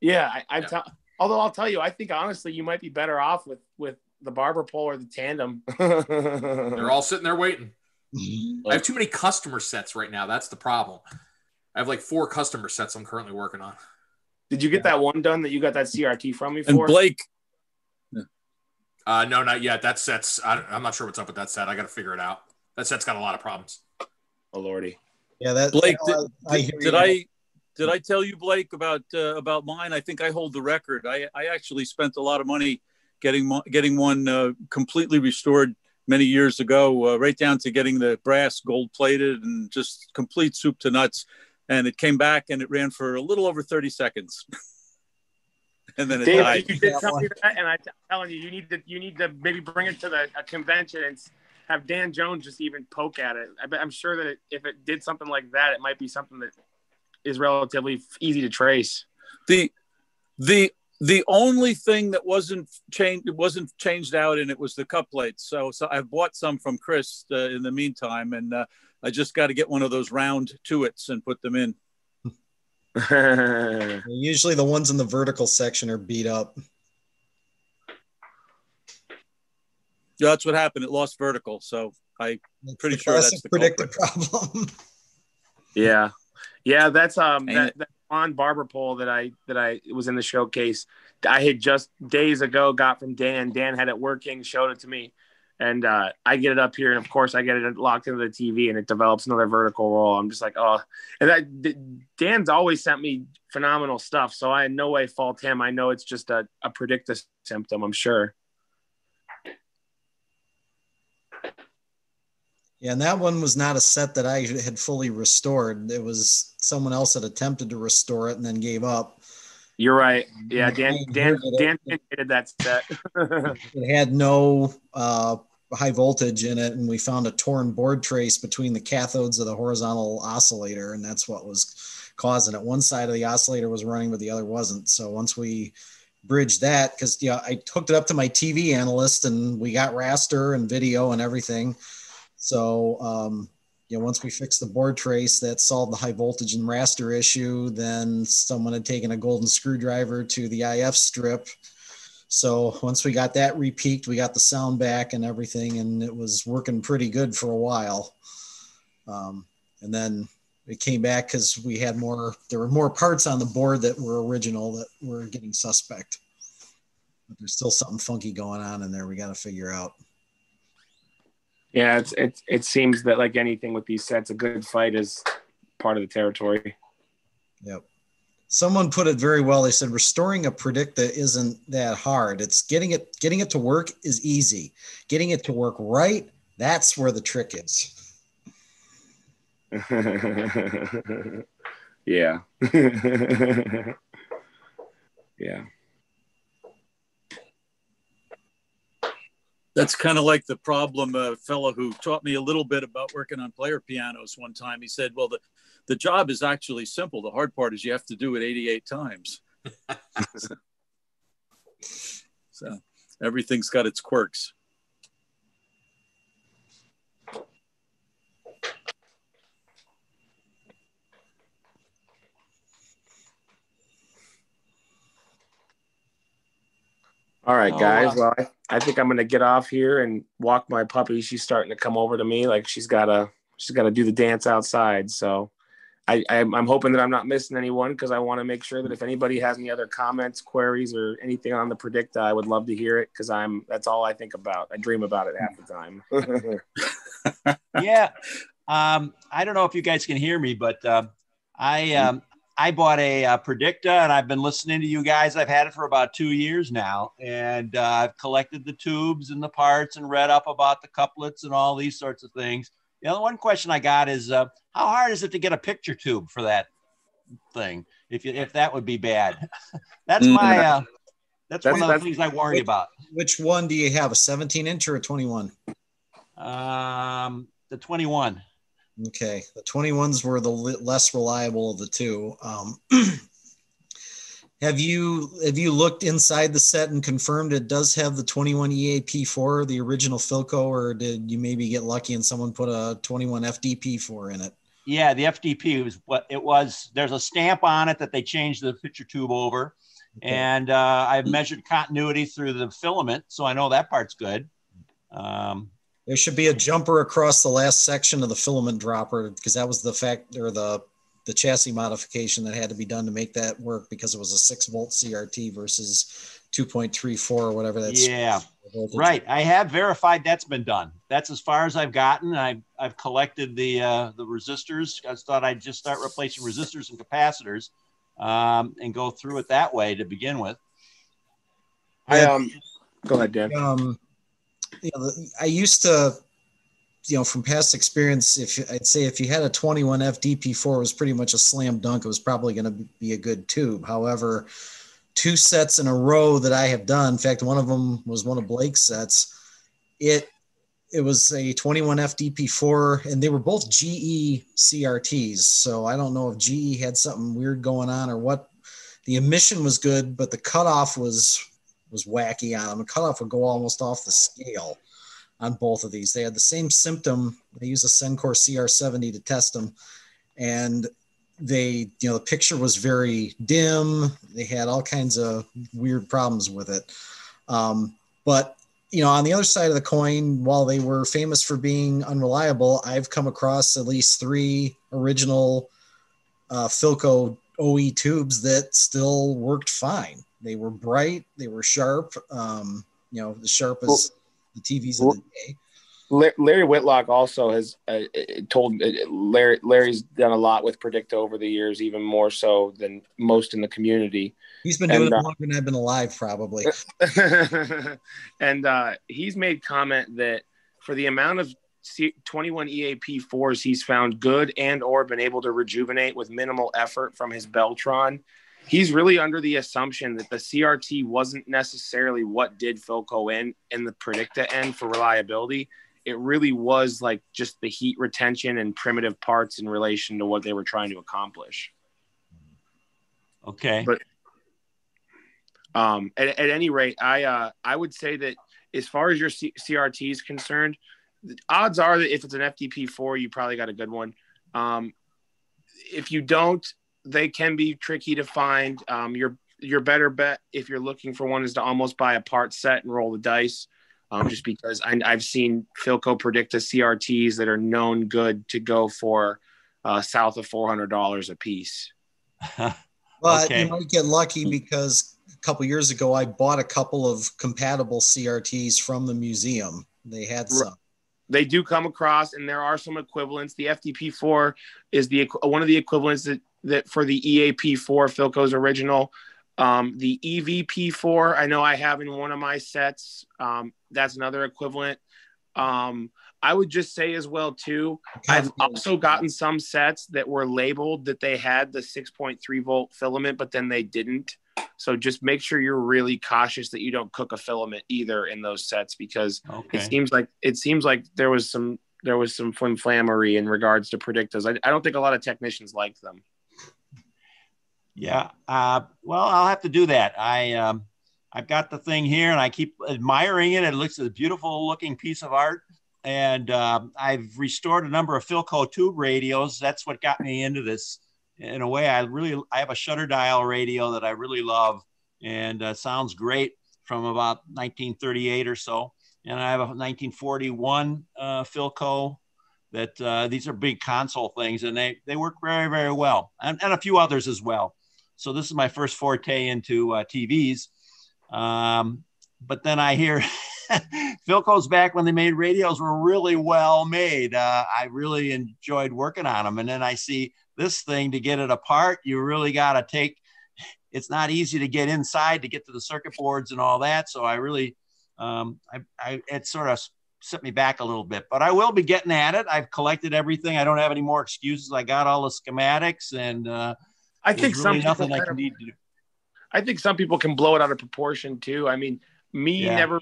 Yeah, I, I yeah. although I'll tell you, I think honestly, you might be better off with with the barber pole or the tandem. They're all sitting there waiting. Mm-hmm. I have too many customer sets right now. That's the problem. I have like four customer sets I'm currently working on. Did you get that one done that you got that CRT from me for? And Blake. Uh, no, not yet. That set's. I, am not sure what's up with that set. I got to figure it out. That set's got a lot of problems. Oh lordy. Yeah, that Blake. Did, I, did, did I did I tell you Blake about uh, about mine? I think I hold the record. I I actually spent a lot of money getting getting one uh, completely restored many years ago, uh, right down to getting the brass gold plated and just complete soup to nuts and it came back and it ran for a little over 30 seconds. and then it Dave, died. You did tell me that, and I'm telling you, you need to you need to maybe bring it to the a convention and have Dan Jones just even poke at it. I, am sure that if it did something like that, it might be something that is relatively easy to trace. The the the only thing that wasn't changed wasn't changed out and it was the couplates. So so I've bought some from Chris uh, in the meantime, and uh, I just got to get one of those round tuits and put them in. Usually the ones in the vertical section are beat up. Yeah, that's what happened. It lost vertical, so I'm pretty sure that's the Predicta problem. yeah, yeah, that's um that, that on barber pole that I that I was in the showcase. I had just days ago got from Dan. Dan had it working, showed it to me and uh, I get it up here, and of course I get it locked into the TV, and it develops another vertical roll. I'm just like, oh, and that Dan's always sent me phenomenal stuff, so I in no way fault him. I know it's just a, a Predicta symptom. I'm sure. Yeah, and that one was not a set that I had fully restored. It was someone else that attempted to restore it and then gave up. You're right. Yeah, Dan Dan Dan did that set. it had no uh, high voltage in it and we found a torn board trace between the cathodes of the horizontal oscillator and that's what was causing it. One side of the oscillator was running but the other wasn't. So once we bridged that because yeah i hooked it up to my tv analyst and we got raster and video and everything. So um, you know once we fixed the board trace that solved the high voltage and raster issue then someone had taken a golden screwdriver to the if strip so once we got that repeaked, we got the sound back and everything, and it was working pretty good for a while. Um, and then it came back because we had more. There were more parts on the board that were original that were getting suspect. But there's still something funky going on in there. We got to figure out. Yeah, it's, it's it seems that like anything with these sets, a good fight is part of the territory. Yep someone put it very well. They said restoring a predicta isn't that hard. It's getting it getting it to work is easy. Getting it to work right, that's where the trick is. yeah. yeah. That's kind of like the problem. A fellow who taught me a little bit about working on player pianos one time. He said, "Well, the the job is actually simple. The hard part is you have to do it 88 times. so, so everything's got its quirks. All right, Oh, guys. well, I, I think I'm gonna get off here and walk my puppy. She's starting to come over to me, like she's gotta she's gotta do the dance outside. So, I I'm, hoping that I'm not missing anyone because I want to make sure that if anybody has any other comments, queries, or anything on the Predicta, I would love to hear it because I'm that's all I think about. I dream about it half the time. yeah. Um, I don't know if you guys can hear me, but uh, I um, I bought a, uh Predicta and I've been listening to you guys. I've had it for about two years now, and uh, I've collected the tubes and the parts and read up about the couplates and all these sorts of things. The only one question I got is uh, how hard is it to get a picture tube for that thing? If you, if that would be bad, that's my uh, that's, one of the things I worry about. Which one do you have? A 17 inch or a 21? Um, the 21. Okay, the 21s were the less reliable of the two. Um, have you have you looked inside the set and confirmed it does have the 21 EAP4, the original Philco, or did you maybe get lucky and someone put a 21 FDP4 in it? Yeah, the FDP was what it was. There's a stamp on it that they changed the picture tube over, and uh, I've measured continuity through the filament, so I know that part's good. Um, There should be a jumper across the last section of the filament dropper because that was the fact or the the chassis modification that had to be done to make that work because it was a six volt CRT versus 2.34 or whatever that's yeah, right. I have verified that's been done. That's as far as I've gotten. I've I've collected the uh, the resistors. I thought I'd just start replacing resistors and capacitors, um, and go through it that way to begin with. I um, go ahead, Dan. um, you know, I used to, you know, from past experience, if I'd say if you had a 21 FDP4, it was pretty much a slam dunk. It was probably going to be a good tube. However, two sets in a row that I have done, in fact, one of them was one of Blake's sets. It it was a 21 FDP4, and they were both GE CRTs. So I don't know if GE had something weird going on or what. The emission was good, but the cutoff was was wacky on them. The cutoff would go almost off the scale on both of these. They had the same symptom. They used a Sencore CR70 to test them, and they, you know, the picture was very dim. They had all kinds of weird problems with it. Um, but you know, on the other side of the coin, while they were famous for being unreliable, I've come across at least three original uh, Philco OE tubes that still worked fine. They were bright, they were sharp. Um, you know, the sharpest. as the TVs of the day. Larry Whitlock also has uh, uh, told uh, Larry. Larry's done a lot with Predicta over the years, even more so than most in the community. He's been doing And, it uh, longer than I've been alive, probably. and uh, he's made comment that for the amount of C- 21 EAP4s he's found good and or been able to rejuvenate with minimal effort from his Beltron, he's really under the assumption that the CRT wasn't necessarily what did Philco in in the Predicta end for reliability. It really was like just the heat retention and primitive parts in relation to what they were trying to accomplish. Okay. But um, at, at any rate, I uh, I would say that as far as your C- CRT is concerned, the odds are that if it's an FDP4, you probably got a good one. Um, if you don't, they can be tricky to find. Um, your your better bet if you're looking for one is to almost buy a part set and roll the dice. Um, just because I, I've seen Philco Predicta CRTs that are known good to go for uh, south of four hundred dollars a piece. But Okay. you might get lucky because a couple years ago I bought a couple of compatible CRTs from the museum. They had some. they do come across and there are some equivalents the fdp4 is the one of the equivalents that, that for the eap4 philco's original um, the evp4 i know i have in one of my sets um, that's another equivalent um, i would just say as well too i've also gotten some sets that were labeled that they had the 6.3 volt filament but then they didn't so just make sure you're really cautious that you don't cook a filament either in those sets because Okay. it seems like it seems like there was some there was some flim flammery in regards to Predictas. I, I don't think a lot of technicians like them. Yeah. Uh, well, I'll have to do that. I um, I've got the thing here, and I keep admiring it. It looks a beautiful looking piece of art. And um I've restored a number of Philco tube radios. That's what got me into this. In a way, I really I have a shutter dial radio that I really love, and uh, sounds great from about 1938 or so. And I have a 1941 uh, Philco that uh, these are big console things and they, they work very, very well and, and a few others as well. So this is my first forte into uh, TVs. Um, but then I hear Philco's back when they made radios were really well made. Uh, I really enjoyed working on them. And then I see this thing to get it apart, you really got to take, it's not easy to get inside to get to the circuit boards and all that. So I really, um, I, I, it sort of set me back a little bit, but I will be getting at it. I've collected everything. I don't have any more excuses. I got all the schematics and, uh, I think really some nothing people I can need to do. I think some people can blow it out of proportion too. I mean, me Yeah. never.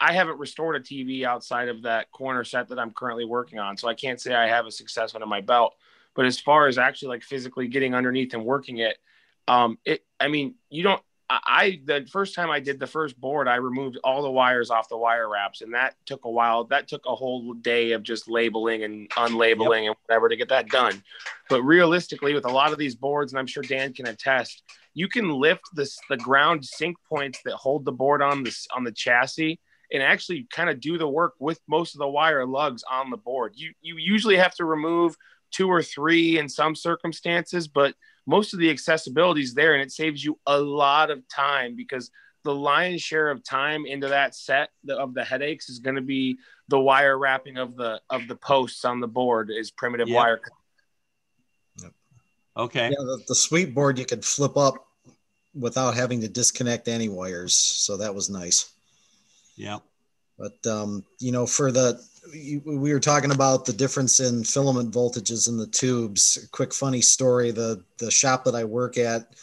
I haven't restored a TV outside of that corner set that I'm currently working on, so I can't say I have a success under my belt. But as far as actually like physically getting underneath and working it, um, it. I mean, you don't. I, the first time I did the first board, I removed all the wires off the wire wraps, and that took a while. That took a whole day of just labeling and unlabeling and whatever to get that done. But realistically, with a lot of these boards, and I'm sure Dan can attest, you can lift this the ground sink points that hold the board on this on the chassis and actually kind of do the work with most of the wire lugs on the board. You you usually have to remove two or three in some circumstances, but most of the accessibility is there and it saves you a lot of time because the lion's share of time into that set of the headaches is going to be the wire wrapping of the of the posts on the board is primitive Yep. wire Okay. Yeah, the, the sweep board you could flip up without having to disconnect any wires, so that was nice. Yeah. But um, you know, for the you, we were talking about the difference in filament voltages in the tubes. Quick funny story: the the shop that I work at,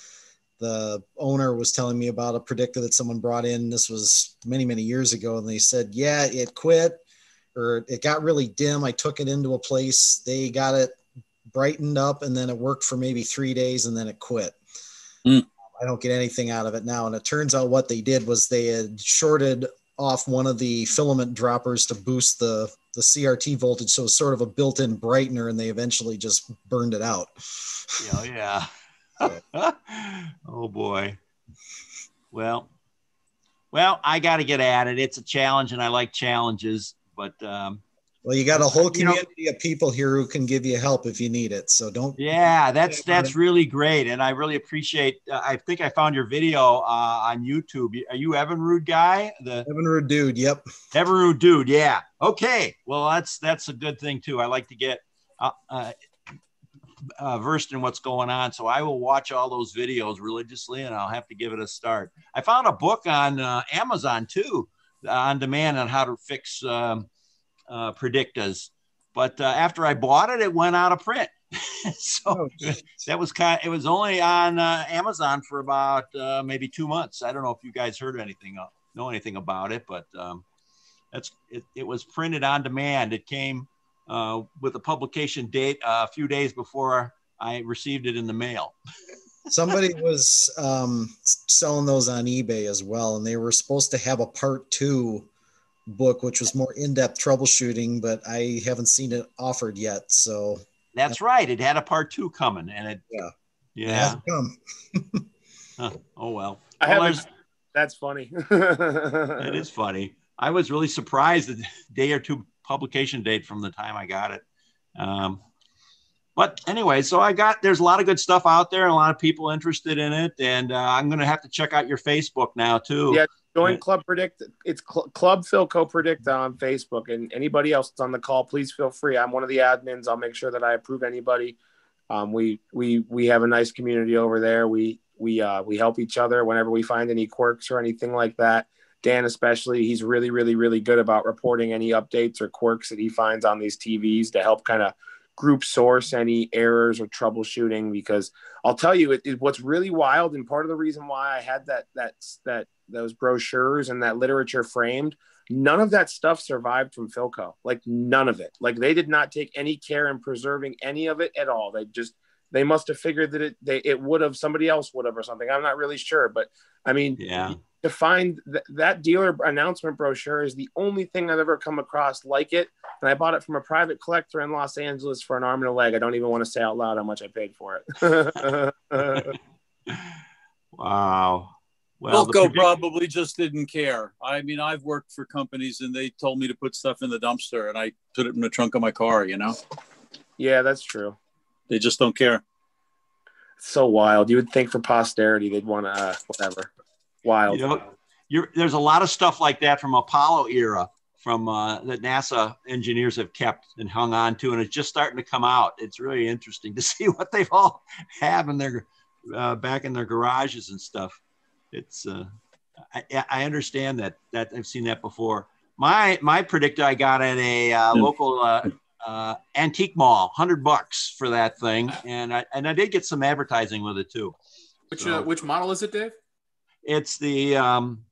the owner was telling me about a Predicta that someone brought in. This was many many years ago, and they said, "Yeah, it quit, or it got really dim." I took it into a place. They got it brightened up, and then it worked for maybe three days, and then it quit. Hmm. I don't get anything out of it now. And it turns out what they did was they had shorted off one of the filament droppers to boost the the CRT voltage, so it's sort of a built-in brightener, and they eventually just burned it out. Oh yeah. oh boy. Well, well, I got to get at it. It's a challenge, and I like challenges. But um, Well, you got a whole You know- community of people here who can give you help if you need it. So don't. yeah, that's that's really great, and I really appreciate. Uh, I think I found your video uh, on YouTube. Are you Evan Rude guy? The Evan Rude dude. Yep. Evan Rude dude. Yeah. Okay. Well, that's that's a good thing too. I like to get uh, uh, uh, versed in what's going on, so I will watch all those videos religiously, and I'll have to give it a start. I found a book on uh, Amazon too, on demand on how to fix um, uh, predictas. But uh, after I bought it, it went out of print. so that was kind. it was only on uh, Amazon for about uh, maybe two months. I don't know if you guys heard anything, uh, know anything about it, but um, that's it, it was printed on demand. It came uh, with a publication date a few days before I received it in the mail. Somebody was um, selling those on eBay as well, and they were supposed to have a part two book, which was more in-depth troubleshooting, but I haven't seen it offered yet. So That's right. It had a part two coming, and it yeah yeah. hasn't come. Huh. Oh well. I Well, haven't. there's- That's funny. It is funny. I was really surprised the day or two publication date from the time I got it. Um, but anyway, so I got there's a lot of good stuff out there and a lot of people interested in it, and uh, I'm gonna have to check out your Facebook now too. Yeah, join Club Predict. It's Cl- Club Philco Predict on Facebook, and anybody else that's on the call, please feel free. I'm one of the admins. I'll make sure that I approve anybody. Um, we we we have a nice community over there. We we uh, we help each other whenever we find any quirks or anything like that. Dan, especially, he's really really really good about reporting any updates or quirks that he finds on these TVs to help kind of group source any errors or troubleshooting because I'll tell you it, it- what's really wild and part of the reason why I had that that that those brochures and that literature framed none of that stuff survived from Philco like none of it like they did not take any care in preserving any of it at all they just they must have figured that it they it would have somebody else would have or something I'm not really sure but I mean Yeah. to find th- that dealer announcement brochure is the only thing I've ever come across like it. And I bought it from a private collector in Los Angeles for an arm and a leg. I don't even want to say out loud how much I paid for it. Wow. Well, Philco predict- probably just didn't care. I mean, I've worked for companies and they told me to put stuff in the dumpster and I put it in the trunk of my car, you know? Yeah, that's true. They just don't care. so wild. You would think for posterity they'd want to uh, whatever. Wild. You know, you're, there's a lot of stuff like that from Apollo era, from uh, that NASA engineers have kept and hung on to, and it's just starting to come out. It's really interesting to see what they've all have in their uh, back in their garages and stuff. It's uh, I, I understand that that I've seen that before. My my Predicta I got at a uh, local uh, uh, antique mall, hundred bucks for that thing, and I and I did get some advertising with it too. Which So- uh, which model is it, Dave? It's the um,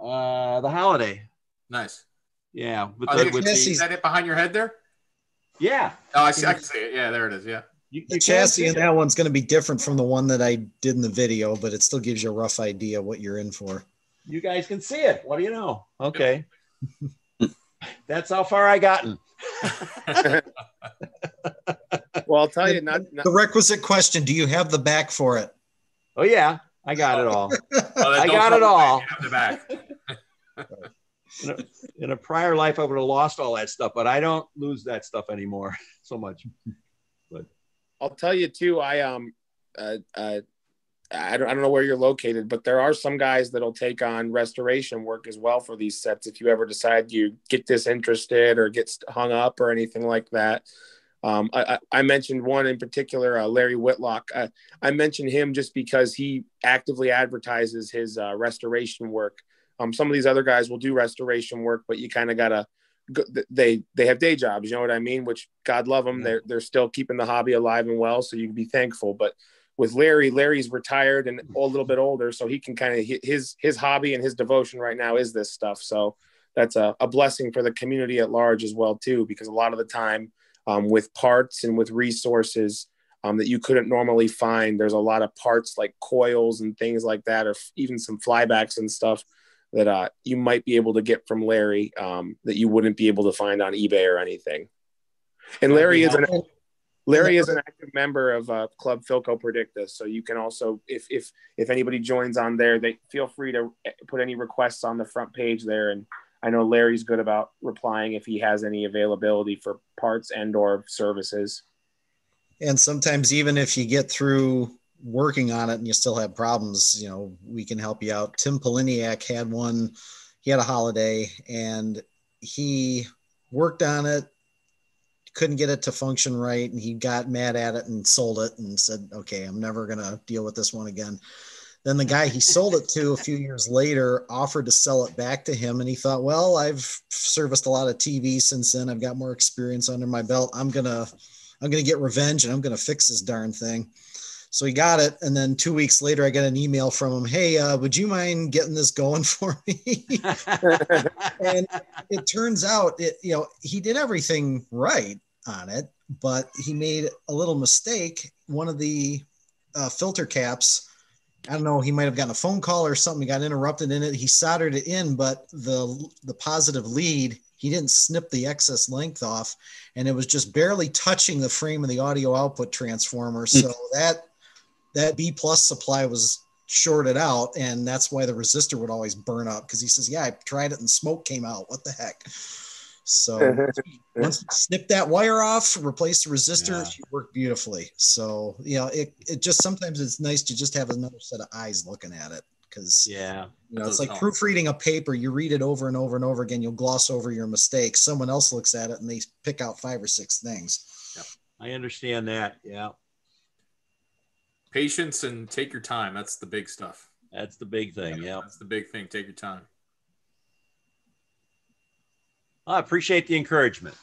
uh, the holiday. Nice. Yeah, with Oh, the, the- is that it behind your head there? yeah. Oh, I see. I can see it. Yeah, there it is. Yeah. The chassis in that one's going to be different from the one that I did in the video, but it still gives you a rough idea what you're in for. You guys can see it. What do you know? Okay. That's how far I gotten. well, I'll tell you, not, not The requisite question: Do you have the back for it? Oh yeah, I got it all. Oh, I got it all. you have the back. In a, in a prior life, I would have lost all that stuff, but I don't lose that stuff anymore so much. I'll tell you too. I um, uh, uh, I don't, I don't know where you're located, but there are some guys that'll take on restoration work as well for these sets. If you ever decide you get disinterested or get hung up or anything like that. Um, I, I I mentioned one in particular, uh, Larry Whitlock. Uh, I mentioned him just because he actively advertises his uh, restoration work. Um, some of these other guys will do restoration work, but you kind of gotta go- they they have day jobs. You know what I mean? Which God love them, they're they're still keeping the hobby alive and well. So you can be thankful. But with Larry, Larry's retired and a little bit older, so he can kind of his his hobby and his devotion right now is this stuff. So that's a, a blessing for the community at large as well too, because a lot of the time um, with parts and with resources um, that you couldn't normally find, there's a lot of parts like coils and things like that, or even some flybacks and stuff that uh, you might be able to get from Larry um, that you wouldn't be able to find on eBay or anything. And Larry is an Larry is an active member of uh, Club Philco Predictas, so you can also, if if if anybody joins on there, they feel free to eh, put any requests on the front page there. And I know Larry's good about replying if he has any availability for parts and or services. And sometimes, even if you get through working on it and you still have problems, you know, we can help you out. Tim Poliniak had one, he had a holiday and he worked on it, couldn't get it to function right. And he got mad at it and sold it and said, okay, I'm never going to deal with this one again. Then the guy he sold it to a few years later offered to sell it back to him. And he thought, well, I've serviced a lot of TV since then. I've got more experience under my belt. I'm going to, I'm going to get revenge and I'm going to fix this darn thing. So he got it. And then two weeks later, I got an email from him. Hey, uh, would you mind getting this going for me? and it turns out it, you know, he did everything right on it, but he made a little mistake. One of the uh, filter caps, I don't know, he might have gotten a phone call or something. He got interrupted in it. He soldered it in, but the the positive lead, he didn't snip the excess length off, and it was just barely touching the frame of the audio output transformer. So that that B plus supply was shorted out, and that's why the resistor would always burn up. Because he says, "Yeah, I tried it and smoke came out. What the heck?" So once you snip that wire off, replace the resistor, it should work beautifully. So you know, it it just sometimes it's nice to just have another set of eyes looking at it because yeah, you know it's like proofreading a paper. You read it over and over and over again. You'll gloss over your mistakes. Someone else looks at it and they pick out five or six things. I understand that. Yeah, Patience and take your time. That's the big stuff. that's the big thing. Yeah, That's the big thing. Take your time. I appreciate the encouragement.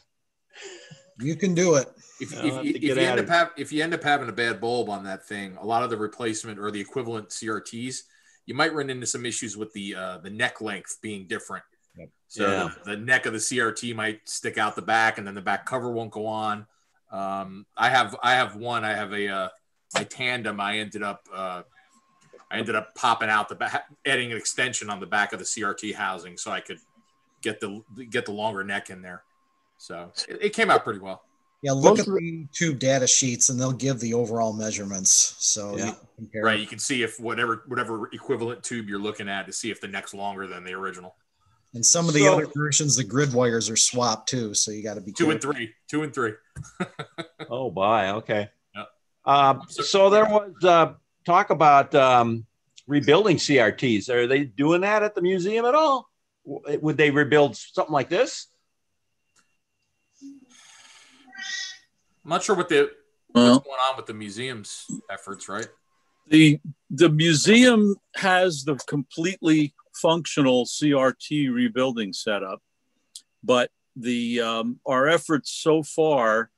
You can do it. If, I'll if, you- if you end up have, if you end up having a bad bulb on that thing, a lot of the replacement or the equivalent CRTs, you might run into some issues with the uh, the neck length being different. So Yeah. the, the neck of the CRT might stick out the back, and then the back cover won't go on. Um, I have I have one. I have a uh, my tandem. I ended up uh, I ended up popping out the back, adding an extension on the back of the CRT housing so I could get the get the longer neck in there. So it, it came out pretty well. Yeah, look at the- the tube data sheets, and they'll give the overall measurements. So Yeah. can compare. Right. You can see if whatever whatever equivalent tube you're looking at to see if the neck's longer than the original. And some of the So- other versions, the grid wires are swapped too, so you got to be Two and three. Two and three. Oh, bye. Okay. Yeah. Uh, so there was uh, talk about um, rebuilding CRTs. Are they doing that at the museum at all? Would they rebuild something like this? I'm not sure what the Well- what's going on with the museum's efforts, right? the the museum has the completely functional CRT rebuilding setup, but the um, our efforts so far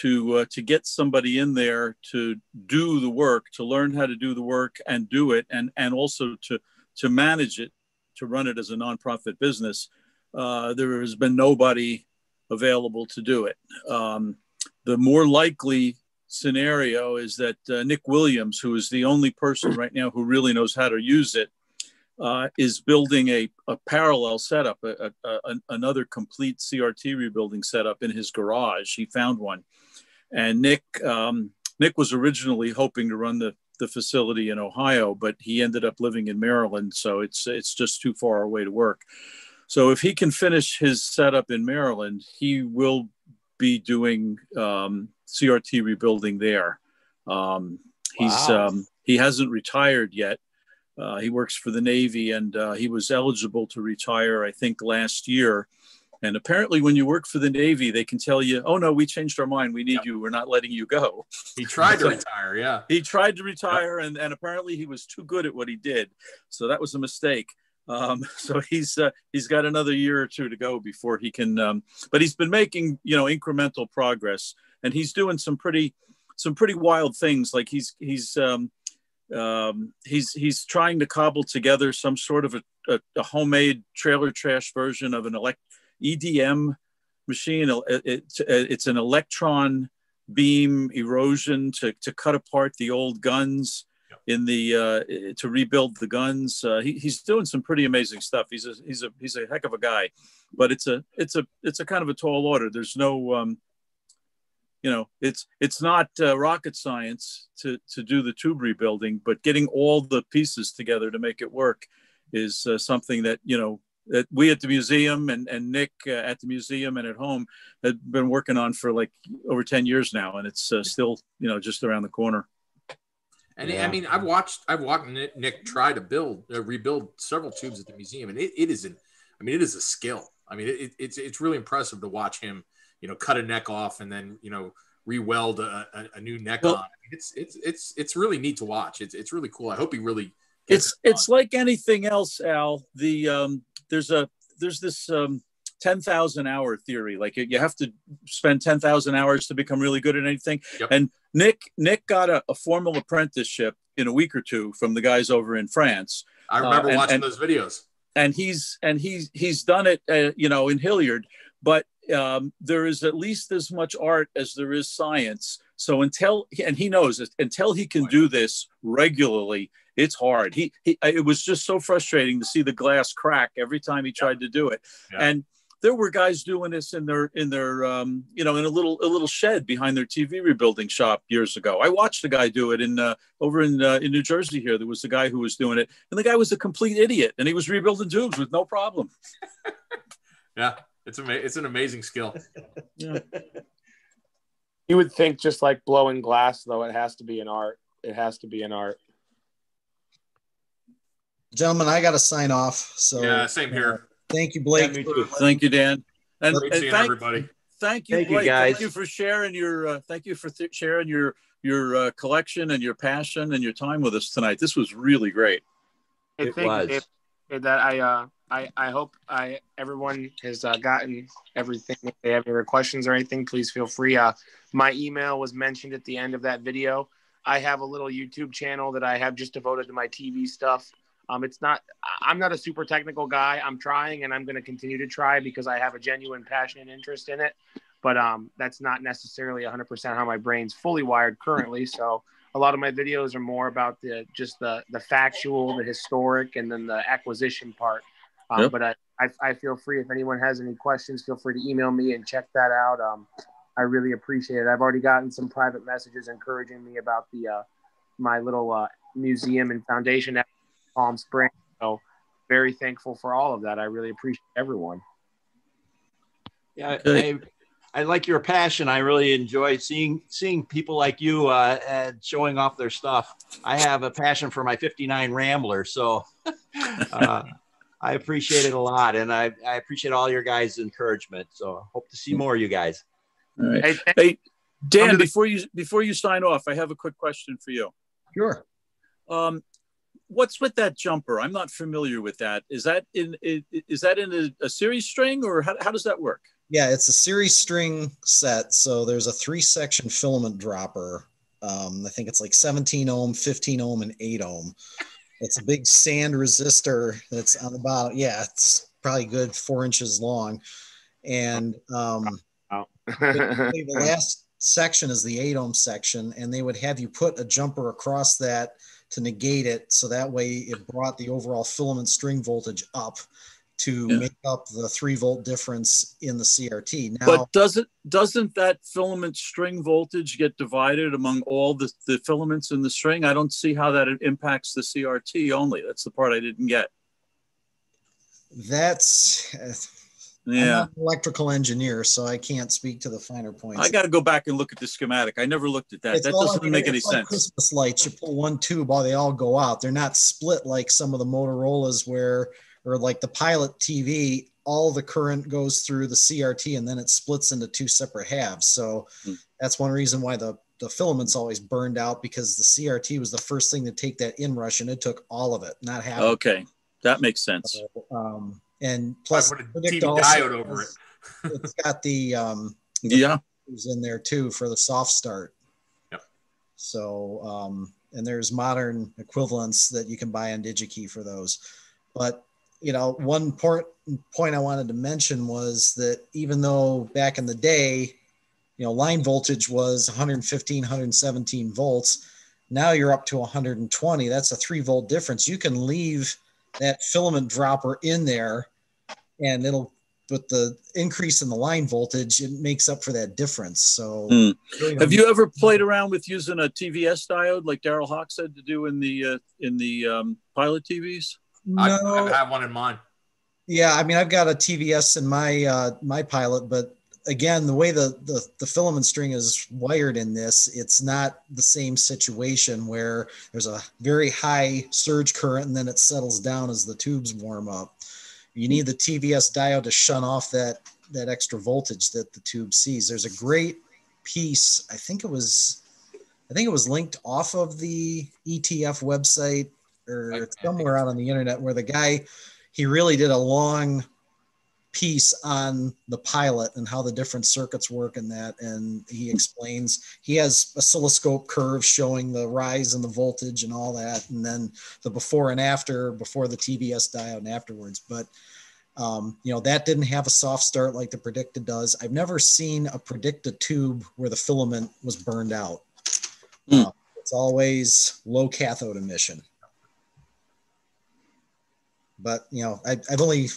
to uh, to get somebody in there to do the work, to learn how to do the work and do it, and and also to to manage it, to run it as a nonprofit business. Uh, there has been nobody available to do it. Um, the more likely scenario is that uh, Nick Williams, who is the only person right now who really knows how to use it, uh, is building a, a parallel setup, a, a, another complete CRT rebuilding setup in his garage. He found one, and Nick um, Nick was originally hoping to run the the facility in Ohio, but he ended up living in Maryland, so it's it's just too far away to work. So if he can finish his setup in Maryland, he will be doing um, CRT rebuilding there. Um, He's Wow. um, he hasn't retired yet. Uh, he works for the Navy, and uh, he was eligible to retire, I think, last year. And apparently, when you work for the Navy, they can tell you, "Oh no, we changed our mind. We need you. We're not letting you go." He tried to retire, yeah. He tried to retire, and, and apparently he was too good at what he did. So that was a mistake. Um, so he's uh, he's got another year or two to go before he can. Um, but he's been making you know incremental progress, and he's doing some pretty some pretty wild things. Like he's he's um, um, he's he's trying to cobble together some sort of a, a, a homemade trailer trash version of an elect EDM machine. It, it, it's an electron beam erosion to, to cut apart the old guns in the uh, to rebuild the guns. Uh, he, he's doing some pretty amazing stuff. He's a he's a he's a heck of a guy, but it's a it's a it's a kind of a tall order. There's no um, you know it's it's not uh, rocket science to to do the tube rebuilding, but getting all the pieces together to make it work is uh, something that you know that we at the museum and, and Nick uh, at the museum and at home had been working on for like over 10 years now. And it's uh, still, you know, just around the corner. And Yeah. I mean, I've watched I've watched Nick, Nick try to build uh, rebuild several tubes at the museum, and it, it is an I mean, it is a skill. I mean, it, it's it's really impressive to watch him, you know, cut a neck off and then you know re-weld a, a, a new neck Well- on. I mean, it's it's it's it's really neat to watch. It's it's really cool. I hope he really gets It's, it's like anything else, Al. The, um, there's a, there's this, um, 10,000 hour theory. Like you have to spend 10,000 hours to become really good at anything. And Nick, Nick got a, a formal apprenticeship in a week or two from the guys over in France. I remember Uh, and- watching and- those videos. and he's and he's he's done it uh, you know in hilliard but um, there is at least as much art as there is science so until and he knows it until he can do this regularly it's hard he, he it was just so frustrating to see the glass crack every time he tried to do it and there were guys doing this in their in their um, you know in a little a little shed behind their TV rebuilding shop years ago. I watched a guy do it in uh, over in uh, in New Jersey. Here there was a guy who was doing it, and the guy was a complete idiot, and he was rebuilding tubes with no problem. Yeah, it's ama- it's an amazing skill. Yeah. You would think just like blowing glass, though, it has to be an art. It has to be an art. Gentlemen, I got to sign off. So Yeah, same here. Thank you, Blake. Thank you, Dan. And, Great and seeing thank, everybody. Thank you, Thank you, guys. Thank you for sharing your. Uh, thank you for th- sharing your your uh, collection and your passion and your time with us tonight. This was really great. I It think was. if- if that I uh I I hope I everyone has uh, gotten everything. If they have any other questions or anything, please feel free. Uh, my email was mentioned at the end of that video. I have a little YouTube channel that I have just devoted to my TV stuff. Um, it's not. I'm not a super technical guy. I'm trying, and I'm going to continue to try because I have a genuine passion and interest in it. But um, that's not necessarily 100% how my brain's fully wired currently. So a lot of my videos are more about the just the the factual, the historic, and then the acquisition part. Um, Yep. But I, I I feel free if anyone has any questions, feel free to email me and check that out. Um, I really appreciate it. I've already gotten some private messages encouraging me about the uh, my little uh, museum and foundation at Palm Springs. So very thankful for all of that. I really appreciate everyone. Yeah, I, I like your passion. I really enjoy seeing seeing people like you uh, and showing off their stuff. I have a passion for my '59 Rambler, so uh, I appreciate it a lot, and I, I appreciate all your guys' encouragement. So hope to see more of you guys. All right. Hey, Dan, before you before you sign off, I have a quick question for you. Sure. Um, what's with that jumper? I'm not familiar with that. Is that in is that in a, a series string or how, how does that work? Yeah, it's a series string set. So there's a three section filament dropper. Um, I think it's like 17 ohm, 15 ohm, and 8 ohm. It's a big sand resistor that's on the bottom. Yeah, it's probably good four inches long. And um, the last section is the 8 ohm section, and they would have you put a jumper across that to negate it. So that way it brought the overall filament string voltage up to Yeah. make up the three volt difference in the CRT. Now, But doesn't doesn't that filament string voltage get divided among all the, the filaments in the string? I don't see how that impacts the CRT only. That's the part I didn't get. that's Yeah. electrical engineer, so I can't speak to the finer points. I got to go back and look at the schematic. I never looked at that. It's that doesn't mean, make any it's like sense. Christmas lights, you pull one tube, all they all go out. They're not split like some of the Motorola's where, or like the Pilot TV, all the current goes through the CRT and then it splits into two separate halves. So Hmm. that's one reason why the the filaments always burned out because the CRT was the first thing to take that inrush and it took all of it, not half. Okay, that makes sense. Um, and plus, put a TV also diode over has- It's got the um, Yeah. is in there too for the soft start. Yep. So, um, and there's modern equivalents that you can buy on DigiKey for those. But, you know, one point, point I wanted to mention was that even though back in the day, you know, line voltage was 115, 117 volts, now you're up to 120. That's a three volt difference. You can leave that filament dropper in there and it'll with the increase in the line voltage it makes up for that difference so really Have you ever played around with using a TVS diode like Daryl Hawk said to do in the uh, in the um, pilot TVs? I, No. I have one in mind. yeah i mean i've got a tvs in my uh my pilot but again the way the, the the filament string is wired in this it's not the same situation where there's a very high surge current and then it settles down as the tubes warm up you need the tvs diode to shut off that that extra voltage that the tube sees. There's a great piece i think it was i think it was linked off of the etf website or somewhere out on the internet where the guy he really did a long piece on the pilot and how the different circuits work in that and he explains he has oscilloscope curves showing the rise in the voltage and all that and then the before and after before the tvs diode and afterwards. But um, you know that didn't have a soft start like the Predicta does. I've never seen a Predicta tube where the filament was burned out. Uh, it's always low cathode emission. But you know I, i've only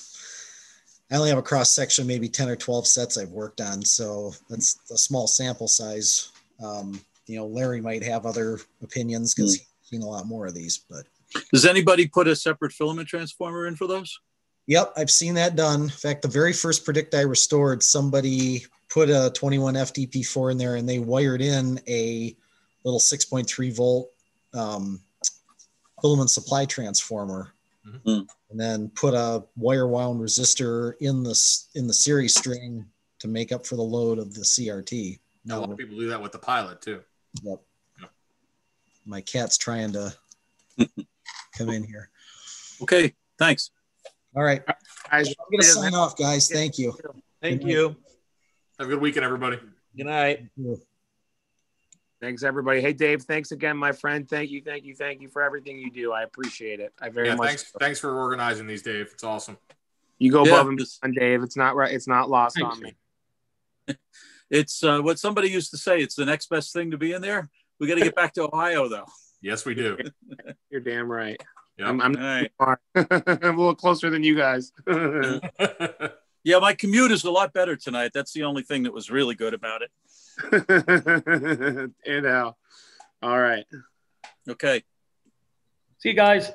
I only have a cross section, maybe 10 or 12 sets I've worked on. So that's a small sample size. Um, you know, Larry might have other opinions because he's seen a lot more of these, but Does anybody put a separate filament transformer in for those? yep, I've seen that done. In fact, the very first Predicta I restored, somebody put a 21 FDP4 in there and they wired in a little 6.3 volt um, filament supply transformer Mm-hmm. Mm. and then put a wire wound resistor in the in the series string to make up for the load of the CRT. A lot No, of people do that with the pilot too. yep. My cat's trying to come in here. Okay, thanks. All right. Guys, I'm gonna sign off, guys. Thank you. Thank you. Have a good weekend, everybody. Good night. Thanks, everybody. Hey, Dave, thanks again, my friend. Thank you, thank you, thank you for everything you do. I appreciate it. I very Yeah, much. thanks. Thanks for organizing these, Dave. It's awesome. You go Yeah, above and beyond, Dave. It's not right. It's not lost Thanks. on me. It's uh, what somebody used to say. It's the next best thing to be in there. We got to get back to Ohio though. Yes, we do. You're damn right. Yep. I'm, I'm, All right. I'm a little closer than you guys. Yeah, my commute is a lot better tonight. That's the only thing that was really good about it. and Al. All right. Okay. See you guys.